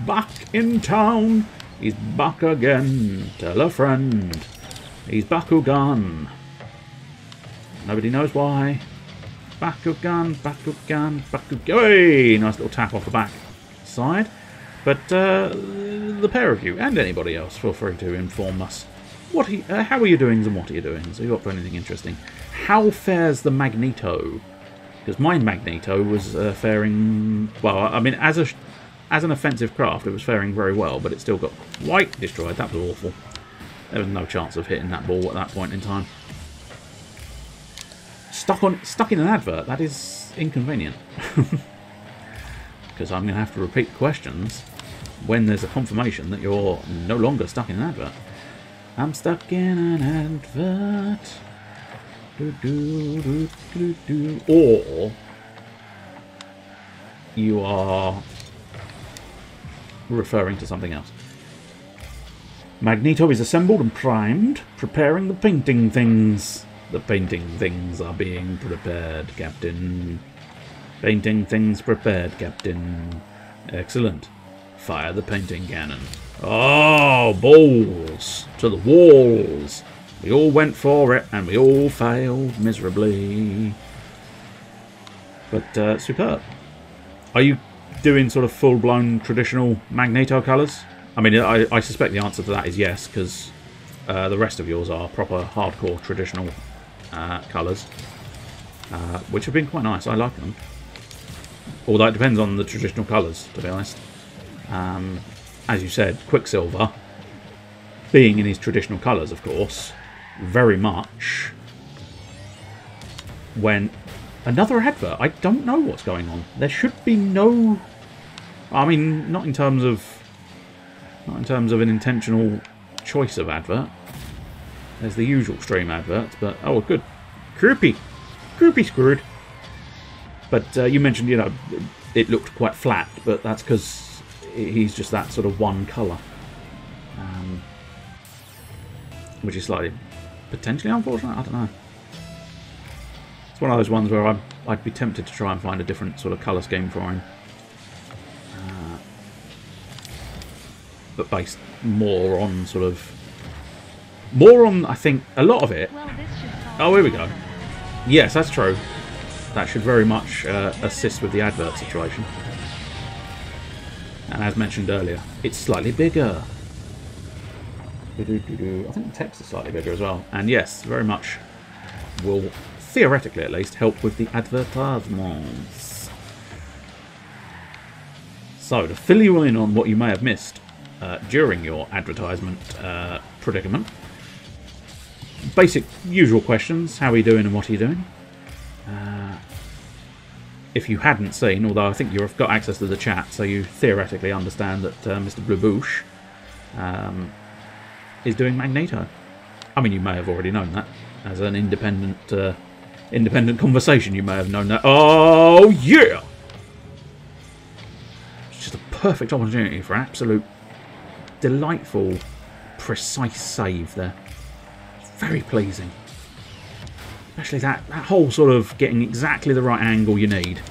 back in town. He's back again. Tell a friend. He's Bakugan. Nobody knows why. Bakugan, Bakugan, Bakugan. Hey, nice little tap off the back side. But uh, the pair of you, and anybody else, feel free to inform us. What are you, uh, how are you doing and what are you doing? So you up for anything interesting? How fares the Magneto? Because my Magneto was uh, faring well. I mean, as a as an offensive craft, it was faring very well, but it still got quite destroyed. That was awful. There was no chance of hitting that ball at that point in time. Stuck on, stuck in an advert. That is inconvenient. Because I'm going to have to repeat questions when there's a confirmation that you're no longer stuck in an advert. I'm stuck in an advert. Do, do, do. Or you are referring to something else. Magneto is assembled and primed, preparing the painting things. The painting things are being prepared, Captain. Painting things prepared, Captain. Excellent. Fire the painting cannon. Oh, balls to the walls. We all went for it and we all failed miserably. But uh, superb. Are you doing sort of full blown traditional Magneto colours? I mean, I, I, suspect the answer to that is yes, because uh, the rest of yours are proper hardcore traditional uh, colours, uh, which have been quite nice. I like them. Although it depends on the traditional colours, to be honest. Um, as you said, Quicksilver, being in his traditional colours, of course, very much when another advert. I don't know what's going on. There should be no. I mean, not in terms of, not in terms of an intentional choice of advert. There's the usual stream adverts, but oh, good, groupie, groupie screwed. But uh, you mentioned, you know, it looked quite flat, but that's because he's just that sort of one colour, um, which is slightly potentially unfortunate. I don't know. It's one of those ones where I'm, I'd be tempted to try and find a different sort of colour scheme for him. Uh, but based more on sort of... More on, I think, a lot of it... Oh, here we go. Yes, that's true. That should very much uh, assist with the advert situation. And as mentioned earlier, it's slightly bigger. I think the text is slightly bigger as well. And yes, very much will theoretically at least, help with the advertisements. So, to fill you in on what you may have missed uh, during your advertisement uh, predicament, basic, usual questions. How are you doing and what are you doing? Uh, if you hadn't seen, although I think you've got access to the chat, so you theoretically understand that uh, Mr. Blueboosh um, is doing Magneto. I mean, you may have already known that as an independent uh, independent conversation. You may have known that. Oh, yeah! It's just a perfect opportunity for absolute delightful, precise save there. Very pleasing. Especially that, that whole sort of getting exactly the right angle you need.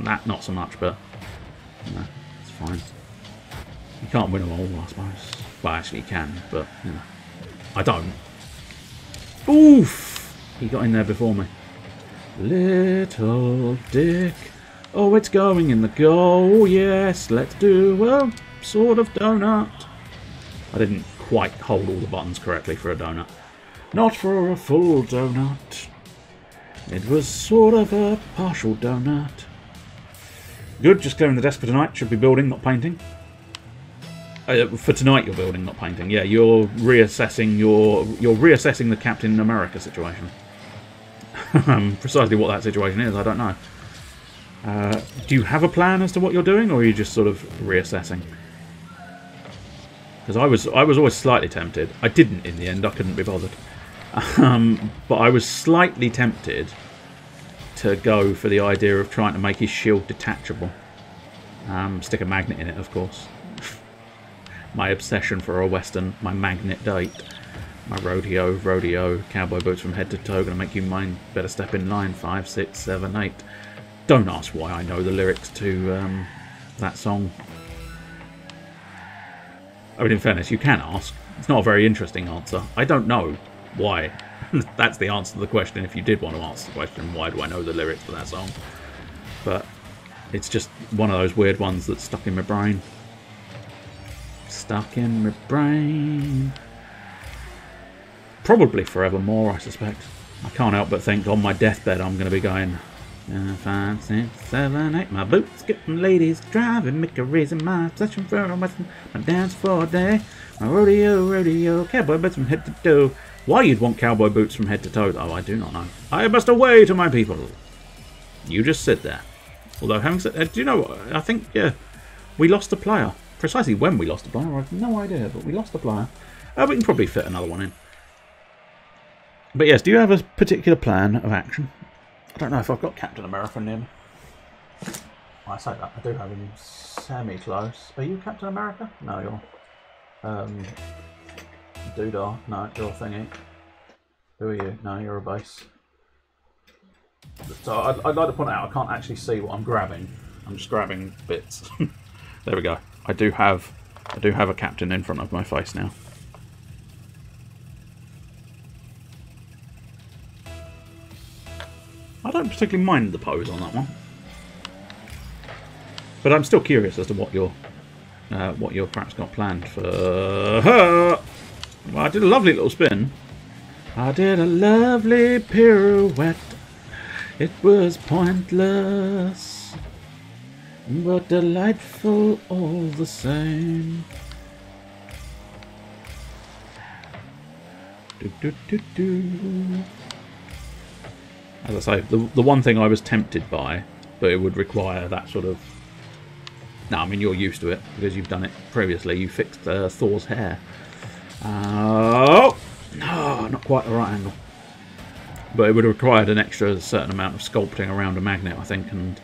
That, not so much, but no, it's fine. You can't win them all, I suppose. Well, actually you can, but, you know. I don't. Oof! He got in there before me. Little Dick. Oh, it's going in the goal. Oh, yes, let's do a sort of donut. I didn't quite hold all the buttons correctly for a donut. Not for a full donut. It was sort of a partial donut. Good, just clearing the desk for tonight. Should be building, not painting. Uh, for tonight, you're building, not painting. Yeah, you're reassessing your you're reassessing the Captain America situation. um, precisely what that situation is, I don't know. Uh, do you have a plan as to what you're doing, or are you just sort of reassessing? Because I was, I was always slightly tempted. I didn't in the end. I couldn't be bothered. Um, but I was slightly tempted to go for the idea of trying to make his shield detachable. Um, stick a magnet in it, of course. my obsession for a western, my magnet date. My rodeo, rodeo, cowboy boots from head to toe, gonna make you mine. Better step in line. Five, six, seven, eight. Don't ask why I know the lyrics to um, that song. I mean, in fairness, you can ask. It's not a very interesting answer. I don't know why. That's the answer to the question. If you did want to answer the question, why do I know the lyrics for that song? But it's just one of those weird ones that's stuck in my brain. Stuck in my brain. Probably forevermore, I suspect. I can't help but think on my deathbed I'm going to be going uh, five, six, seven, eight. My boots getting ladies driving, make a reason my obsession for a my dance for a day. My rodeo, rodeo, cowboy boots from head to toe. Why you'd want cowboy boots from head to toe, though, I do not know. I must away to my people. You just sit there. Although, having said, uh, do you know? I think, yeah, we lost a player. Precisely when we lost a player, I have no idea, but we lost a player. Uh, we can probably fit another one in. But yes, do you have a particular plan of action? I don't know if I've got Captain America near me. I say that, I do have him semi-close. Are you Captain America? No, you're... Um, Doodah. No, you're a thingy. Who are you? No, you're a base. So I'd, I'd like to point out I can't actually see what I'm grabbing. I'm just grabbing bits. there we go. I do have I do have a captain in front of my face now. I don't particularly mind the pose on that one. But I'm still curious as to what you're uh, what you're perhaps got planned for her. Well, I did a lovely little spin. I did a lovely pirouette. It was pointless. but delightful all the same. Do, do, do. As I say, the, the one thing I was tempted by, but it would require that sort of. No, I mean you're used to it because you've done it previously. You fixed uh, Thor's hair. Oh no, not quite the right angle. But it would have required an extra certain amount of sculpting around a magnet, I think, and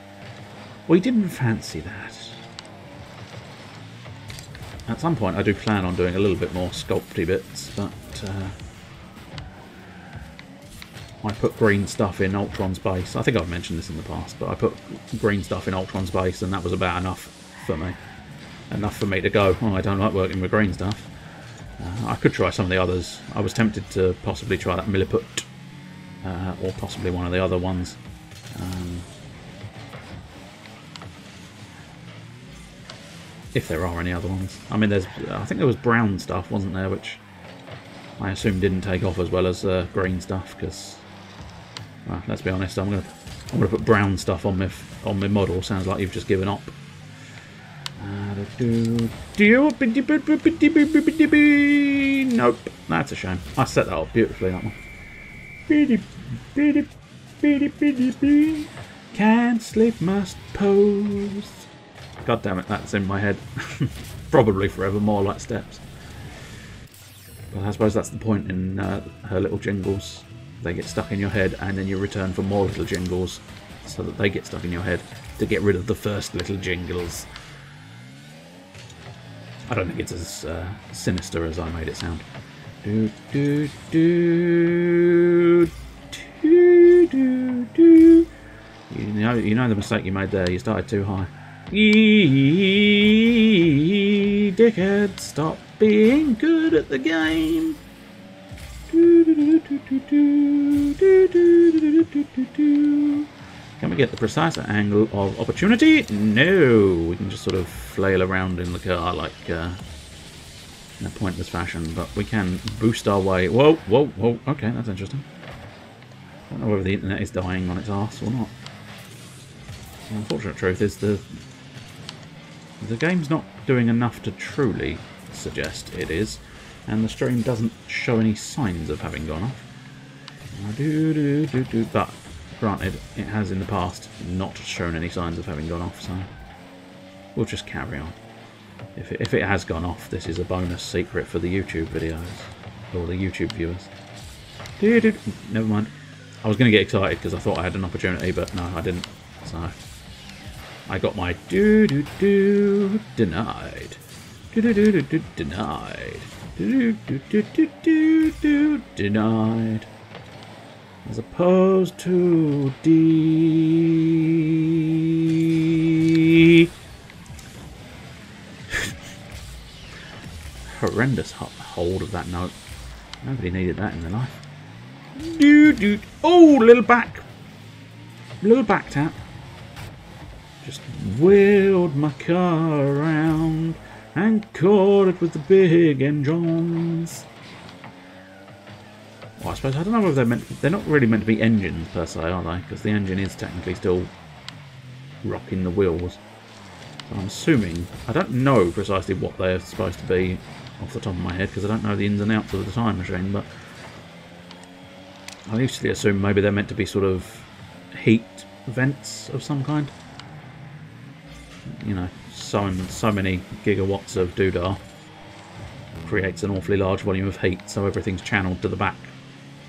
we didn't fancy that. At some point, I do plan on doing a little bit more sculpty bits, but uh, I put green stuff in Ultron's base. I think I've mentioned this in the past, but I put green stuff in Ultron's base, and that was about enough for me. Enough for me to go, oh, I don't like working with green stuff. Uh, I could try some of the others. I was tempted to possibly try that Milliput, uh, or possibly one of the other ones. Um, if there are any other ones. I mean, there's. I think there was brown stuff, wasn't there, which I assume didn't take off as well as uh, green stuff. Because, well, let's be honest, I'm gonna I'm gonna put brown stuff on my on my model. Sounds like you've just given up. Nope, that's a shame. I set that up beautifully, that one. Can't sleep, must pose. God damn it, that's in my head. Probably forever more like steps. But I suppose that's the point in uh, her little jingles. They get stuck in your head and then you return for more little jingles so that they get stuck in your head to get rid of the first little jingles. I don't think it's as uh, sinister as I made it sound. Do, do, do, do, do, do. You know, you know the mistake you made there. You started too high. Dickhead, stop being good at the game. Can we get the precise angle of opportunity? No, we can just sort of flail around in the car like uh, in a pointless fashion, but we can boost our way. Whoa, whoa, whoa. Okay, that's interesting. I don't know whether the internet is dying on its ass or not. The unfortunate truth is the the game's not doing enough to truly suggest it is, and the stream doesn't show any signs of having gone off. Do, do, do, do. But, granted, it has in the past not shown any signs of having gone off, so we'll just carry on. If it, if it has gone off, this is a bonus secret for the YouTube videos, or the YouTube viewers. Never mind. I was going to get excited because I thought I had an opportunity, but no, I didn't. So... I got my do do do denied. Do do do do do denied. Do do do do do do denied. As opposed to D. Horrendous hold of that note. Nobody needed that in their life. Do do. Oh, little back. Little back tap. Just wheeled my car around and caught it with the big engines. Well, I suppose I don't know if they're meant. They're not really meant to be engines per se, are they? Because the engine is technically still rocking the wheels. So I'm assuming. I don't know precisely what they're supposed to be off the top of my head because I don't know the ins and outs of the time machine, but I usually assume maybe they're meant to be sort of heat vents of some kind you know, so, so many gigawatts of doodah creates an awfully large volume of heat, so everything's channeled to the back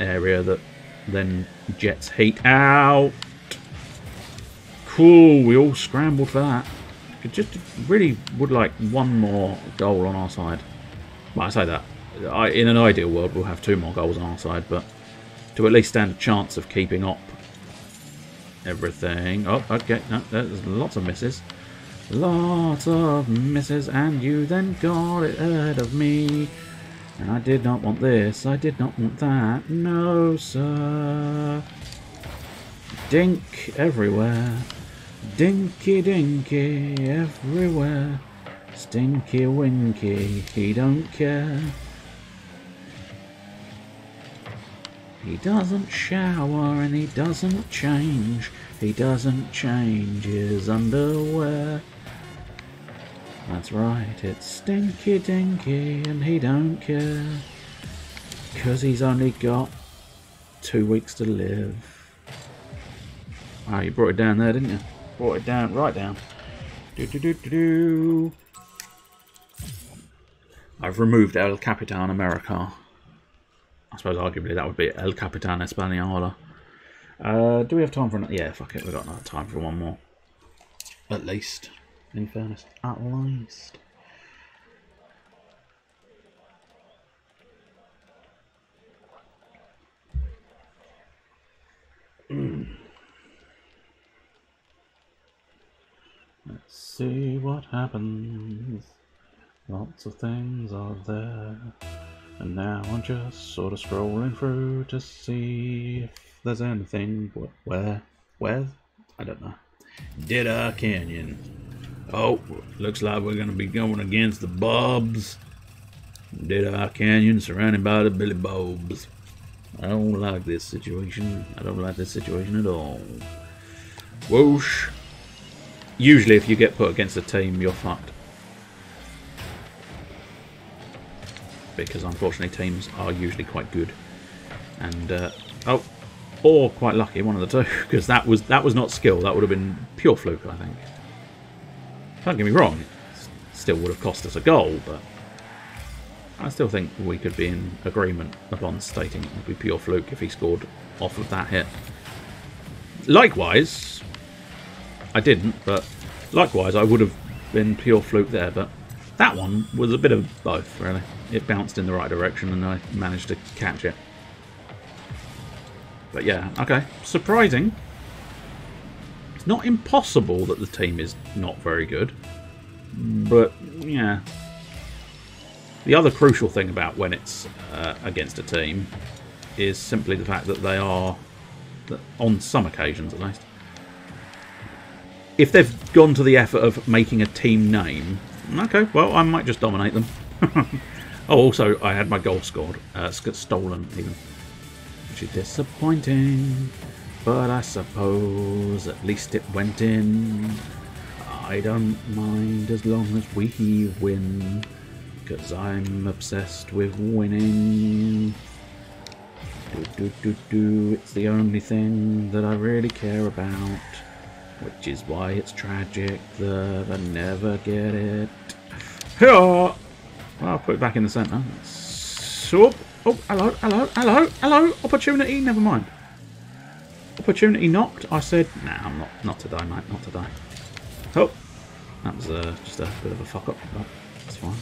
area that then jets heat out. Cool, we all scrambled for that. Just really would like one more goal on our side. Well, I say that. I, in an ideal world, we'll have two more goals on our side, but to at least stand a chance of keeping up everything. Oh, okay, no, there's lots of misses. Lots of misses, and you then got it ahead of me. And I did not want this, I did not want that. No, sir. Dink everywhere. Dinky dinky everywhere. Stinky winky, he don't care. He doesn't shower and he doesn't change. He doesn't change his underwear. That's right, it's Stinky Dinky and he don't care. Cause he's only got two weeks to live. Ah, you brought it down there, didn't you? Brought it down, right down. Do do do do do. I've removed El Capitan America. I suppose arguably that would be El Capitan Española. Uh, do we have time for another? Yeah, fuck it, we've got time for one more. At least, in fairness. At least. Let's see what happens. Lots of things are there. And now I'm just sort of scrolling through to see if there's anything. wh- Where? Where? I don't know. Dead Canyon. Oh, looks like we're going to be going against the Bobs. Dead Canyon surrounded by the Billy Bobs. I don't like this situation. I don't like this situation at all. Whoosh. Usually if you get put against a team, you're fucked. Because unfortunately teams are usually quite good. And, uh, oh, or quite lucky, one of the two. Because that was that was not skill, that would have been pure fluke, I think. Don't get me wrong, it still would have cost us a goal, but I still think we could be in agreement upon stating it would be pure fluke if he scored off of that hit. Likewise, I didn't, but likewise I would have been pure fluke there, but that one was a bit of both, really. It bounced in the right direction and I managed to catch it. But yeah, okay. Surprising. It's not impossible that the team is not very good. But, yeah. The other crucial thing about when it's uh, against a team is simply the fact that they are, on some occasions at least, if they've gone to the effort of making a team name, okay, well, I might just dominate them. oh, also, I had my goal scored, uh, stolen even, which is disappointing. But I suppose at least it went in. I don't mind as long as we win, because I'm obsessed with winning. Do, do, do, do. It's the only thing that I really care about. Which is why it's tragic that I never get it. Well, I'll put it back in the centre. So, oh, hello, hello, hello, hello. Opportunity, never mind. Opportunity knocked. I said, nah, I'm not, not today, mate, not today. Oh, that was uh, just a bit of a fuck up, but that's fine.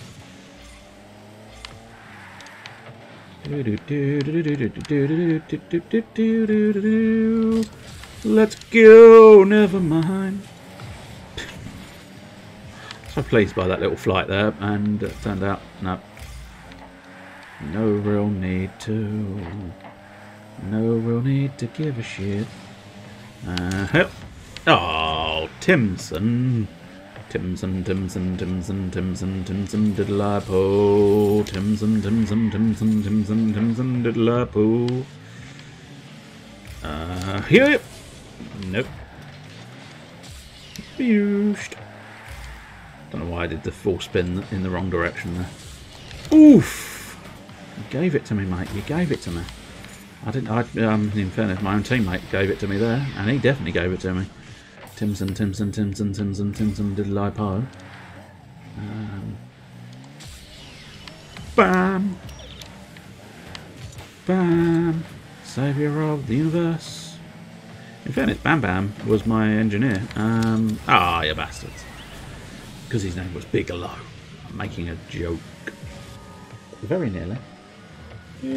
Let's go, never mind. So pleased by that little flight there, and it turned out, no. No real need to. No real need to give a shit. Uh. Oh, Timson. Timson, Timson, Timson, Timson, Timson, diddle-a-po. Timson, Timson, Timson, Timson, Timson, diddle-a-po. Uh, here. Nope. Booshed. Don't know why I did the full spin in the wrong direction there. Oof! You gave it to me, mate. You gave it to me. I didn't. I, um, in fairness, my own teammate gave it to me there, and he definitely gave it to me. Timson, Timson, Timson, Timson, Timson, diddle I po. Um, bam! Bam! Saviour of the universe. In fairness, Bam Bam was my engineer. Um, ah, you bastards. Because his name was Bigelow. I'm making a joke. Very nearly. I'm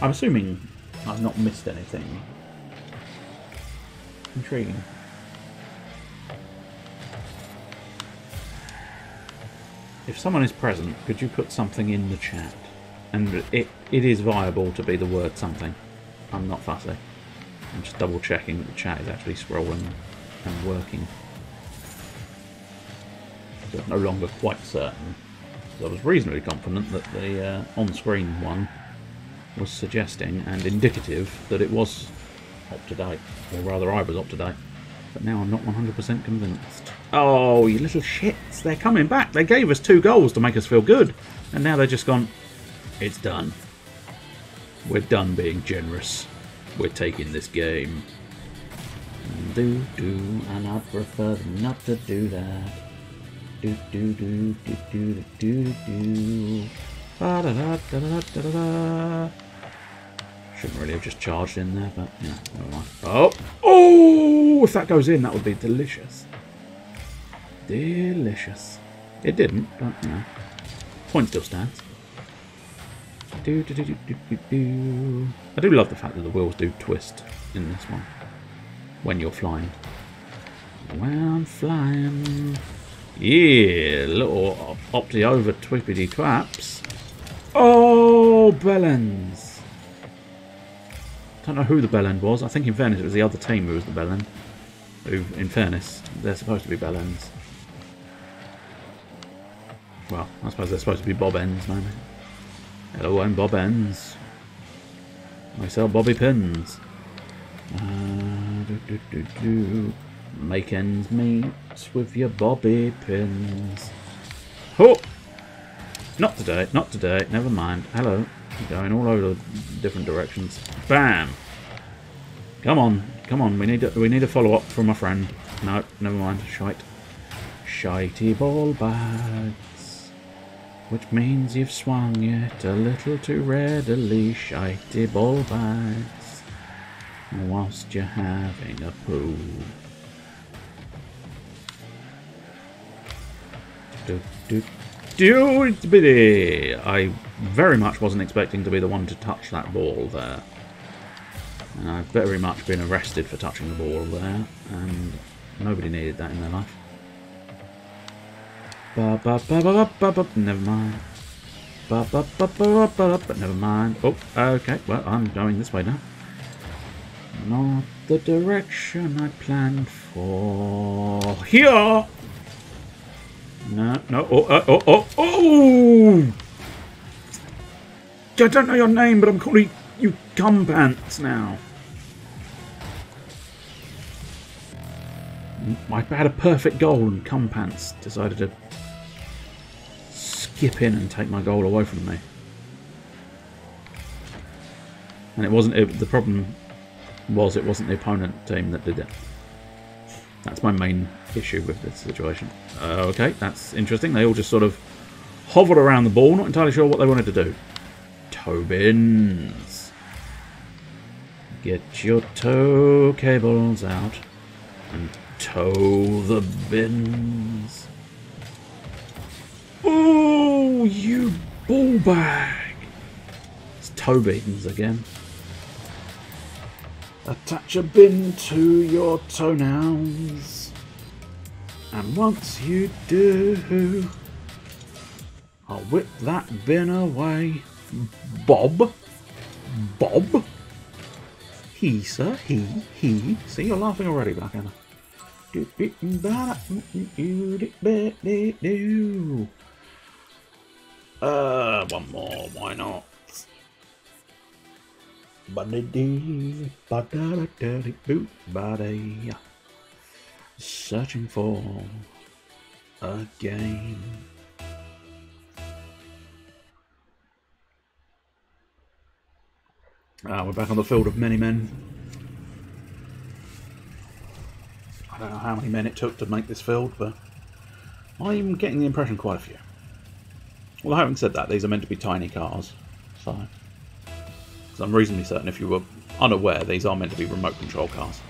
assuming I've not missed anything. Intriguing. If someone is present, could you put something in the chat? And it, it is viable to be the word something. I'm not fussy. I'm just double checking that the chat is actually scrolling and working. So I'm no longer quite certain I was reasonably confident that the uh, on-screen one was suggesting and indicative that it was up to date, or rather I was up to date. But now I'm not 100% convinced. Oh, you little shits! They're coming back. They gave us two goals to make us feel good, and now they're just gone. It's done. We're done being generous. We're taking this game. Do do, and I'd prefer not to do that. Do do do do do do do do. Da, da, da, da, da, da, da. Shouldn't really have just charged in there, but yeah, never mind. Oh, oh! If that goes in, that would be delicious. Delicious. It didn't, but point still stands. Do, do, do, do, do, do. I do love the fact that the wheels do twist in this one when you're flying. When I'm flying. Yeah, little opty over twippity twaps. Oh, Bellends. Don't know who the bellend was. I think in fairness it was the other team who was the bellend. Who, in fairness, they're supposed to be bellends. Well, I suppose they're supposed to be bob ends, maybe. Hello, I'm Bob Ends. I sell bobby pins. Uh, do, do, do, do. Make ends meet with your bobby pins. Oh! Not today, not today, never mind. Hello. Going all over different directions. Bam! Come on, come on, we need a, we need a follow up from a friend. No, never mind. Shite. Shitey ball bags. Which means you've swung it a little too readily. Shitey ball bags. Whilst you're having a poo. Do, do, do. I very much wasn't expecting to be the one to touch that ball there. And I've very much been arrested for touching the ball there, and nobody needed that in their life. Ba ba ba ba ba ba. Never mind. Ba ba ba ba ba ba. Never mind. Oh, okay. Well, I'm going this way now. Not the direction I planned for. Here. No, no. Oh, uh, oh, oh, oh! I don't know your name, but I'm calling you cum pants now. I had a perfect goal and cum pants decided to skip in and take my goal away from me. And it wasn't it, the problem was it wasn't the opponent team that did it. That's my main issue with this situation. Uh, okay, that's interesting. They all just sort of hovered around the ball, not entirely sure what they wanted to do. Tobins. Get your tow cables out and tow the bins. Oh, you ball bag. It's tow bins again. Attach a bin to your toenails. And once you do, I'll whip that bin away. Bob? Bob? He, sir, he, he. See, you're laughing already, Blackadder. Uh, one more, why not? Searching for a game. Ah, we're back on the field of many men. I don't know how many men it took to make this field, but I'm getting the impression quite a few. Well, having said that, these are meant to be tiny cars, so because I'm reasonably certain if you were unaware, these are meant to be remote control cars.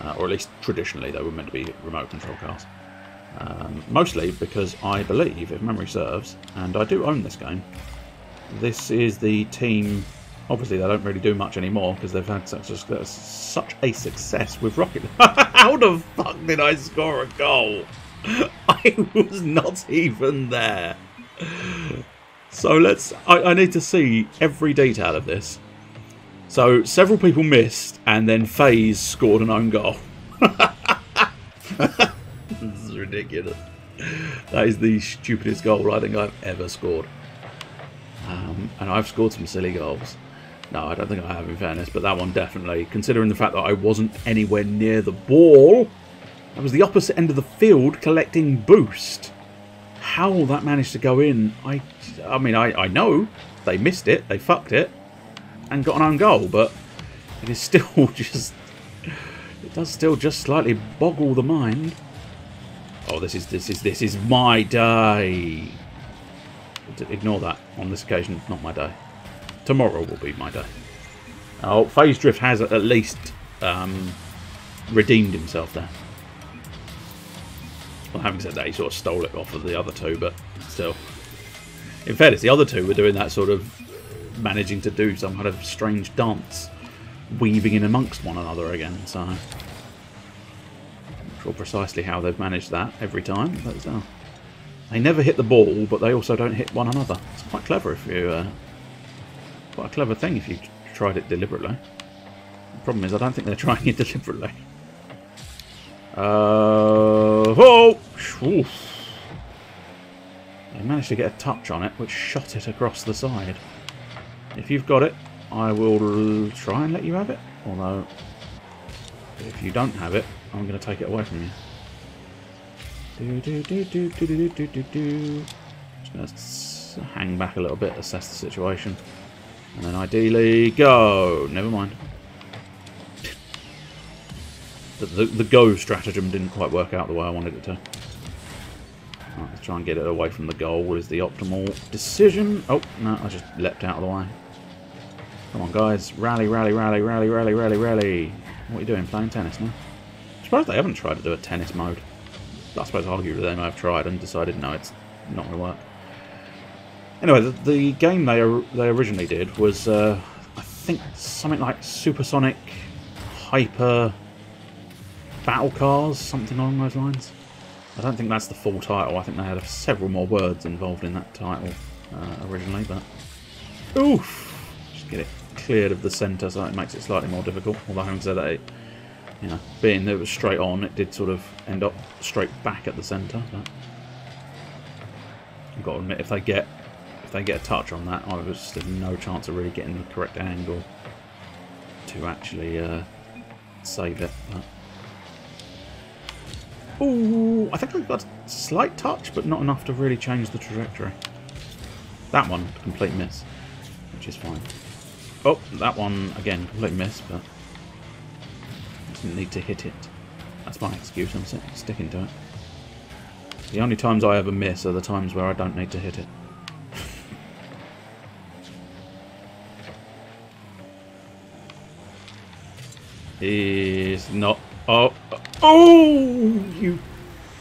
Uh, or at least traditionally they were meant to be remote control cars. Um, mostly because I believe, if memory serves, and I do own this game, this is the team. Obviously, they don't really do much anymore because they've had such a, such a success with Rocket. How the fuck did I score a goal? I was not even there. So let's. I, I, need to see every detail of this. So several people missed, and then FaZe scored an own goal. this is ridiculous. that is the stupidest goal I think I've ever scored. Um, and I've scored some silly goals. No, I don't think I have in fairness, but that one definitely. Considering the fact that I wasn't anywhere near the ball, I was the opposite end of the field collecting boost. How that managed to go in, I, I mean, I, I know they missed it, they fucked it, and got an own goal, but it is still just, it does still just slightly boggle the mind. Oh, this is this is this is my day. Ignore that. On this occasion, not my day. Tomorrow will be my day. Oh, Phase Drift has at least um, redeemed himself there. Well, having said that, he sort of stole it off of the other two, but still. In fairness, the other two were doing that sort of managing to do some kind of strange dance, weaving in amongst one another again, so I'm not sure precisely how they've managed that every time. But uh, they never hit the ball, but they also don't hit one another. It's quite clever if you, uh, quite a clever thing if you tried it deliberately. The problem is, I don't think they're trying it deliberately. Uh, oh, oof. They managed to get a touch on it, which shot it across the side. If you've got it, I will try and let you have it. Although, if you don't have it, I'm going to take it away from you. Just hang back a little bit, assess the situation. And then ideally, go! Never mind. The, the, the go stratagem didn't quite work out the way I wanted it to. Right, let's try and get it away from the goal is the optimal decision. Oh, no, I just leapt out of the way. Come on, guys. Rally, rally, rally, rally, rally, rally, rally. What are you doing? Playing tennis now? I'm surprised they haven't tried to do a tennis mode. I suppose arguably they may have tried and decided, no, it's not going to work. Anyway, the, the, game they they originally did was, uh, I think, something like Supersonic Hyper Battle Cars, something along those lines. I don't think that's the full title. I think they had several more words involved in that title uh, originally, but... Oof! Just get it cleared of the centre so it makes it slightly more difficult. Although having said that, it, you know, being that it was straight on, it did sort of end up straight back at the centre. But I've got to admit, if they get if they get a touch on that, I was there's no chance of really getting the correct angle to actually uh, save it. But... Ooh, I think I've got a slight touch, but not enough to really change the trajectory. That one, complete miss, which is fine. Oh, that one, again, complete miss, but didn't need to hit it. That's my excuse, I'm sticking to it. The only times I ever miss are the times where I don't need to hit it. is not... Oh, oh, you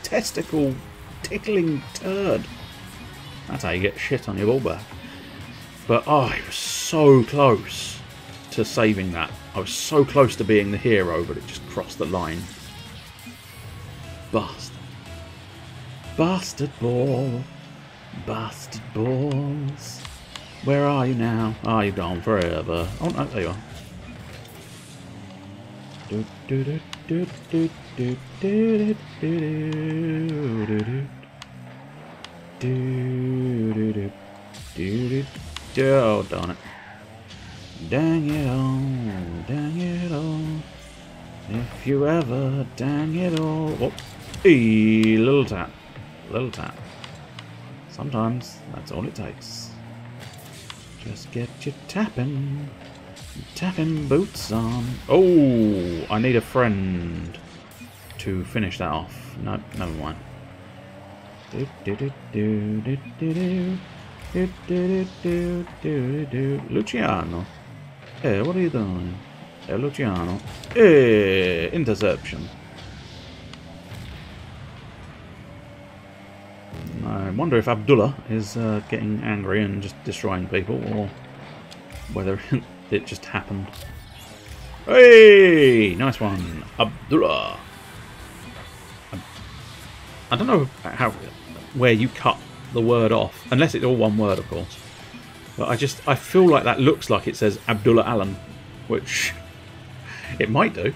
testicle tickling turd. That's how you get shit on your ball back. But oh, I was so close to saving that. I was so close to being the hero, but it just crossed the line. Bastard. Bastard ball. Bastard balls. Where are you now? Ah, oh, you've gone forever. Oh, no, there you are. Do, do, do, do, do, do, do, do, do, do, do. Do, do, do, do, do. Oh, darn it. Dang it all, dang it all. If you ever dang it all. Oh, hey, little tap, little tap. Sometimes that's all it takes. Just get your tapping, tapping boots on. Oh, I need a friend to finish that off. No, never mind. Do do do do do do do. Do, do, do, do, do, Luciano. Hey, what are you doing? Hey, Luciano. Hey, interception. I wonder if Abdullah is uh, getting angry and just destroying people, or whether it just happened. Hey, nice one, Abdullah. Um, I don't know how where you cut the word off, unless it's all one word, of course. But I just I feel like that looks like it says Abdullah Allen, which it might do.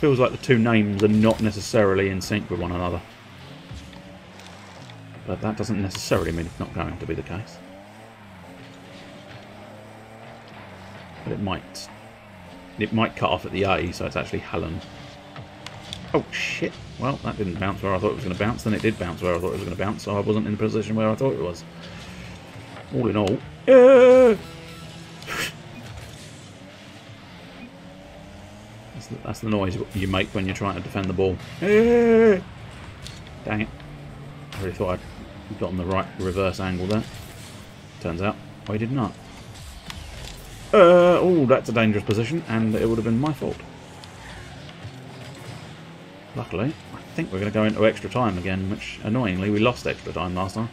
Feels like the two names are not necessarily in sync with one another. But that doesn't necessarily mean it's not going to be the case. But it might. It might cut off at the A, so it's actually Helen. Oh shit! Well, that didn't bounce where I thought it was going to bounce. Then it did bounce where I thought it was going to bounce, so I wasn't in the position where I thought it was. All in all, yeah. Uh, that's the, that's the noise you make when you're trying to defend the ball. Yeah. Dang it! I really thought I'd gotten the right reverse angle there. Turns out I did not. Uh, oh, that's a dangerous position, and it would have been my fault. Luckily, I think we're going to go into extra time again, which, annoyingly, we lost extra time last time.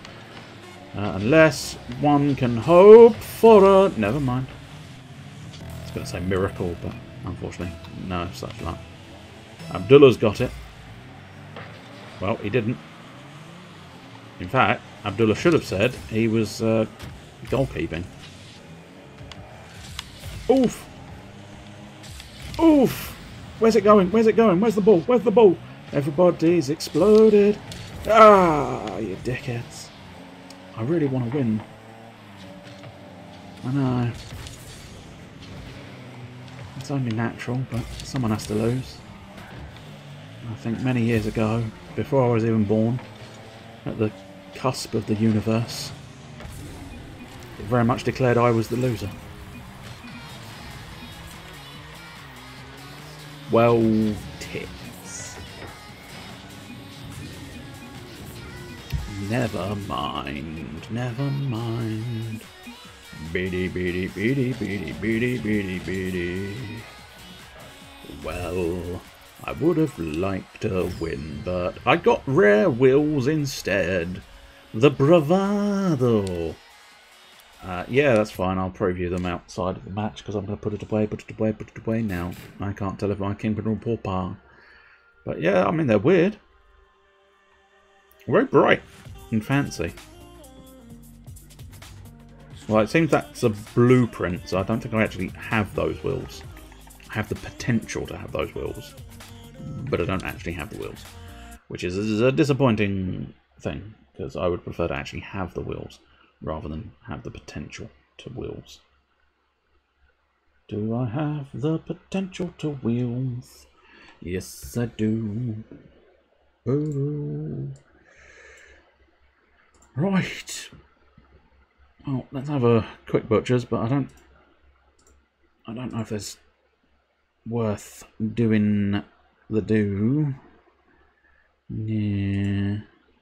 Uh, unless one can hope for a... Never mind. I was going to say miracle, but unfortunately, no such luck. Abdullah's got it. Well, he didn't. In fact, Abdullah should have said he was uh, goalkeeping. Oof! Oof! Where's it going? Where's it going? Where's the ball? Where's the ball? Everybody's exploded. Ah, you dickheads. I really want to win. I know. It's only natural, but someone has to lose. I think many years ago, before I was even born, at the cusp of the universe, it very much declared I was the loser. Well, tits. Never mind, never mind. Biddy biddy biddy biddy biddy biddy biddy. Well, I would have liked to win, but I got rare wills instead. The bravado. Uh, yeah, that's fine. I'll preview them outside of the match because I'm going to put it away, put it away, put it away now. I can't tell if my kingdom or poor pa. But yeah, I mean, they're weird. Very bright and fancy. Well, it seems that's a blueprint, so I don't think I actually have those wheels. I have the potential to have those wheels, but I don't actually have the wheels, which is a disappointing thing, because I would prefer to actually have the wheels rather than have the potential to wheels. Do I have the potential to wheels? Yes, I do. Oh. Right. Well, let's have a quick butchers, but I don't. I don't know if there's worth doing the do. Yeah,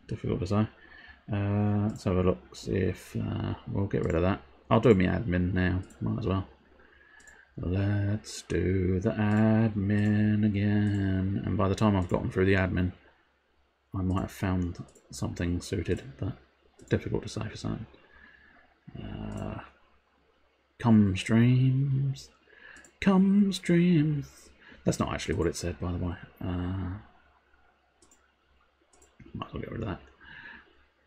difficult to say. Uh, let's have a look, see if uh, we'll get rid of that. I'll do my admin now, might as well. Let's do the admin again. And by the time I've gotten through the admin, I might have found something suited, but difficult to say for something. Uh, come streams. Come streams. That's not actually what it said, by the way. Uh, might as well get rid of that.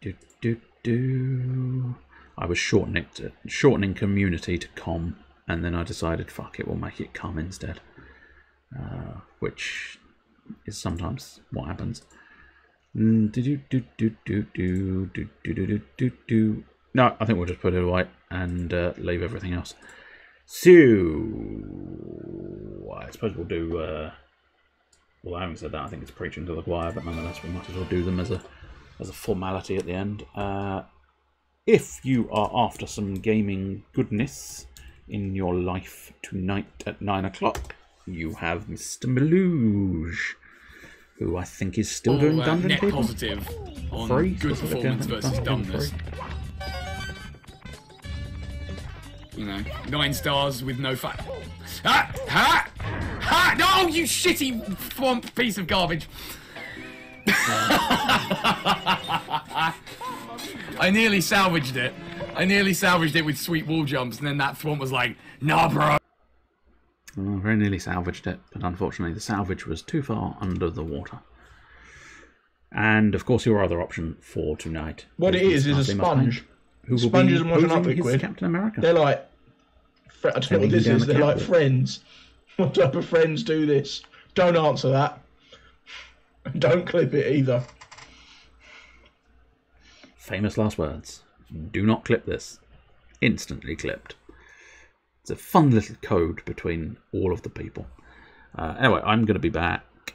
Do, do, do. I was shortening, to, shortening community to com, and then I decided, fuck it, we'll make it com instead. Uh, which is sometimes what happens. No, I think we'll just put it away and uh, leave everything else. So, I suppose we'll do. Uh, well, having said that, I think it's preaching to the choir, but nonetheless, we might as well do them as a as a formality at the end. Uh, if you are after some gaming goodness in your life tonight at nine o'clock, you have Mr. Meluge, who I think is still doing uh, Dungeon net positive on Free, good performance versus dumbness. You know, nine stars with no fat. Ha! Ha! Ha! No, you shitty swamp piece of garbage. I nearly salvaged it. I nearly salvaged it with sweet wall jumps, and then that thwomp was like, nah, bro. Oh, very nearly salvaged it, but unfortunately the salvage was too far under the water. And of course, your other option for tonight. What it is is a sponge. Who will Sponges be and washing up posing liquid. Captain America. They're like, I don't know Sending what this is. They're like friends. What type of friends do this? Don't answer that. Don't clip it either. Famous last words. Do not clip this. Instantly clipped. It's a fun little code between all of the people. Uh, anyway, I'm going to be back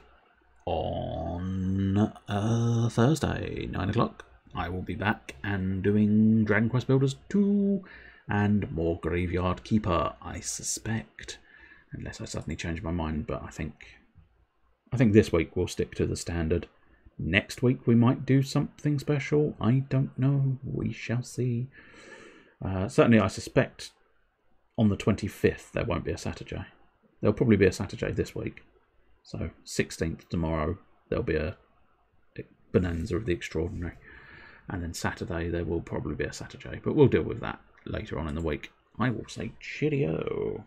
on uh, Thursday, 9 o'clock. I will be back and doing Dragon Quest Builders 2 and more Graveyard Keeper, I suspect. Unless I suddenly change my mind, but I think I think this week we'll stick to the standard. Next week we might do something special. I don't know. We shall see. Uh, certainly, I suspect on the 25th there won't be a Saturday. There'll probably be a Saturday this week. So 16th tomorrow there'll be a Bonanza of the Extraordinary. And then Saturday there will probably be a Saturday. But we'll deal with that later on in the week. I will say cheerio.